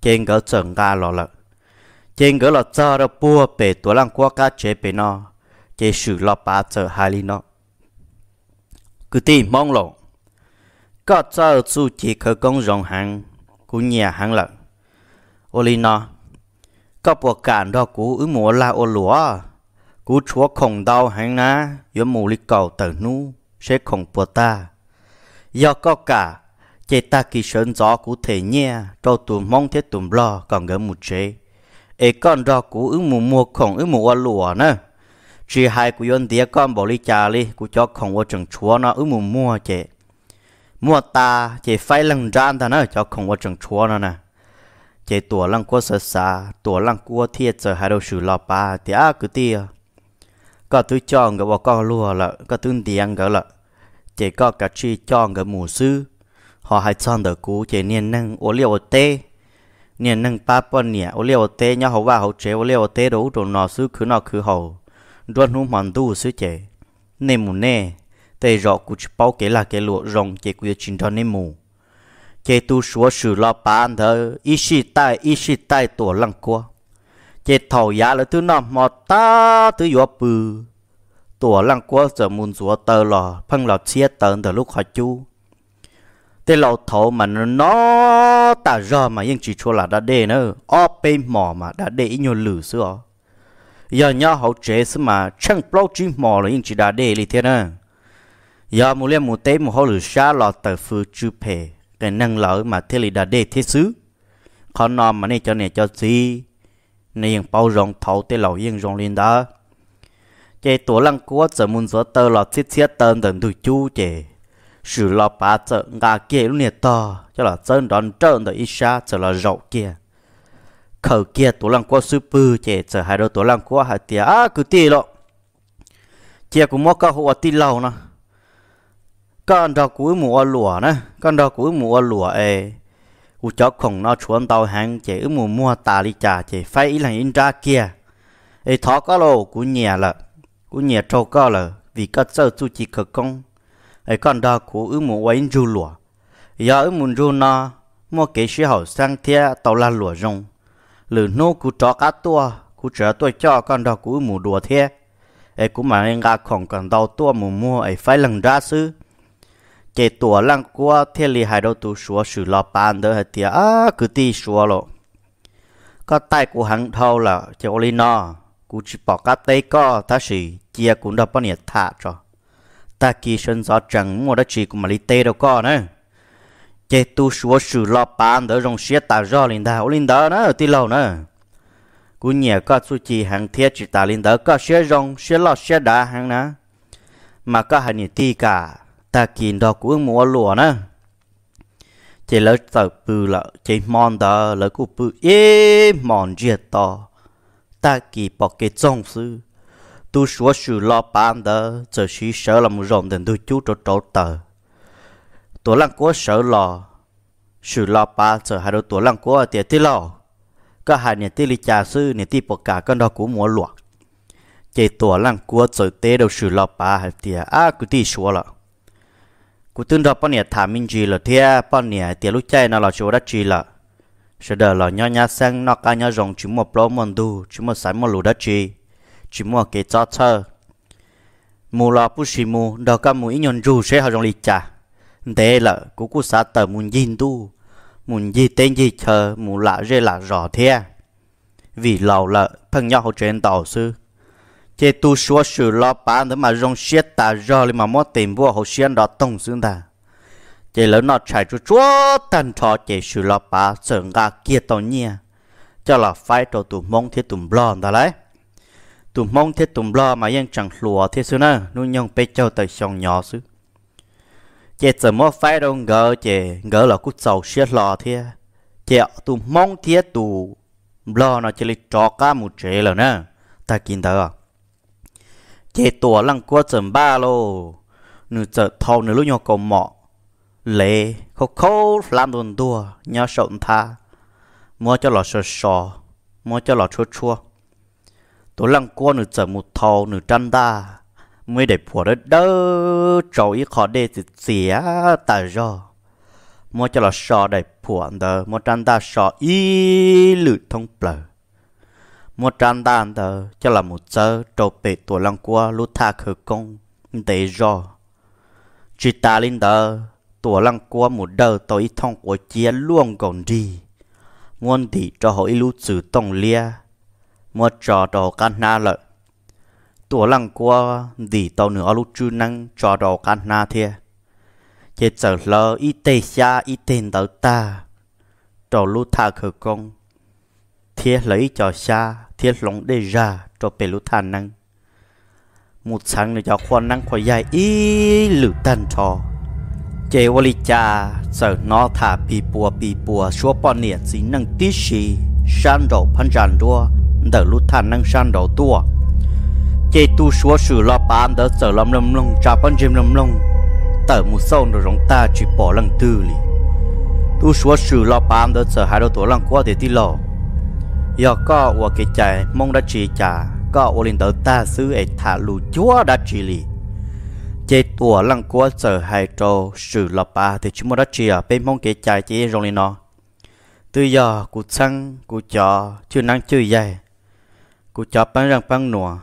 trên gỡ chẳng ga lọ lợ. Trên gỡ lọ chờ đâu bua bể tổ lăng qua cá chế bể nó. Chế sử lọ ba chờ hai lý nó. Cứ tìm mong lộ. Có chờ chủ chỉ khởi công rong hàng cú nhà hàng lợn ô li nó có bộ cản đó cú ứ mùa là ô lúa. Cú chúa khổng đau hàng ná yếu mù li cầu tờ nu sẽ khổng bộ ta. Do có cả chế ta kỳ sơn gió của thể nhẹ cho tùm mong thế tùm lo, còn gỡ một chế ê con đó cú ứ mù mua khổng ứ mù ô lúa nữa chỉ hai của yon tía con bỏ li trà li cú cho khổng ô trần chúa nó ứ mù mua chế mua ta, chỉ phải lần gian ta nó cho không có chẳng chúa nữa nè. Chỉ tuổi lăng qua sợ xa tuổi lăng qua thiệt giờ hai đầu sử lọ ba, thì à cứ tia. Có thứ cho người bỏ con lùa là có thứ tiền cái là chỉ có cả chi cho người mù sư họ hay chọn được cú chỉ niên năng ô liều tê. Niên năng ba bọn nhẹ, ô liều tê nhau họ vào họ chế ô liều tê đủ, đồ nọ sư cứ nọ cứ hậu. Luôn hung hoàn đủ sư chế nên mù nè tê rõ cụ chỉ bao kể là cái lụa rồng chế quyết chính cho nên mù. Chế tu số sử lo bán thơ ít sĩ tai ít sĩ tai tổ lăng qua chế thầu giá là thứ nọ, mò ta thứ yếu bự tổ lăng qua giờ muốn rùa tờ lò phăng lò chia tờ từ lúc họ chú tên lò thổ mà nó ta giờ mà yên chỉ cho là đã đê nữa o bên mỏ mà đã đê nhiều lử xưa. Giờ nhau hậu chế mà, chẳng bao chi mỏ là yên chỉ đã đê li thế nữa giờ mua lên một tế một hồ lửa xa lò tờ phư chư phê cái năng lỡ mà thế lì đã đê thế xứ. Khó nò mà này cho này cho gì này bao rong thấu tế lò yên rong lên đó. Chế tổ lăng quá giờ muốn gió tơ lò chết chết tơ đần đủ chú chế sự lò bà giờ ngà kia lúc này to, cho là chân đón trơn đợi ít xa giờ là rậu kia. Khẩu kia tổ lăng quá sư bư chế giờ hai đôi tổ lăng quá hai tia à cứ tì lộ. Chia cũng mất cơ hộ tì lâu nè con đó cuối mùa lúa nè. Con đó cuối mùa lúa ấy u chó khổng nó chuẩn tàu hàng chế ư mùa mua tà li trà chế phải là in ra kia. Ấy thọ có lô, cú nhẹ là cú nhẹ trâu có là vì có sơ tu chỉ khờ công. Ấy con đó cú ư mùa quay ru lúa giờ ư mùa ru nó mua kế sĩ hậu sang thia, tàu la lúa rong lử nô cú chó cá tua, cú chở tôi cho con đó của mùa đùa thia. Ấy cú mà anh gà khổng còn tàu tua mùa mua ấy phải lần ra sư chế tổ lăng qua thiên lý hai đầu tu xua xử lo bàn đỡ hết tiệt à cứ ti xua lo có tay của hắn thâu là chế ô no. Nó cú chỉ bỏ cá tay co, ta sĩ chia cũng đâu bao nhiêu thả cho. Ta kỳ sinh gió chẳng mua đó chỉ cũng mà lý tê đâu co nữa chế tu xua xử lo bàn đỡ rong xía ta do linh đào linh đạo nữa ti lâu nữa cú nhẹ có su chỉ hàng thiết chỉ ta linh đạo có xía rong xía lo xía đá hàng nữa mà có hai nhiêu ti cả ta kín đó cũng mua lúa nè. Chỉ lỡ tờ bự lợ, chỉ mòn đó lỡ cũng bự ế mòn giết to ta kỳ bỏ cái trong sư. Tu sửa sự lo bán đó giờ chỉ sợ là một rộng đến tu chú cho chỗ tờ. Tổ lăng của sợ lo sự lo ba giờ hai đôi tổ lăng của tiệt tí lo có hai nhà tí lý trà sư nhà tí bỏ cả con đó cũng mua lúa chỉ tổ lăng của giờ tế đầu sự lo ba hai tiệt à cứ tí sửa lọ cú tương đó bọn nhiêu thả mình gì là thế bọn nhiêu tiền lúc chơi nó là chỗ đất gì là sẽ đợi là nhau nhau sang nó cả nhau rồng chỉ một lỗ mần đu chỉ một sải một lù đất gì chỉ một cái chó thơ. Mù là bút xì mù đó cả mù ít nhon ru sẽ họ rồng lịch trả thế là cú cú sát tờ muốn nhìn tu muốn gì tên gì chờ mù lạ rê lạ rõ thế vì lâu là phần nhau họ trên tàu sư chế tu số sự lo bán nữa mà rong xiết ta do lên mà mót tìm vua hậu xiên đó tông xuống ta chế lớn nó chạy chú chúa tần thọ chế sự lo bán sợ ngà kia tàu nhia. Cho là phải cho tụ mong thiết tụm lo ta lấy. Tụm mong thiết tụm lo mà yên chẳng lùa thế xưa nè nuôi nhông bê châu tới sông nhỏ xứ. Chế giờ mót phải đâu ngờ chế ngờ là cút sầu xiết lò thế chế tụm mong thiết tụ lo nó chỉ lấy trò cá một chế rồi nè. Ta kinh tao chế tua lăng qua chấm ba lô. Nửa chợ thâu nửa lúc nhau cầu mọ. Lệ khô khô làm đồn đùa nhau sộn tha. Mua cho lọ sờ sò, mua cho lọ chua chua. Tổ lăng qua nửa chợ một thâu nửa trăn đa. Mới để phủa đất đỡ trâu ý khó để thì xỉa ta do mua cho lọ sò để phủa đỡ mua trăn đa sò ý lự thông bờ một trăm đàn tờ, cho là một giờ trâu bể tuổi lăng qua lúc tha khởi công để do. Chỉ ta linh tờ tuổi lăng qua một đời tôi thông của chia luôn còn đi muốn thì cho họ lúc chữ tông lia một trò đồ can na lợi. Tuổi lăng qua thì tao nữa lúc chưa năng trò đồ can na thia. Chỉ giờ lỡ y tê xa, y tên tờ ta. Trò lúc tha khởi công thiết lấy cho xa. Thiết lông để ra cho bề lũ than năng một sáng nữa cho khoan năng khoai dài ý lử tan cho chế vô lý cha sợ nó thả bì bùa bì bùa số bọn nhiệt chỉ năng tí xì san đầu pan tràn đua đỡ lũ than năng san đầu tua chế tu số sự lo bán đỡ sợ lâm lâm lông cha pan chim lâm lông tờ một sâu rồi rong ta chỉ bỏ lăng tư li tu số sự lo bán đỡ sợ hai đầu tổ lăng qua để đi lò giờ có và cái chạy mong đã chỉ trả có và linh tử ta xứ ấy thả lù chúa đã chỉ lì. Chế tùa lăng của sở hai trâu sử lập ba thì chúng mong đã chỉ ở bên mong cái chạy chỉ rong lên nó. Từ giờ cụ sang, cụ cho, chưa năng chưa dày cụ cho bán răng bán nùa.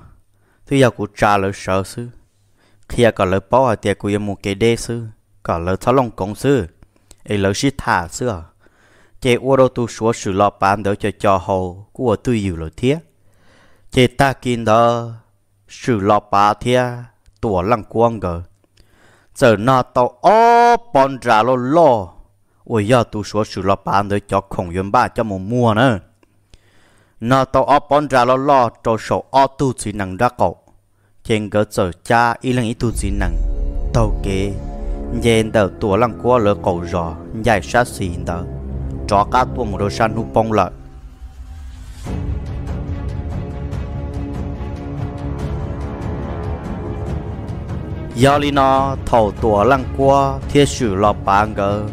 Từ giờ cụ trả lời sợ sư khi à có lời bao ở tiệc cụ yêu một cái đê sư có lời tháo lòng cống sư ấy lời sĩ thả sư à chế ô đô tu số sự lo bán đỡ cho cho hậu của tôi yêu lời thiết chế ta kinh đó sự lo bá thiết tổ lăng quang gờ. Giờ nó tao ó bọn ra lo lo ôi giờ tu số sự lo bán đỡ cho khổng yên ba cho một mua nữa nó tao ó bọn ra lo lo cho số ó tu chỉ năng ra cậu. Trên cơ sở cha y lăng ý tu chỉ năng. Tao kế nhìn đầu tổ lăng quang lỡ cầu rõ dài sát xin đó cho cá tuồng một đôi san hút bông lợi. Giờ li nó thầu tua lăng qua, thiết sử lọ bàn gờ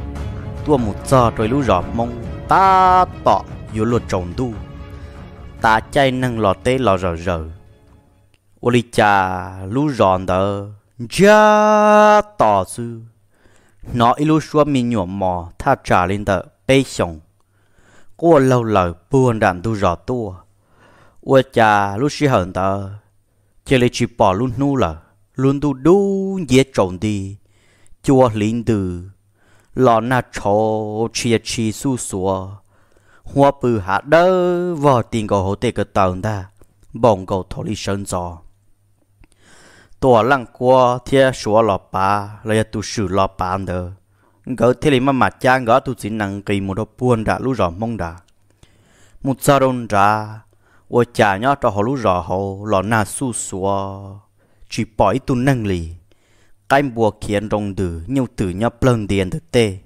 tua một giờ rồi lũ rõ mông, ta tọ yếu luật trồng đu ta chạy năng lọ tê lọ rờ rờ. Ô li cha lũ ròn đờ cha tỏ sư. Nó ilu xua mình nhuộm mò, tha trả lên tờ bê xong cô lâu lời buồn đàn tu rõ tua. Ua cha lúc xí hận tờ chỉ lấy chỉ bỏ luôn nu là luôn tu đu dễ trộn đi. Chua linh từ lọ na chó chia chi su sủa hoa bự hạ đơ, vò tiền cầu hồ tê cơ tàu ta bồng cầu thổ lý sơn giò. Tua lăng qua thia sủa lọ bà lấy tu sử lọ bà nữa gỡ thế là mà mà cha gỡ tu sĩ năng kỳ một đôi buồn đã lú rõ mong đã một sao đông ra ô cha nhớ cho họ lú rõ họ lọ na su xua. Chỉ bỏ tu năng lì, cái bùa khiến rồng tử, nhiều tử nhớ plân điện được tê.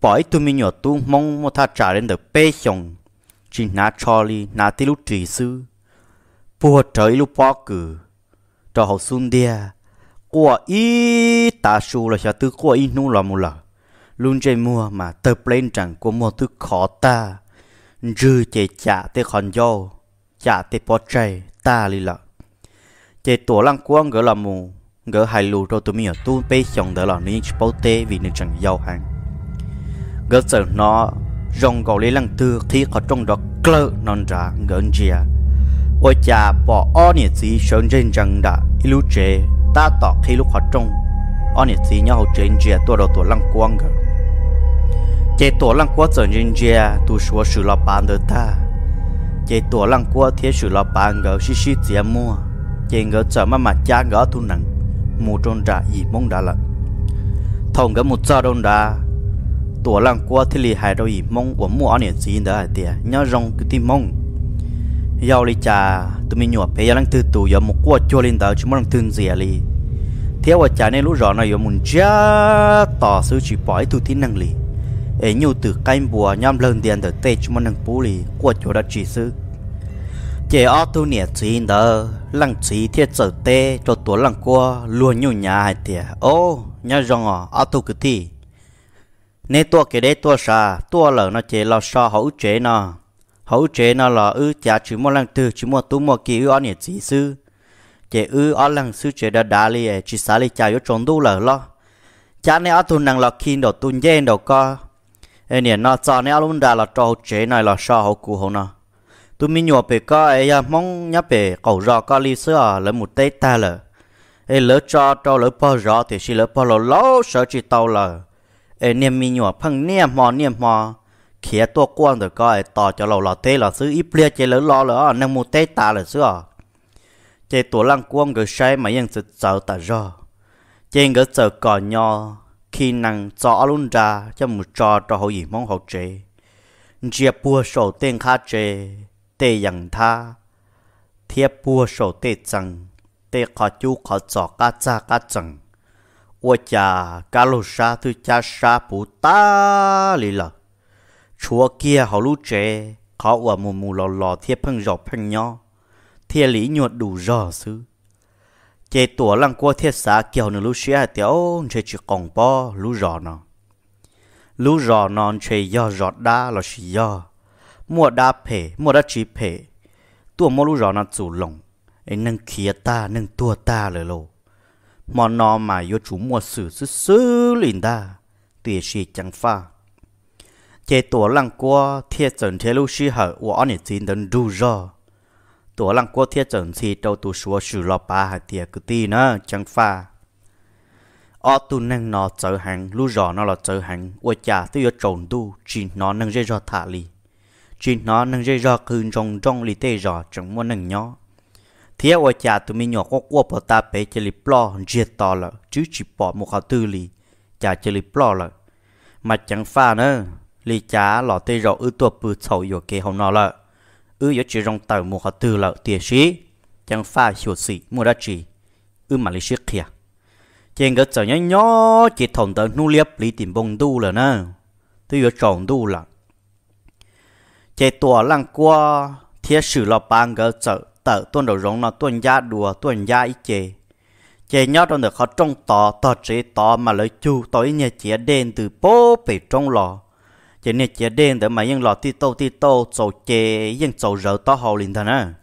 Bỏ tu mi nhỏ tu mong một tha trả lên được bê xong chỉ na cho li na tí lúc trì sư bùa trời lúc bỏ cử cho họ xuân đia qua y ta su là sẽ tư qua y nu là mù là luôn chơi mua mà tập lên chẳng của một thứ khó ta. Dư chế trả tê còn do trả tê bỏ chạy ta li lợ. Chế tổ lăng quang gỡ là mù gỡ hai lù rồi tụi mình ở tu bê xong đỡ là nên bảo tê vì nên chẳng giàu hàng. Gỡ sợ nó, rong gò lấy lăng tư khi có trong đó klơ non ra gỡ chia ôi cha bỏ o nhiệt gì sơn trên chẳng đã ilu chế ta tỏ khi lúc họ trông on nhiệt thì nhau trên chia tua đầu tua lăng quang gỡ chế tua lăng quang giờ trên chia tu số sự lo bán được ta. Chế tua lăng quang thiết sự lo bán gỡ xí xí chia mua. Chế gỡ chờ mà mà cha gỡ thu nặng, mù trôn trả ý mong đã lận. Thông gỡ một giờ đông đã tua lăng quang thì lì hai đâu ý mong của mua on nhiệt gì đó tiệt nhớ rong cứ tìm mong yêu li cha, tụi mình nhọ bé lăng từ tụ giờ một quả cho lên đó chúng đang thương gì li theo ว่า cha nên lúc rõ này, giờ muốn cha tỏ sự chỉ bỏ tụi tin năng li ấy nhiều từ cái bùa nhắm lần tiền được tê, chúng đang bù li quả cho đã chỉ sự. Chế ở tu nhẹ chỉ đó lăng chỉ thiết sở tê, cho tuổi lăng qua luôn nhiều nhà hay tiệt ô, nhà rong à ở tu cái gì nên tua cái đấy tua sa, tua lợn nó chế lo sa hậu chế nó hậu chế nó là ư, chả chỉ một lần từ, chỉ một tu một kỳ ư anh chỉ sư. Chế ư ở lần sư chế đã đá li chỉ xả li chả yếu trốn tu lở lo. Chả này ở tu năng là khi đầu tu dên đầu co. Anh nè, nó cho này luôn đã là cho hậu chế này là sao hậu cụ hậu nó. Tu mi nhọ bề co ấy mong nhá bề cầu rò co li sữa à, lấy một tết ta lờ ấy lỡ cho cho lỡ bao rò thì chỉ lỡ bao lỡ lâu sợ chỉ tàu lờ ê niệm mi nhọ phăng niệm mò niệm mò khía tua quan được coi tỏ cho lầu lò tê là xứ ít lia chế lớn lo lỡ, nâng mua tê ta là xứ. chế tua lăng quan rồi say mà yên sự sợ ta do chế ngỡ sợ cò nho, khi năng cho luôn ra, cho một trò cho hậu gì mong hậu chế chia bùa sổ tên khá chế tê yang tha thiếp bùa sổ tê chẳng, tê khó chú khó cho cá cha cá chẳng ôi cha cá lô sa thư cha sa bù ta lì lợt chúa kia họ lũ trẻ, khó ủa mù mù lò lò, thiếp phăng rọc phăng nho. Thiê lý nhuột đủ rõ sư chế tủa lăng qua thiê xã kiểu nửa lũ xia tiểu chế chỉ còn po, lũ rõ nọ lũ rõ non chế do rõ đa là chỉ do. Mua đa phê mua đa chỉ phê tủa mua lũ rõ nó chủ lòng ấy nâng khía ta, nâng tua ta lời lô mò nó mà vô chú mua xử sư sư lìn ta, tùy chỉ chẳng pha chế tổ lăng qua thiết dẫn thế lưu sư hở của anh chín đến đủ rõ tổ lăng qua thiết trận thì đâu tu số sử lọ ba hạt tiệt cứ ti nữa chẳng pha. Ở tu nâng nó trở hàng lưu rõ nó là trở hàng của chả tôi trộn tu chỉ nó nâng dây rõ thả li chỉ nó nâng dây trọng trong li tê rõ chẳng muốn nâng nhó. Thế ôi chả tụi mình nhỏ có qua bỏ ta bé chỉ lì plo giết to là chứ chỉ bỏ một khẩu tư li chả chỉ lì plo là mà chẳng pha nữa lì chả lọ tê rõ ư tua bự sầu yo kê hồng nó lợ. Ư yo chỉ rong tàu một khẩu tư lợ tiệt sĩ chẳng pha hiểu sĩ mua ra chỉ ư mà lì sĩ kia trên cái chợ nhỏ nhỏ chỉ thòng tờ nu liếp lý tìm bông đu là nè tôi có tròn đu là chế tua lăng qua thiết sử lọ bàn cái chợ tờ tuần đầu rong nó tuần gia đùa tuần gia ít chế chế nhớ trong được họ trong tò tò chế tò mà lấy chu tối nhà chế đen từ bố bể trong lò chỉ nên chỉ đen để mà yên lọt ti tô ti tô sầu chế yên sầu rỡ to hồ linh thân à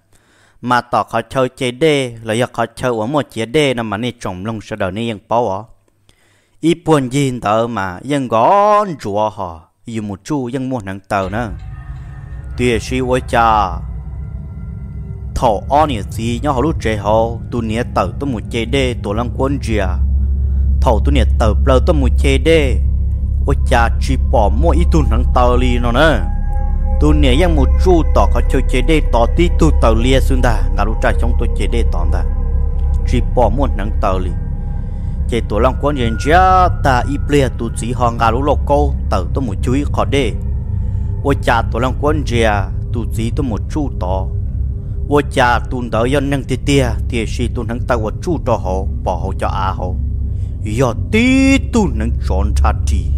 mà tỏ khó chơi chế đê là do khó chơi ở một chế đê nằm mà nên trồng lông sợ đời nên yên bảo á. Ít buồn gì tờ mà yên gõ rùa họ dù một chu yên mua nặng tờ nữa tuyệt suy với cha. Thổ o nè gì nhau họ lúc chế họ tu nè tờ tu một chế đê tu lăng quân rìa. Thổ tu nè tờ bờ tu một chế đê với cha chỉ bỏ mua ít tu nắng tờ li nó nữa tu nè yang một chú tỏ có chơi chế đê tỏ tí tu tàu lia xuống ta ngà lúc trái trong tôi chế đê tỏ ta chỉ bỏ một nắng tàu li chế tổ long quan nhân cha ta ít lia tu chỉ họ ngà lúc lộc câu tàu tôi một chú ý khó đê. Tôi cha tổ long quan gia tu chỉ tôi một chú tỏ tôi cha tu đỡ yon năng tia tia tia si tu nắng tàu một chú cho họ bỏ họ cho à họ giờ tí tu nắng chọn cha chỉ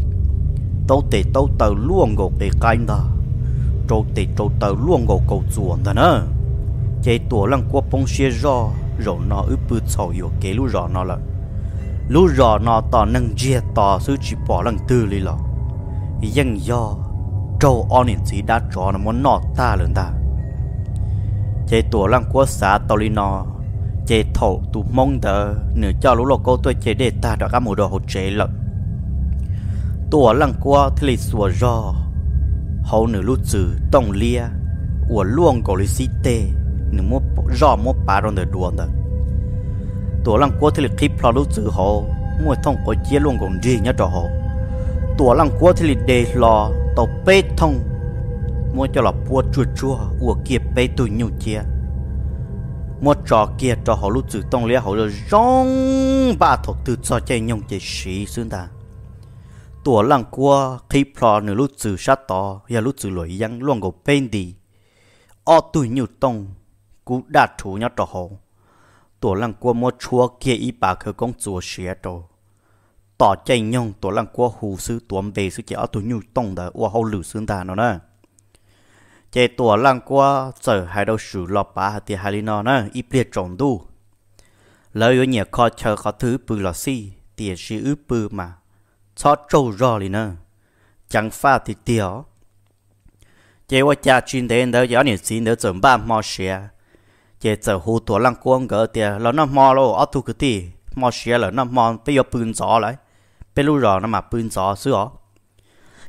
tàu tệ tàu tàu luôn ngộ để canh đó trâu tê trâu tờ luôn ngộ cầu chuồn đó nè chạy tổ lăng qua bông xe rõ rồi nó ướp bự sầu yếu kế lũ rõ nó là lũ rõ nó tỏ nâng dìa tỏ sư chỉ bỏ lăng tư lý lọ dân do, trâu on in chỉ đã cho nó muốn nọ ta lên ta. Chạy tổ lăng qua xã tao lý nó chạy thổ tụ mong đỡ nửa cho lũ lọ câu tôi chạy để ta đã có một đồ hỗ trợ lận tổ lăng qua thì sủa rò hậu nửa lúc chữ tông lia của luông cổ lý sĩ tê nửa mua rõ mua bà rồi nửa đuổi nửa tổ lăng quốc thì lịch clip lo lúc chữ hậu mua thông có chia luông còn gì nhá trò hậu tổ lăng quốc thì lịch đề lo tàu bê thông mua cho là bua chua chua của kia bê tụi nhiều chia mua trò kia trò hậu lúc chữ tông lia hậu rồi rong ba thọ từ cho chơi nhung chơi xí xương ta ตัวหลังกัวคลิปพลอ หนึ่งรู้จือชัดต่ออย่ารู้จือหลอยยังล่วงกับเป็นดีออตุยอยู่ตรงกูดัดถูยัดต่อหตัวหลังกัวมัวชัวเกียอีปากคือกงจัวเสียโตต่อใจยงตัวหลังกัวหูซื้อตัวเบซื้อเจ้าตัวอยู่ตรงเด้อว่าเขาหลือซื้อตาเนาะนะใจตัวหลังกัวเจอให้เราสูรอปาหาตีฮารินอนะอีเปลี่ยนจงดูแล้วอยู่เนี่ยคอเชอเขาถือปืนละซี่เตี๋ยชื่อปืนมา cho trâu rò lì nè chẳng pha thì tiểu chế qua cha chuyên đến đó giáo niệm xin đó chuẩn ba mò xe chế chờ hồ tổ lăng quang gỡ tiền là nó mò lo ở thu cái tì. Mò xe là nó mò bây giờ bưng gió lại bây lúc rò nó mà bưng gió xưa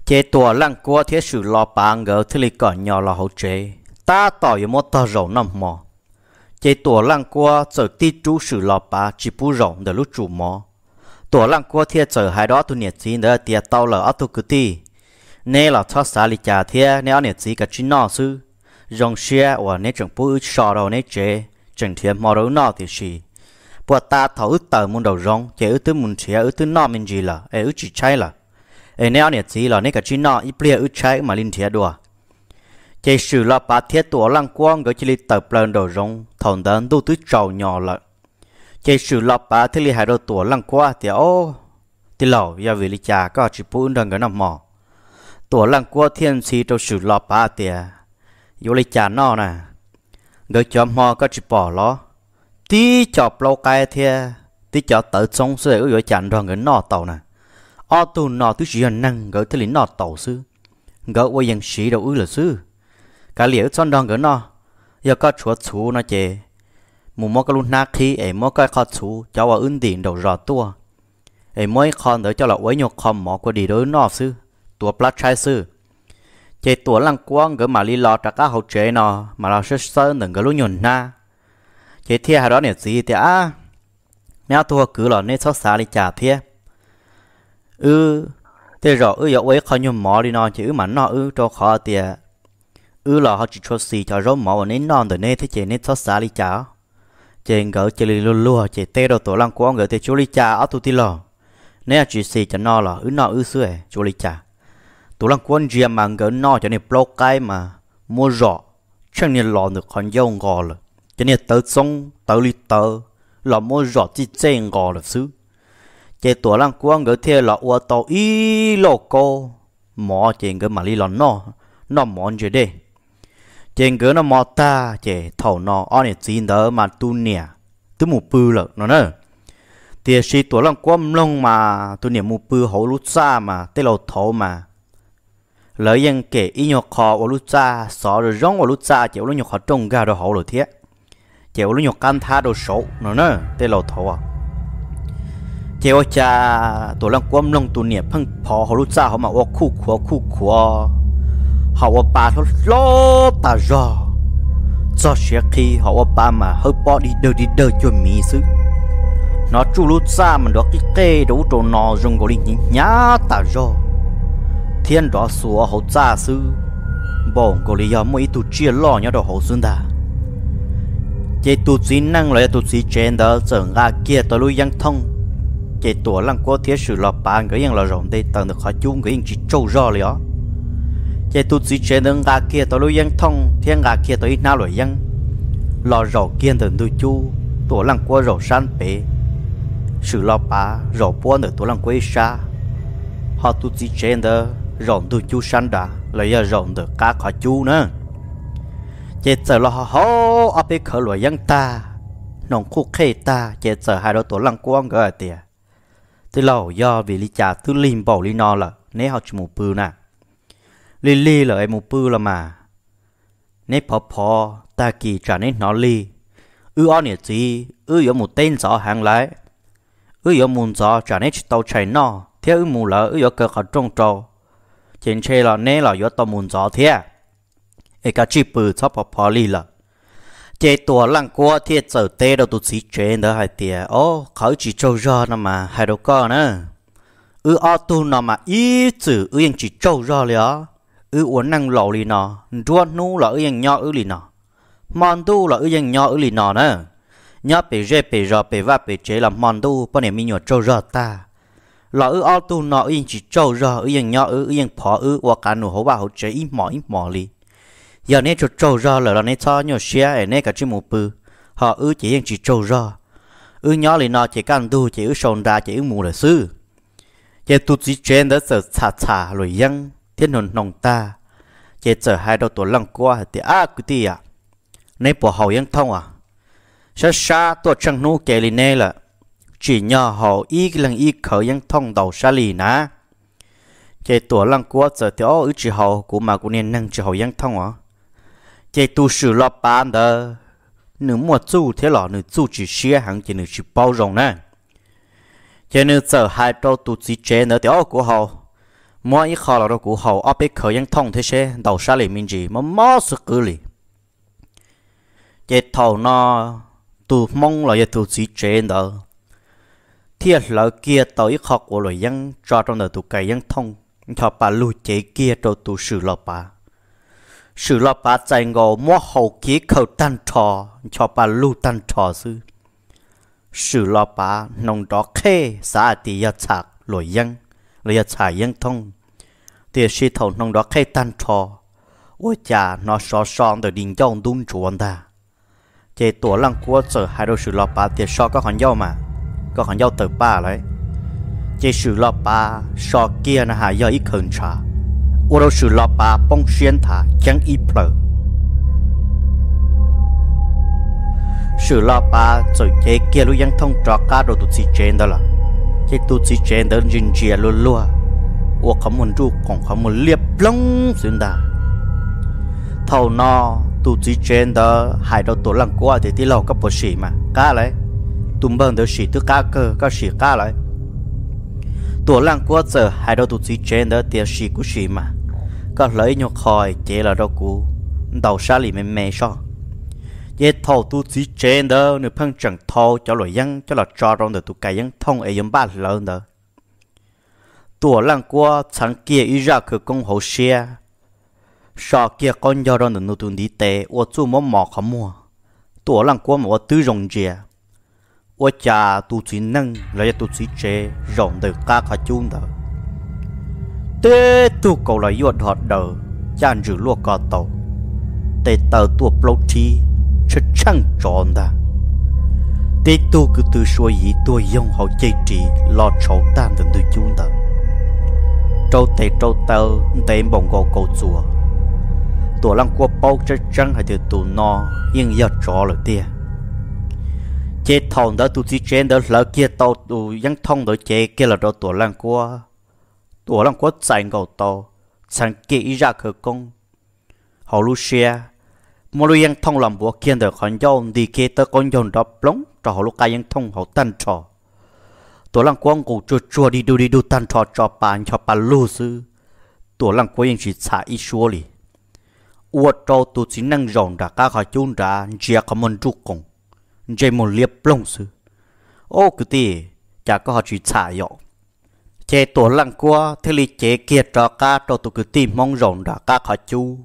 chế tổ lăng quang thế sự lo bàn gỡ thế lì còn nhỏ là hậu chế ta tỏ yếu tỏ 有 một tờ rộng nằm mò. Chế tổ lăng quang chờ tí chú sự lo bà chỉ bu rộng để lúc chủ mò tổ lăng cua thiệt trở hai đó tu nhiệt gì nữa tiệt tàu lờ ấp tu cứ ti nè là cho xa lì trả thiệt nè nhiệt gì cả chuyện nọ sư dòng xe và nè chẳng bố sò đầu nè chế chẳng thiệt mò đầu nọ thì gì bữa ta thấu ức tờ muốn đầu rong chế ức tư muốn chia ức tư nọ mình gì là ê ức chỉ chay là ê nè nhiệt gì là nè cả chuyện nọ, ít bia ức trái mà linh thiệt đùa. Chế sử là bà thiệt tổ lăng quang gọi chỉ lì tờ plơn đầu rong thằng đơn tu tứ trầu nhỏ lại chế sử lọp bà thế li hai đôi tuổi lăng qua thì ô thì lẩu giờ vì li cha có chỉ phụ đang cái nằm mỏ tuổi lăng qua thiên sĩ đâu sử lọp bà thì, vô li cha nó nè. Người cho mò có chỉ bỏ lo tí chọc lâu cái, thì, tí cho tớ sống sẽ ở dưới chặn đoàn cái nọ tàu nè. Ô tu nọ tu chỉ năng, gỡ thế li nọ tàu sư gỡ quay dân sĩ đâu ư là sư cả liễu son đoàn cái nọ. Giờ có chúa chú nó chê mù mò cái lúc nát khi ấy mò cái khó chú cho vào ưng điện đầu rõ tua. Ấy mỗi con đỡ cho là quấy nhục con mò của đi đối nọ sư tua plat trai sư. Chế tua lăng quang gỡ mà li lọ trả cá hậu chế nọ mà lo sơ sơ đừng cái lúc nhuận na. Chế thiê hà đó nè gì thì à nếu tua cứ lọ nên xót xa đi trả thiê ư, thế rồi ừ ấy khó nhung mỏ đi nọ chứ mà nọ ư cho khó tiệt ư là họ chỉ cho xì cho rốt mỏ nên non đỡ nên thế chế nên xót xa đi trả chế gỡ chế li lua lua chế tê đồ tổ lăng quang gỡ thì chú li cha ở tu ti lò. Nếu chỉ xì cho nó là ứ nó ứ xưa chú li cha. Tổ lăng quân chia mà ngỡ no cho nên block cái mà mua rõ chẳng nên lò được còn dâu ngò rồi cho nên tớ sống, tớ li tớ là mua rõ chỉ chơi ngò là xứ. Chế tổ lăng quân ngỡ thì là ua tàu ý lô cô mỏ chế ngỡ mà li lò no nó món gì đây trên ngỡ nó mò ta chè thầu nó ở này xin đỡ mà tu nè tu mù bự lợ, nó nè thì si tuổi lăng quân lông mà, tu nè mù bự hậu lút xa mà tê lầu thầu mà. Lỡ yên kể y nhọc khó ở lút xa sợ rồi rong ở lúc chè chịu lúc nhọc khó trông gà đồ hậu rồi thiết chịu lúc nhọc can tha đồ sổ, nó nè tê lầu thầu à. Ở cha tuổi lăng quâm lông tu nè phăng phò hậu lút xa họ mà ô khu khu khu khu họ bà nó lo ta rò cho sẽ khi họ bà mà hơi bỏ đi đời đi đời cho mì xứ. Nó chú lút xa mà đó cái cây đấu trộn nó dùng gọi đi nhá ta rò thiên đó xua hậu xa sư bọn gọi lý do mỗi tụ chia lo nhau đồ hậu xuân ta. Chế tụ chỉ năng lại tụ chỉ chén đó, giờ ngã kia tới lui yang thông. Chế tụ lăng có thiết sự lọ bàn cái yang là rộng đây tận được khó chung cái yang chỉ trâu rò liền chế tụ chỉ trên đó gà kia tôi lui yang thông, thiên gà kia tôi ít nào rồi yang lọ rổ kiên tận tụ chu, tổ lăng có rổ san bể sự lọ bà rổ buôn được tổ lăng quê xa họ tụ chỉ trên đó rộng từ chu san đã lấy ra rộng được cá khó chu nữa chết giờ là họ hô, ở bên khởi loại dân ta. Nông khu khê ta chết giờ hai đôi tổ lăng quang gỡ tiệt từ lâu do vì lý trả tư lim bảo lý nó là nếu họ chỉ một bự nè lý lý là em một bự là mà nếu phò phò ta kỳ trả nên nó lý ư ở nhà gì ư có một tên gió hàng lại ư có một gió trả nên chỉ tàu chạy nó theo ư mù lỡ ư có cơ khó trông trâu trên chơi là nè là yếu tao muốn gió thế ấy cả chỉ bự cho bỏ bỏ đi là chế tua lăng qua thì giờ tê đâu tụi sĩ chuyện đó hai tia ô khởi chỉ trâu ra nó mà hai đâu có nữa ư ở tu nó mà ý chữ ư yên chỉ trâu ra liền ư uốn năng lẩu lì nọ, ruột nu là ư yên nhỏ ư lì nọ, mòn tu là ư yên nhỏ ư lì nọ nữa nhỏ bể rê bể rò bể va bể chế là mòn tu bọn này mình nhỏ trâu rò ta. Là ư ao tu nọ yên chỉ trâu rò ư yên nhỏ ư yên phỏ ư hoặc cả nụ hố bà hố chế ít mỏ ít mỏ lì. Giờ này cho trâu rò là là này cho nhỏ xe ở này cả chỉ mù bự họ ư chỉ yên chỉ trâu rò, ư nhỏ lì nọ chỉ can tu chỉ ư sồn ra chỉ ư mù là sư chỉ tu chỉ chuyện đó sợ chả chả rồi yên thiên hồn nồng ta. Chế trở hai đầu tổ lăng qua thì à cứ đi à nay bỏ hậu yên thông à sa sa tổ chẳng nu kể lì này là chỉ nhờ họ ý lần y khởi yên thông đầu xa lì nà chế tuổi lăng qua giờ thì ó chỉ hậu của mà của nên năng chỉ hậu yên thông à chế tu sử lo bán đó nữ mua chú thế lọ, nữ chú chỉ xe hàng chỉ nữ chỉ bao rộng nè. Chế nữ trở hai đầu tu chỉ chế nữa thì ô của hậu mua ít khó là đâu cũ hậu ở bên khởi những thông thế xe đầu xa lì mình chỉ mà mất sự cử lì. Chạy thầu nó tu mong là tụ chỉ trên đó thiệt lỡ kia tới học của lời dân, cho trong đời tụ cái dân thông, cho bà lùi chế kia cho tụ sự lọ bà. Sự lọ bà chạy ngô mua hậu kia khẩu tan trò, cho bà lùi tan trò sư sự lọ bà nông đó khê xã tì yà chạc lời dân lấy yà yên thông thì sĩ thầu nông đó khai tan trò ôi cha nó xó son từ đình dòng đun chuồn ta chế tổ lăng cua sở hai đôi sự lọ bà thì so có hòn dâu mà có hắn dâu từ ba lại chế sử lọ ba so kia là hạ do ít hơn trả ô đôi sử lọ ba bông xuyên thả chẳng ít plờ sử lọ ba rồi chế kia lúc ยัง thông trò cá đồ tụt xì trên đó là thế tu xì trên đó nhìn chia luôn luôn ô không muốn ru còn không muốn liệp lông, xuyên đà. Thầu no tu xì trên đó hai đầu tổ lăng qua thì tí lâu có bộ sĩ mà, cá lấy. Tụm bần đều xỉ tức cá cơ cá xỉ cá lại tổ lăng qua giờ, hai đầu tu xí trên đó tiền xỉ của xỉ mà. Có lấy nhau khỏi chế là đâu cú đầu xa lì mềm mềm sao ye thầu tu chỉ trên đó nửa phân chẳng thầu cho lỗi dân, cho là cho rong được tu cái dân thông ấy dân ba lớn đó tua lăng qua chẳng kia ý ra cứ công hồ xe sau kia con do rong được nô tu đi tệ ô chú mỏ mỏ khó mua. Tua lăng qua mà ô rong dìa ô cha tu chỉ năng là tu chỉ chế rong được ca khá chung đó tê tu cầu là yuột hot đầu chan rửa luộc cò tàu. Tê tờ tua chi chi chứ chẳng tròn da tê tu cứ từ số ý tua dông hậu chế trị lo cháu tan từng từ chung đó trâu tê trâu tơ tế bồng gò cầu chùa tua lăng qua bao chứ chẳng hay từ tù no nhưng giờ trò rồi tia chế thòng đó tu chỉ chén đó là kia tàu tu dân thông đó chế kia là đó tua lăng qua tổ lăng quất chạy ngầu tàu chẳng kỹ ra khởi công họ lu xe mỗi lúc yang thông làm bùa kiên được con dâu đi kia tới con dâu đó plong cho họ lúc cái yang thông họ tan trò. Tổ lăng quang cụ chua chua đi đu đi đu tan trò cho bàn cho bàn lu sư. Tổ lăng quang yang chỉ xả ít xua li uất trâu tu chỉ năng rộng đã các họ chun ra chia có môn trụ cùng chia một liệp plong sư. Ô cái tì, chả có họ chỉ xả dọc chế tổ lăng qua thế li chế kia cho cá cho tụ cứ tì mong rộng đã cá khó chú.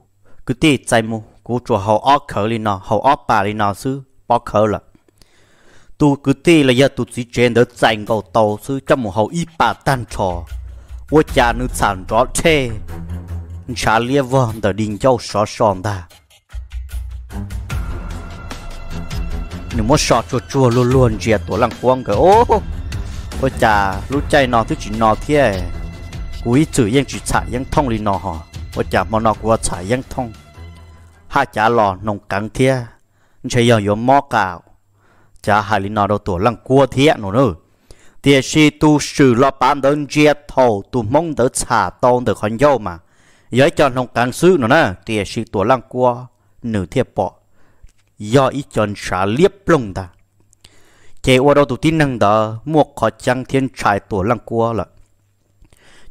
Cứ tì chạy mu cú chùa hậu óc khờ lên nọ hậu óc bà lên nọ sư bỏ khờ là tu cứ tìm là giờ tu chỉ chế đỡ chạy cầu tàu sư trong một hậu y bà tan trò. Tôi cha nữ sản rõ thế, cha liệt vong đã đình châu sọ sòn ta. Nếu mà sọ chua chua luôn luôn chia tổ lăng quang cái ô ôi chà lúc chạy nó thứ chỉ nó thế cú ý chữ yên chỉ chạy yên thông lên nó hả? Ôi chà mà nó quá chạy yên thông hai chả lò nông cắn thế chơi giờ yếm mò cào chả hai lý nó đâu tuổi lăng cua thia nó nữa thì si tu sử lo bán đơn chia thầu tu mong đỡ xả tôn được con dâu mà giới cho nông cắn sư nó nè thì si tuổi lăng cua nửa thiệp bỏ do ý chọn xả liếp lông ta chế ô đâu tụ tin năng đó mua khó chăng thiên trải tổ lăng cua là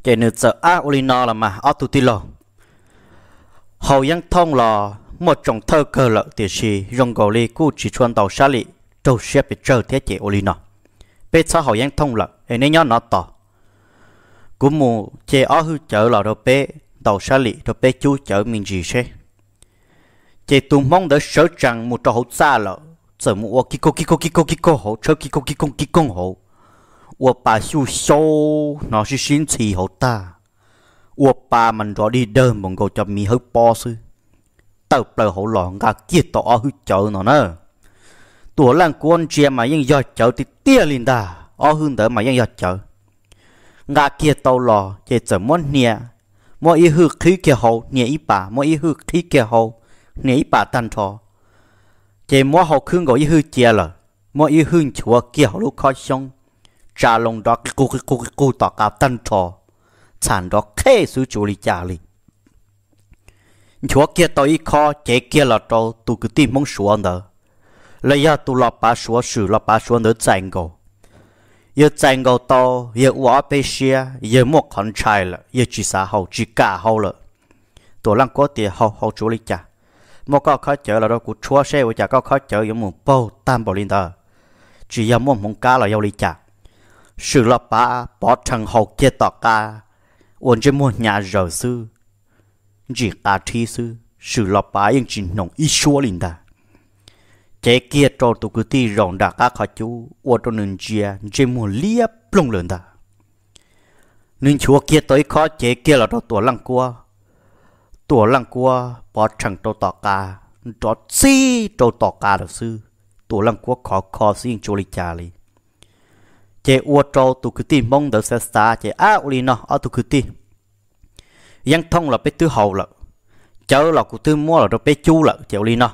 chế nữ sợ á ô là mà ở tụ tin lo. Hầu yang thông lò một trong thơ cơ lợi tiền sĩ rong gò li cú chỉ chuan tàu xa lị, trâu xe bị trâu thế chế ô li nọ. Bê xã hội yên thông lợi ấy nên nhớ nó tỏ cú mù chế ó hư chở lọ đồ bê tàu xa lị đồ bê chú chở mình gì xe chế tùng mong đỡ sở rằng một trò hậu xa lợi giờ mù ô kiko kiko kiko kiko hậu chớ kiko kiko kiko hậu. Ô bà xu xô nó sẽ xin chỉ hậu ta. Ô bà mình rõ đi đơn mong gọi cho mi hơi po sư tàu bờ hậu lòn gà kia tỏ hư chợ nó nè, tuổi làng quân chia mà yên giờ chợ thì tia liền đà ở hương đỡ mà yên giờ chợ, gà kia tàu lò chỉ 怎么 nhẹ, mỗi ý hư khí kia hậu nè ý bà, mỗi ý hư khí kia hậu nè ý bà tan thọ chỉ mua họ khương gọi hư chia là mua y hương chúa kia họ lúc khó xong trả lòng đó cái cô cái cô cái cô tỏ cả tan thọ sản đó khê sự chủ lý trả li chúa kia tôi khó chế kia là trâu tu cứ tìm mong xuống đó lấy ra tu lọ bá xuống sử lọ bá xuống đỡ chạy ngô giờ chạy ngô to, giờ quá bê xia, giờ một con trai là giờ chỉ xã hậu, chỉ cả hậu là tổ lăng có tiền hậu hậu chú lý cha. Một cái khó chở là đó của chúa xe của cha có khó chở, giống một bao tam bảo linh đó chỉ là một mong cá là yêu lý cha. Sử là ba bỏ thằng hậu kia tọt ca ôn trên mua nhà rờ sư chỉ cả thi sư, sự lọp bá yên chỉ nông ít xua linh ta chế kia cho tụ cứ ti rộng đã các khó chú ô tô nên chia trên một liếp plong lớn ta nên chúa kia tới khó chế kia là đó tuổi lăng qua tuổi lăng qua bỏ chẳng trâu tỏ ca. Cho xí trâu tỏ ca được sư. Tuổi lăng qua khó khó xin chú lý cha li chế ô tô tụ cứ ti mong đỡ sẽ xa chế á u nó ở tụ cứ ti dân thông là bé tư hầu là chớ là cụ tư mua là bé chú là chịu li nó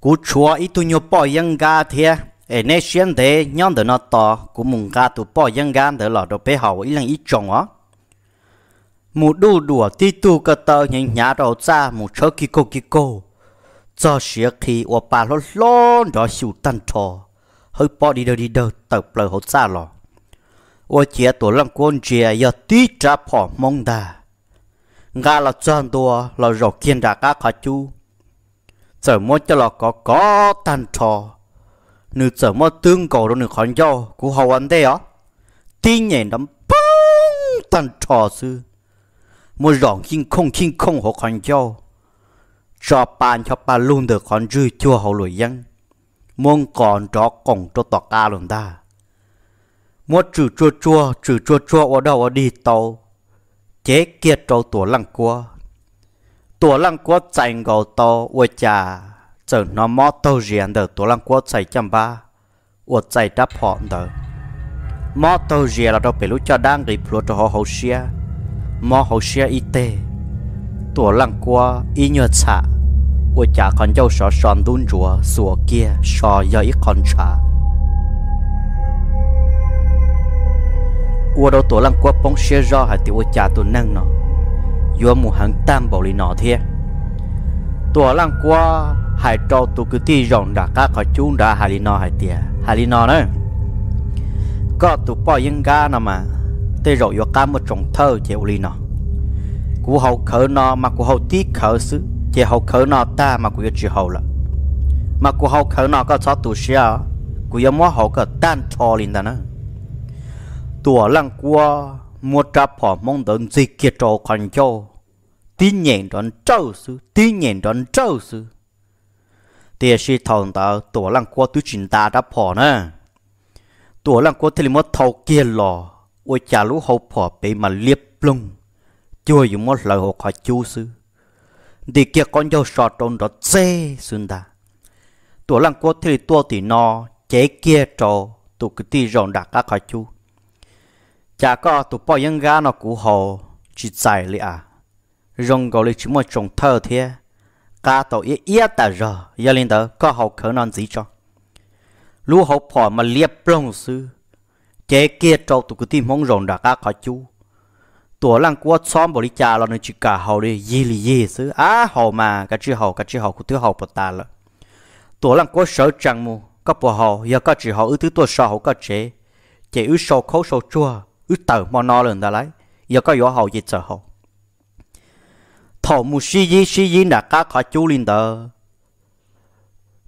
cụ chúa ít tu nhiều bỏ dân ga thế ê nè xuyên thế nhon đỡ nó to, cụ mùng ga tụ bỏ dân ga đỡ là bé hầu ít lần ít trồng á. Mù đu đùa tí tu cơ tờ nhìn nhà đầu ra mù chớ kỳ cô kỳ cô. Cho xía khi ở bà lô lô đó xù tan trò hơi bỏ đi đâu đi đâu tập lời hỗ xa lò. Ở chia tổ lăng quân chia giờ tí trả bỏ mong đà nga là chân tua là rổ kiên ra cá khá chú. Giờ mô cho là có có tan trò. Nữ giờ mô tương cầu đó nữ khán gió cú hậu ăn đây á. Tin nhện đấm bông tan trò sư. Mô rộng kinh không kinh không hộ khán gió. cho bàn cho bà luôn được khán dư chua hậu lùi dân. Môn còn cho cổng cho tọa ca luôn ta. Mua chữ chua chua chữ chua chua ở đâu ở đi tàu chế kia trâu tổ lăng cua. Tổ lăng cua chạy ngầu tàu ở chà chờ nó mò tàu riêng đờ tổ lăng cua chạy chăm ba ở chạy đáp họ đờ mò tàu riêng là đâu bị lúc cho đang bị pro cho họ hậu xia, mò hậu xia y tê. Tổ lăng cua y nhớ chả ở chà con dâu sọ sòn đun rùa sủa kia, sò ua đầu tổ lăng qua bóng xe do hạt tiêu cha tổ năng nó. Yo mu hàng tam bảo lý nó thiệt tổ lăng qua hải trâu tổ cứ ti rộng đã các khỏi chúng ra hải lý nó hải tiệt hải lý nó nè. có tổ bỏ yên ga nè mà. Tê rồi yo cá một trồng thơ chế lý nó. Cú hậu khở nó mà cú hậu tí khở xứ. Chế hậu khở nó ta mà cú yo chỉ hậu là mà cú hậu khở nó có cho tổ xe cú yo mua hậu có tan cho lên đó nè. จ้าลีนะกูเขาเขนอมากูเขาตีเขซื้อเจ้าเขาเขนอตามากูจะจีเขาละมากูเขาเขนอก็ชอบตัวเชียกูยังว่าเขาก็ต้านทอลินดานะ tua lăng qua mua trap họ mong đợi gì kia trò còn cho tin nhện đón trâu sư tin nhện đón trâu sư thì sĩ thằng ta tua lăng qua tu chính ta đã bỏ nè tua lăng qua thì mất thầu kia lò ôi cha lũ hậu bỏ bị mà liếp lung chưa dùng một lời họ khỏi chú sư thì kia con dâu sọ trôn đó dê xương ta tua lăng qua thì tua thì nó chế kia trò tụ cái tí rộng đã các khỏi chú chả có tụ bao những gà nó cũ hồ, chỉ dài li à. Rong gọi li chỉ một trồng thơ thế. Cá tổ ít ít ta rồi giờ lên đó có hậu khởi non gì cho. Lũ hậu phò mà liệp lông sư. Chế kia trâu tụ cứ tìm hông rồng đã cá khó chú. Tổ lăng qua xóm bỏ đi cha lo nên chỉ cả hậu đi gì lì gì sư. Á hậu mà cái chữ hậu cái chữ hậu của thứ hậu bỏ tổ lăng qua sở chẳng mu, có bỏ hậu giờ có chữ hậu ư thứ tổ sở hậu có chế. Chế ư sầu khấu sầu chua ư tờ mò nó lần ta lấy giờ có gió hậu gì giờ hậu. Thọ mu suy gì suy gì là cá khó chú linh tờ.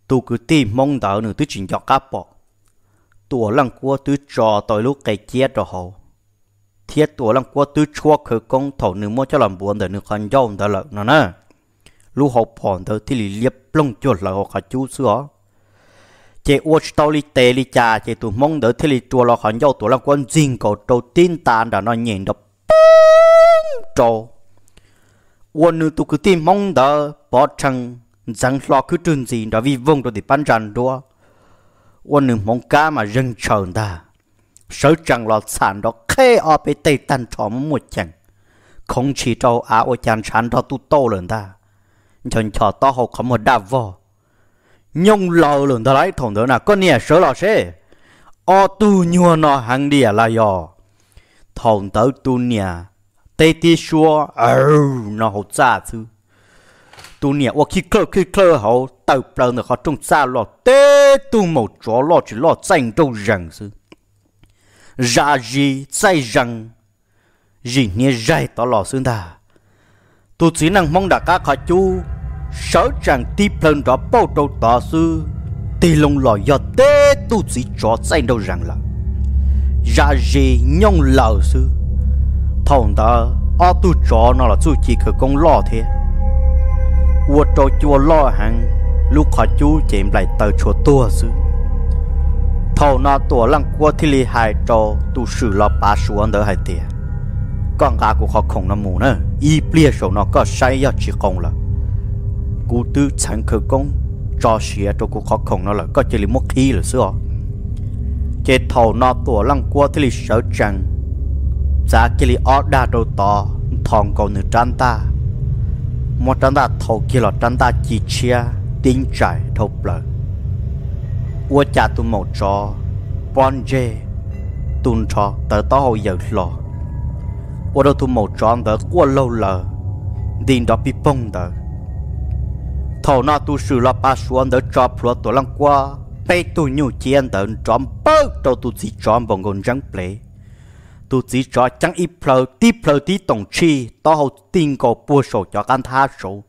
Tu cứ tìm mong tờ nữa tứ chuyện cho cá bỏ tua lăng cua tứ trò tội lúc cái chết rồi hậu. Thiết tua lăng cua tứ chua khởi công thọ nữ mua cho làm buồn để nữ con dâu tờ lợn nó nè. Lúc hậu phòn tờ thì liệp lông chuột là họ khó chú xưa chế watch tàu li tê li cha chế tụ mong đỡ thế li chùa lo khẩn dâu tụ lo quân zin cổ trâu tin tàn đã nó nhìn được trâu. Quân nữ tụ cứ tin mong đỡ, bỏ chăng rằng lo cứ trơn gì đã vì vong rồi thì ban ràn đua. Quân nữ mong cá mà rừng chờ ta. Sợ chẳng lo sản đó khê ở bên tây tan trò một chẳng không chỉ trâu á ô chàng sản đó tu tô lên ta. Chân cho to học không một đạp vò nhông lâu lần đó lấy thằng đó là con nè sợ là xe o tu nhua nó hàng đi là yo thằng đó tu nè tê tê xua ờ nó hậu xa chứ. Tu nè o khi cơ khi cơ hậu tàu bờ nó khó trông xa lo tê tu một chó lo chỉ lo tranh đâu rằng chứ. Ra gì chạy rằng gì nghe dạy tỏ lo xương ta tu chỉ năng mong đã các khó chú sở chẳng ti phần đó bao đầu tỏ sư. Tì lông lò do tê tu chỉ cho say đâu rằng là. Dạ Ra gì nhông lờ sư. Thằng ta ở tu cho nó là chú chỉ khởi công lo thế. Ua cho chùa lo hàng lúc họ chú chém lại tờ chùa tua sư. Thầu nó tua lăng qua thì li hai cho tu sử lo ba xuống đỡ hai tiền con gà của họ không nó mù nữa y bia số nó có sai do chỉ công là cú tư chẳng khởi công, cho xìa cho cú khó khổng nó là có chỉ là mất khi là xưa. Chế thầu nó tổ lăng qua thì sợ chẳng giá chỉ là ở đa đầu to thòng cầu nữ trăn ta. Một trăn ta thầu kia là trăn ta chỉ chia tinh trải thầu bờ ua cha tu một cho bon dê tuần cho tờ to hậu giờ lò. Ua đâu tu một cho tờ qua lâu lờ din đó bị bông tờ thầu na tu sử là ba xuống đỡ cho pro tổ lăng qua. Bay tu nhu chiến đỡ tròn bơ đâu tu chỉ tròn bằng ngôn răng plei tu chỉ cho chẳng ít pro tí pro tí tổng chi, to hậu tin cầu bùa sổ cho can tha sổ.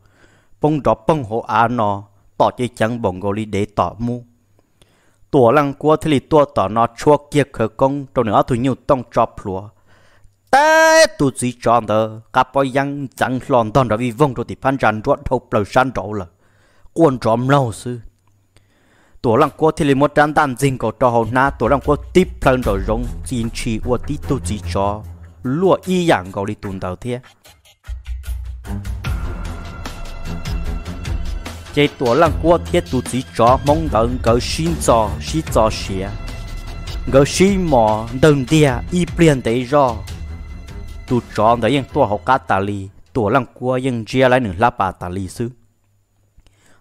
Bông đó bông hộ á nó tỏ chỉ chẳng bằng ngôn li để tỏ mu. Tổ lăng qua thì tua tỏ nó chua kia khờ công trong nữa tu nhu tông cho pro té tu chỉ cho đó cặp bò yang chẳng lon đòn đó vì vong rồi thì phan tràn ruột thâu bờ san đổ là quân trộm lâu sư tổ lăng quốc thì lấy một trăm tám dinh cầu cho hậu na tổ lăng quốc tiếp lên rồi rong xin chi của tí tu chỉ cho. Lúa y dạng cầu đi tuần tàu thế. Chế tổ lăng quốc thiết Tù chỉ cho. Mong đợi cầu xin cho xin cho xia cầu xin mò, đừng địa y biển đấy rõ Tù cho đã những tổ hậu cá tà lì. Tổ lăng quốc những chia lại nửa lá bà tà lì sư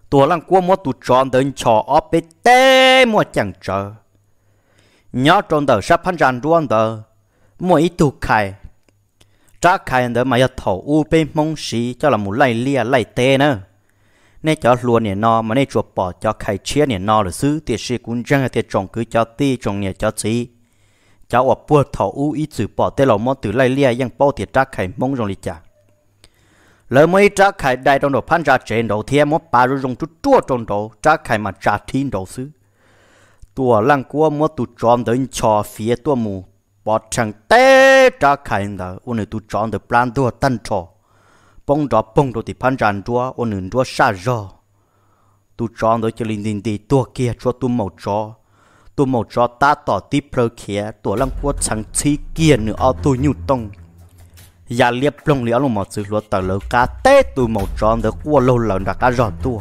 ตัว lăng cua mua tụ tròn đến chó ở bên tê mua chẳng chờ nhớ tròn tờ sắp phân ràng luôn tờ, mua ít tụ khai. Trả khai tờ mà giờ thầu u bên mông xí, cho là một lại lia lại tê nữa nè cho luôn nè nó mà nè chuột bỏ cho khai chia nè nó là xứ, tiệt sĩ cũng chẳng tiệt trồng cứ cho ti trồng nè cho xí cháu ở bùa thầu u ít chữ bỏ tê lò mua từ lầy lia yang bao tiệt trả khai mông rồi chả lỡ mấy trả khải đại trong đầu phan ra trên đầu em mò bà rồi dùng chút chua trong đầu trả khải mà trả thiên đầu xứ. Tua lăng qua mò tu tròn đến cho phía tua mù. Bỏ chẳng té trả khải đó ôn tu tròn được plan tua tân trò. Bông đó bông đồ thì phan ra tua ôn tua sa rò. Tu tròn đó cho linh đình đi tua kia cho tu màu trò. Tôi màu cho ta tỏ tiếp pro kia tua lăng quốc chẳng chi kia nữa ở tôi nhu tông. Dạ ya liệp lông liễu lông một sự lúa tờ lỡ cá tê từ một tròn được qua lâu lần đã cá giọt tua.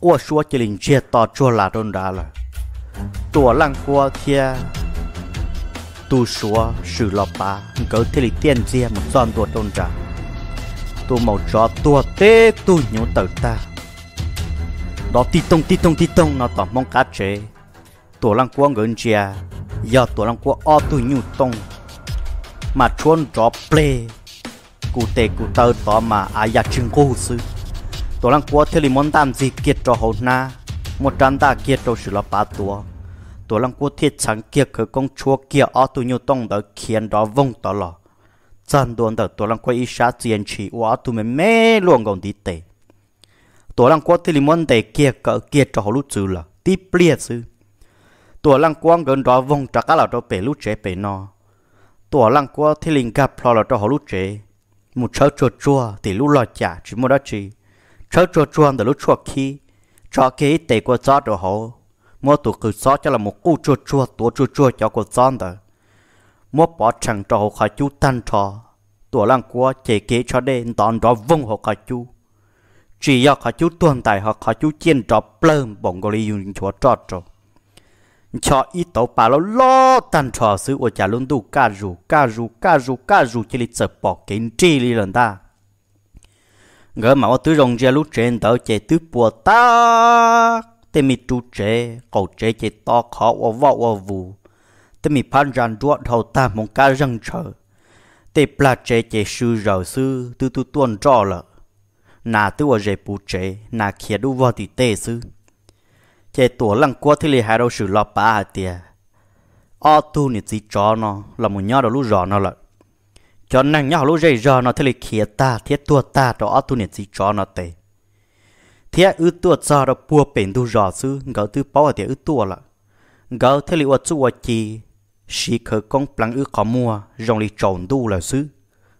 Qua xua chỉ linh chia to chua là đơn đá là. Tua lăng qua kia tu xua sự lọ ba cỡ thế lịch tiên chia một tròn tua đơn đá. Tôi một tròn tua tê tôi nhũ tờ ta. Đó tí tông tí tông tí tông, nó tỏ mong cá chế tua lăng quang gần chia giờ tua lăng quang o tu nhu tông mà chôn trò play, cụ tê cụ tơ tỏ mà ai ya chừng cô sư. Tổ lăng quá thế li món tam gì kiệt trò hậu na. Một trăm ta kiệt trọ sự là ba tua tổ lăng quá thiết chẳng kiệt khởi công chúa kia ở tu nhiều tông đỡ khiến đó vong tỏ lò. Chân đồn đỡ tổ lăng quá ý sát tiền chỉ ở tu mê mê luôn còn đi tệ tổ lăng quá thế li món tệ kiệt cỡ kiệt trò hậu lúc chữ là tí ple sư. Tổ lăng quang gần đó vong trả cả là đó bể lúc chế bể no tua lăng của thì linh gặp lo là cho họ lúc chế một chớ chua chua thì lúc lo chả chỉ một đó chỉ chớ chua chua là lúc chua khi. Cho cái tệ qua gió đồ họ mua tụ cứ gió cho là một cú chua chua tua chua chua cho của gió đó mua bỏ chẳng cho họ khai chú tan trò. Tua lăng của chế kế cho đến đón đó vung họ khai chú. Chỉ do khai chú tuần tại họ khai chú chiến trò plơm bổng gọi dùng chúa trò trò cho ít tàu bà lo lo tan trò sự của cha luôn đủ cá rù cá rù cá rù cá rù chỉ lịch tập bỏ kiến chi đi lần ta ngỡ mà tôi rong ra lúc trên tàu chạy tứ bùa ta tên mi tu chế cầu chế chạy to khó và vọ và vù tên mi phan ràn đua đầu ta mong cá răng chờ tên pla chế chạy sư rờ sư tư tư tuôn trò lợ nà tư ở dễ bù chế nà kia đu vào thì tê sư chế tổ lăng qua thì lì hai đâu sử lo bà hạt tiề ô tu ni chỉ cho nó là một nhau đầu lú rõ nó lợi, cho năng nhau lú dây rõ nó thì lì khía ta thiết tua ta đó ô tu ni chỉ cho nó tệ thiết ư tua cho đó bùa bền tu rõ sư gỡ tư bao thì ư tua là gỡ thì lì ở chú ở chi sĩ khởi công plan ư khó mua rong lì trộn tu là sư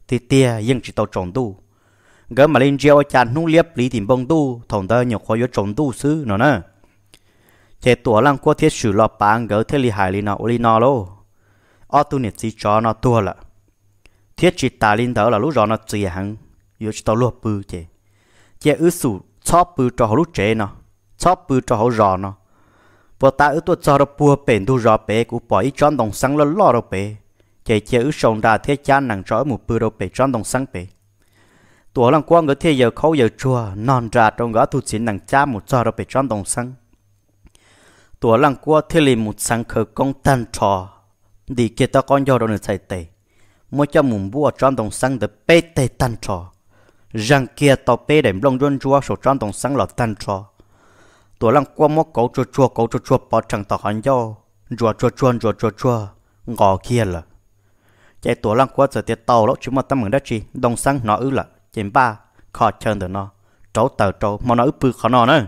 thì tia nhưng chỉ tao trộn tu gỡ mà lên treo chán nung liếp lý tìm bông tu thòng ta nhiều khó yếu trộn tu sư nó nè thế tổ lăng qua thiết sử lọ bán gỡ thế li hải li nó li nó lô. Ở tu nhiệt chỉ cho nó tua là thiết chỉ ta linh đó là lúc rõ nó chỉ hẳn yếu chỉ tao lúa bự chế chế ứ sủ chóp bự cho họ lúc chế nó. Chóp bự cho họ rõ nó. Bộ ta ứ tu cho nó bùa bền tu rõ bể cũng bỏ ý chọn đồng sáng lo lo đâu bể. Chế chế ứ sông ra thiết cha nặng cho một bự đâu bể chọn đồng sáng bể. Tổ lăng qua ngỡ thế giờ khâu giờ chùa non ra trong gõ tu chỉ nặng cha một cho đâu bể chọn đồng sáng ตัวลังกัวเทลีมุดสังเคกงตันชอดีเกตก้อนยอดนใส่เตมัวจะมุมบัวจอนตรงสังเดเปเตตันชอรังเกียต่อเปเดมลงร่นจัวสจอนตรงสังหลอดตันชอตัวลังกัวมัวเกาจัวจัวเกาจัวจัวปอจังต่อหันย่อจัวจัวจัวจัวจัวจัวงอเกียละ chạy tổ lăng qua giờ tiệt tàu lúc chúng mà tâm mừng đất chi đông sang nó ư là trên ba khó chân được nó trâu tờ trâu mà nó ư bự khó nó nữa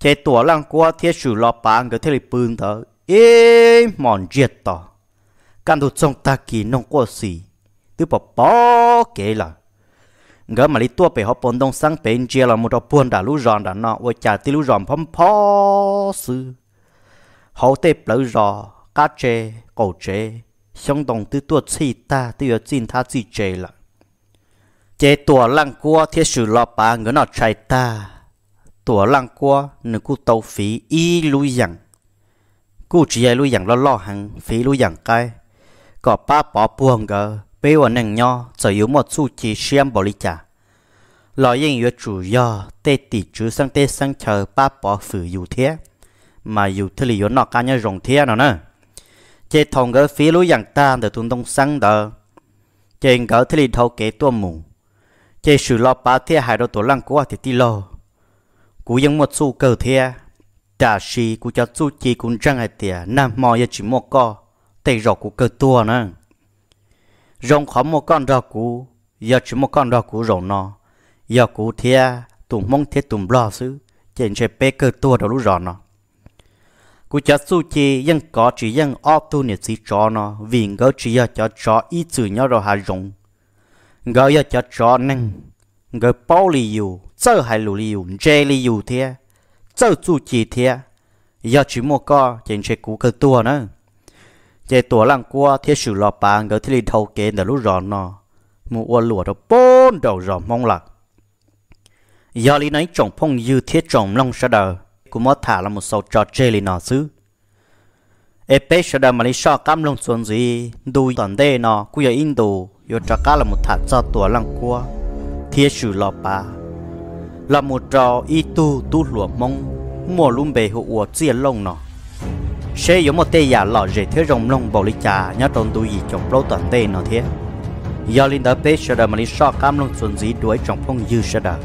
thế tổ lăng qua thế sử lọ bà người thế là bưng thở ê, mòn diệt tỏ. Căn tụ trong ta kỳ nông qua xì. Tư bỏ bỏ kể là. Ngỡ mà đi tua bể họ bồn đông sang bên chia là một đợt buồn đã lũ giòn đã nọ và trả tí lũ giòn phong phó sư họ tê lỡ giò cá chê cổ chê xong đồng tư tua chi ta tư ở chín ta chi chê là. Chế tua lăng qua thế sử lọ bà ngỡ nọ chạy ta tua lăng qua nửa cú tàu phi y lú dặn. Chỉ ai lú lo lo hàng phi lú dặn cái. Có ba bỏ buồn gờ bây giờ nâng nho chỉ một số chỉ xem bảo lý trả. Lo chủ yếu tê tỷ chú sang sang chờ ba bỏ phử yếu mà yếu thế lý nọ cá nhân rồng thế nào nè chế thông gỡ phía lối dạng ta để tuân đông sang đó chế gỡ thế lý thâu kế tua mù. Chế sự lo ba thế hai đôi tổ lăng của thì ti lô cú giống một su cơ thể, trả xì cú cho su chi cũng chẳng hay tia nằm mò ya chỉ một co tay rọ cú cơ tua nè. Rong khó một con rọ cú giờ chỉ một con rọ cú rọ nó giờ cú thia tụm mong thia tụm lo xứ trên chơi pe cơ tua đó lúc rọ nó cú cho su chi vẫn có chỉ vẫn ô tu nhiệt sĩ cho nó vì ngỡ chỉ giờ cho cho ít chữ nhớ rồi hà rong ngỡ giờ cho cho năng ngỡ bao lì yêu chơi hay chơi giờ chỉ một lăng đầu mong lạc giờ lý nói trồng phong dư thiết trồng long sa đờ cũng mất thả là một sầu trò chơi lý nó xứ ê bê sa đờ mà lý so cam lông xuân gì đuôi toàn đê nó cũng giờ in đồ yo cho cá là một thả cho tổ lăng qua thiết sử lọ bà là một trò y tu tu lụa mong mùa luôn bề hụ ua chia lông nó sẽ giống một tê giả lọ rể thế rồng lông bầu lý trà, nhớ trong tu gì trong lâu toàn tê nó thế. Do linh đó bế sẽ đợi mà lý so cam lông xuân dí đuổi trong phong dư sẽ đợi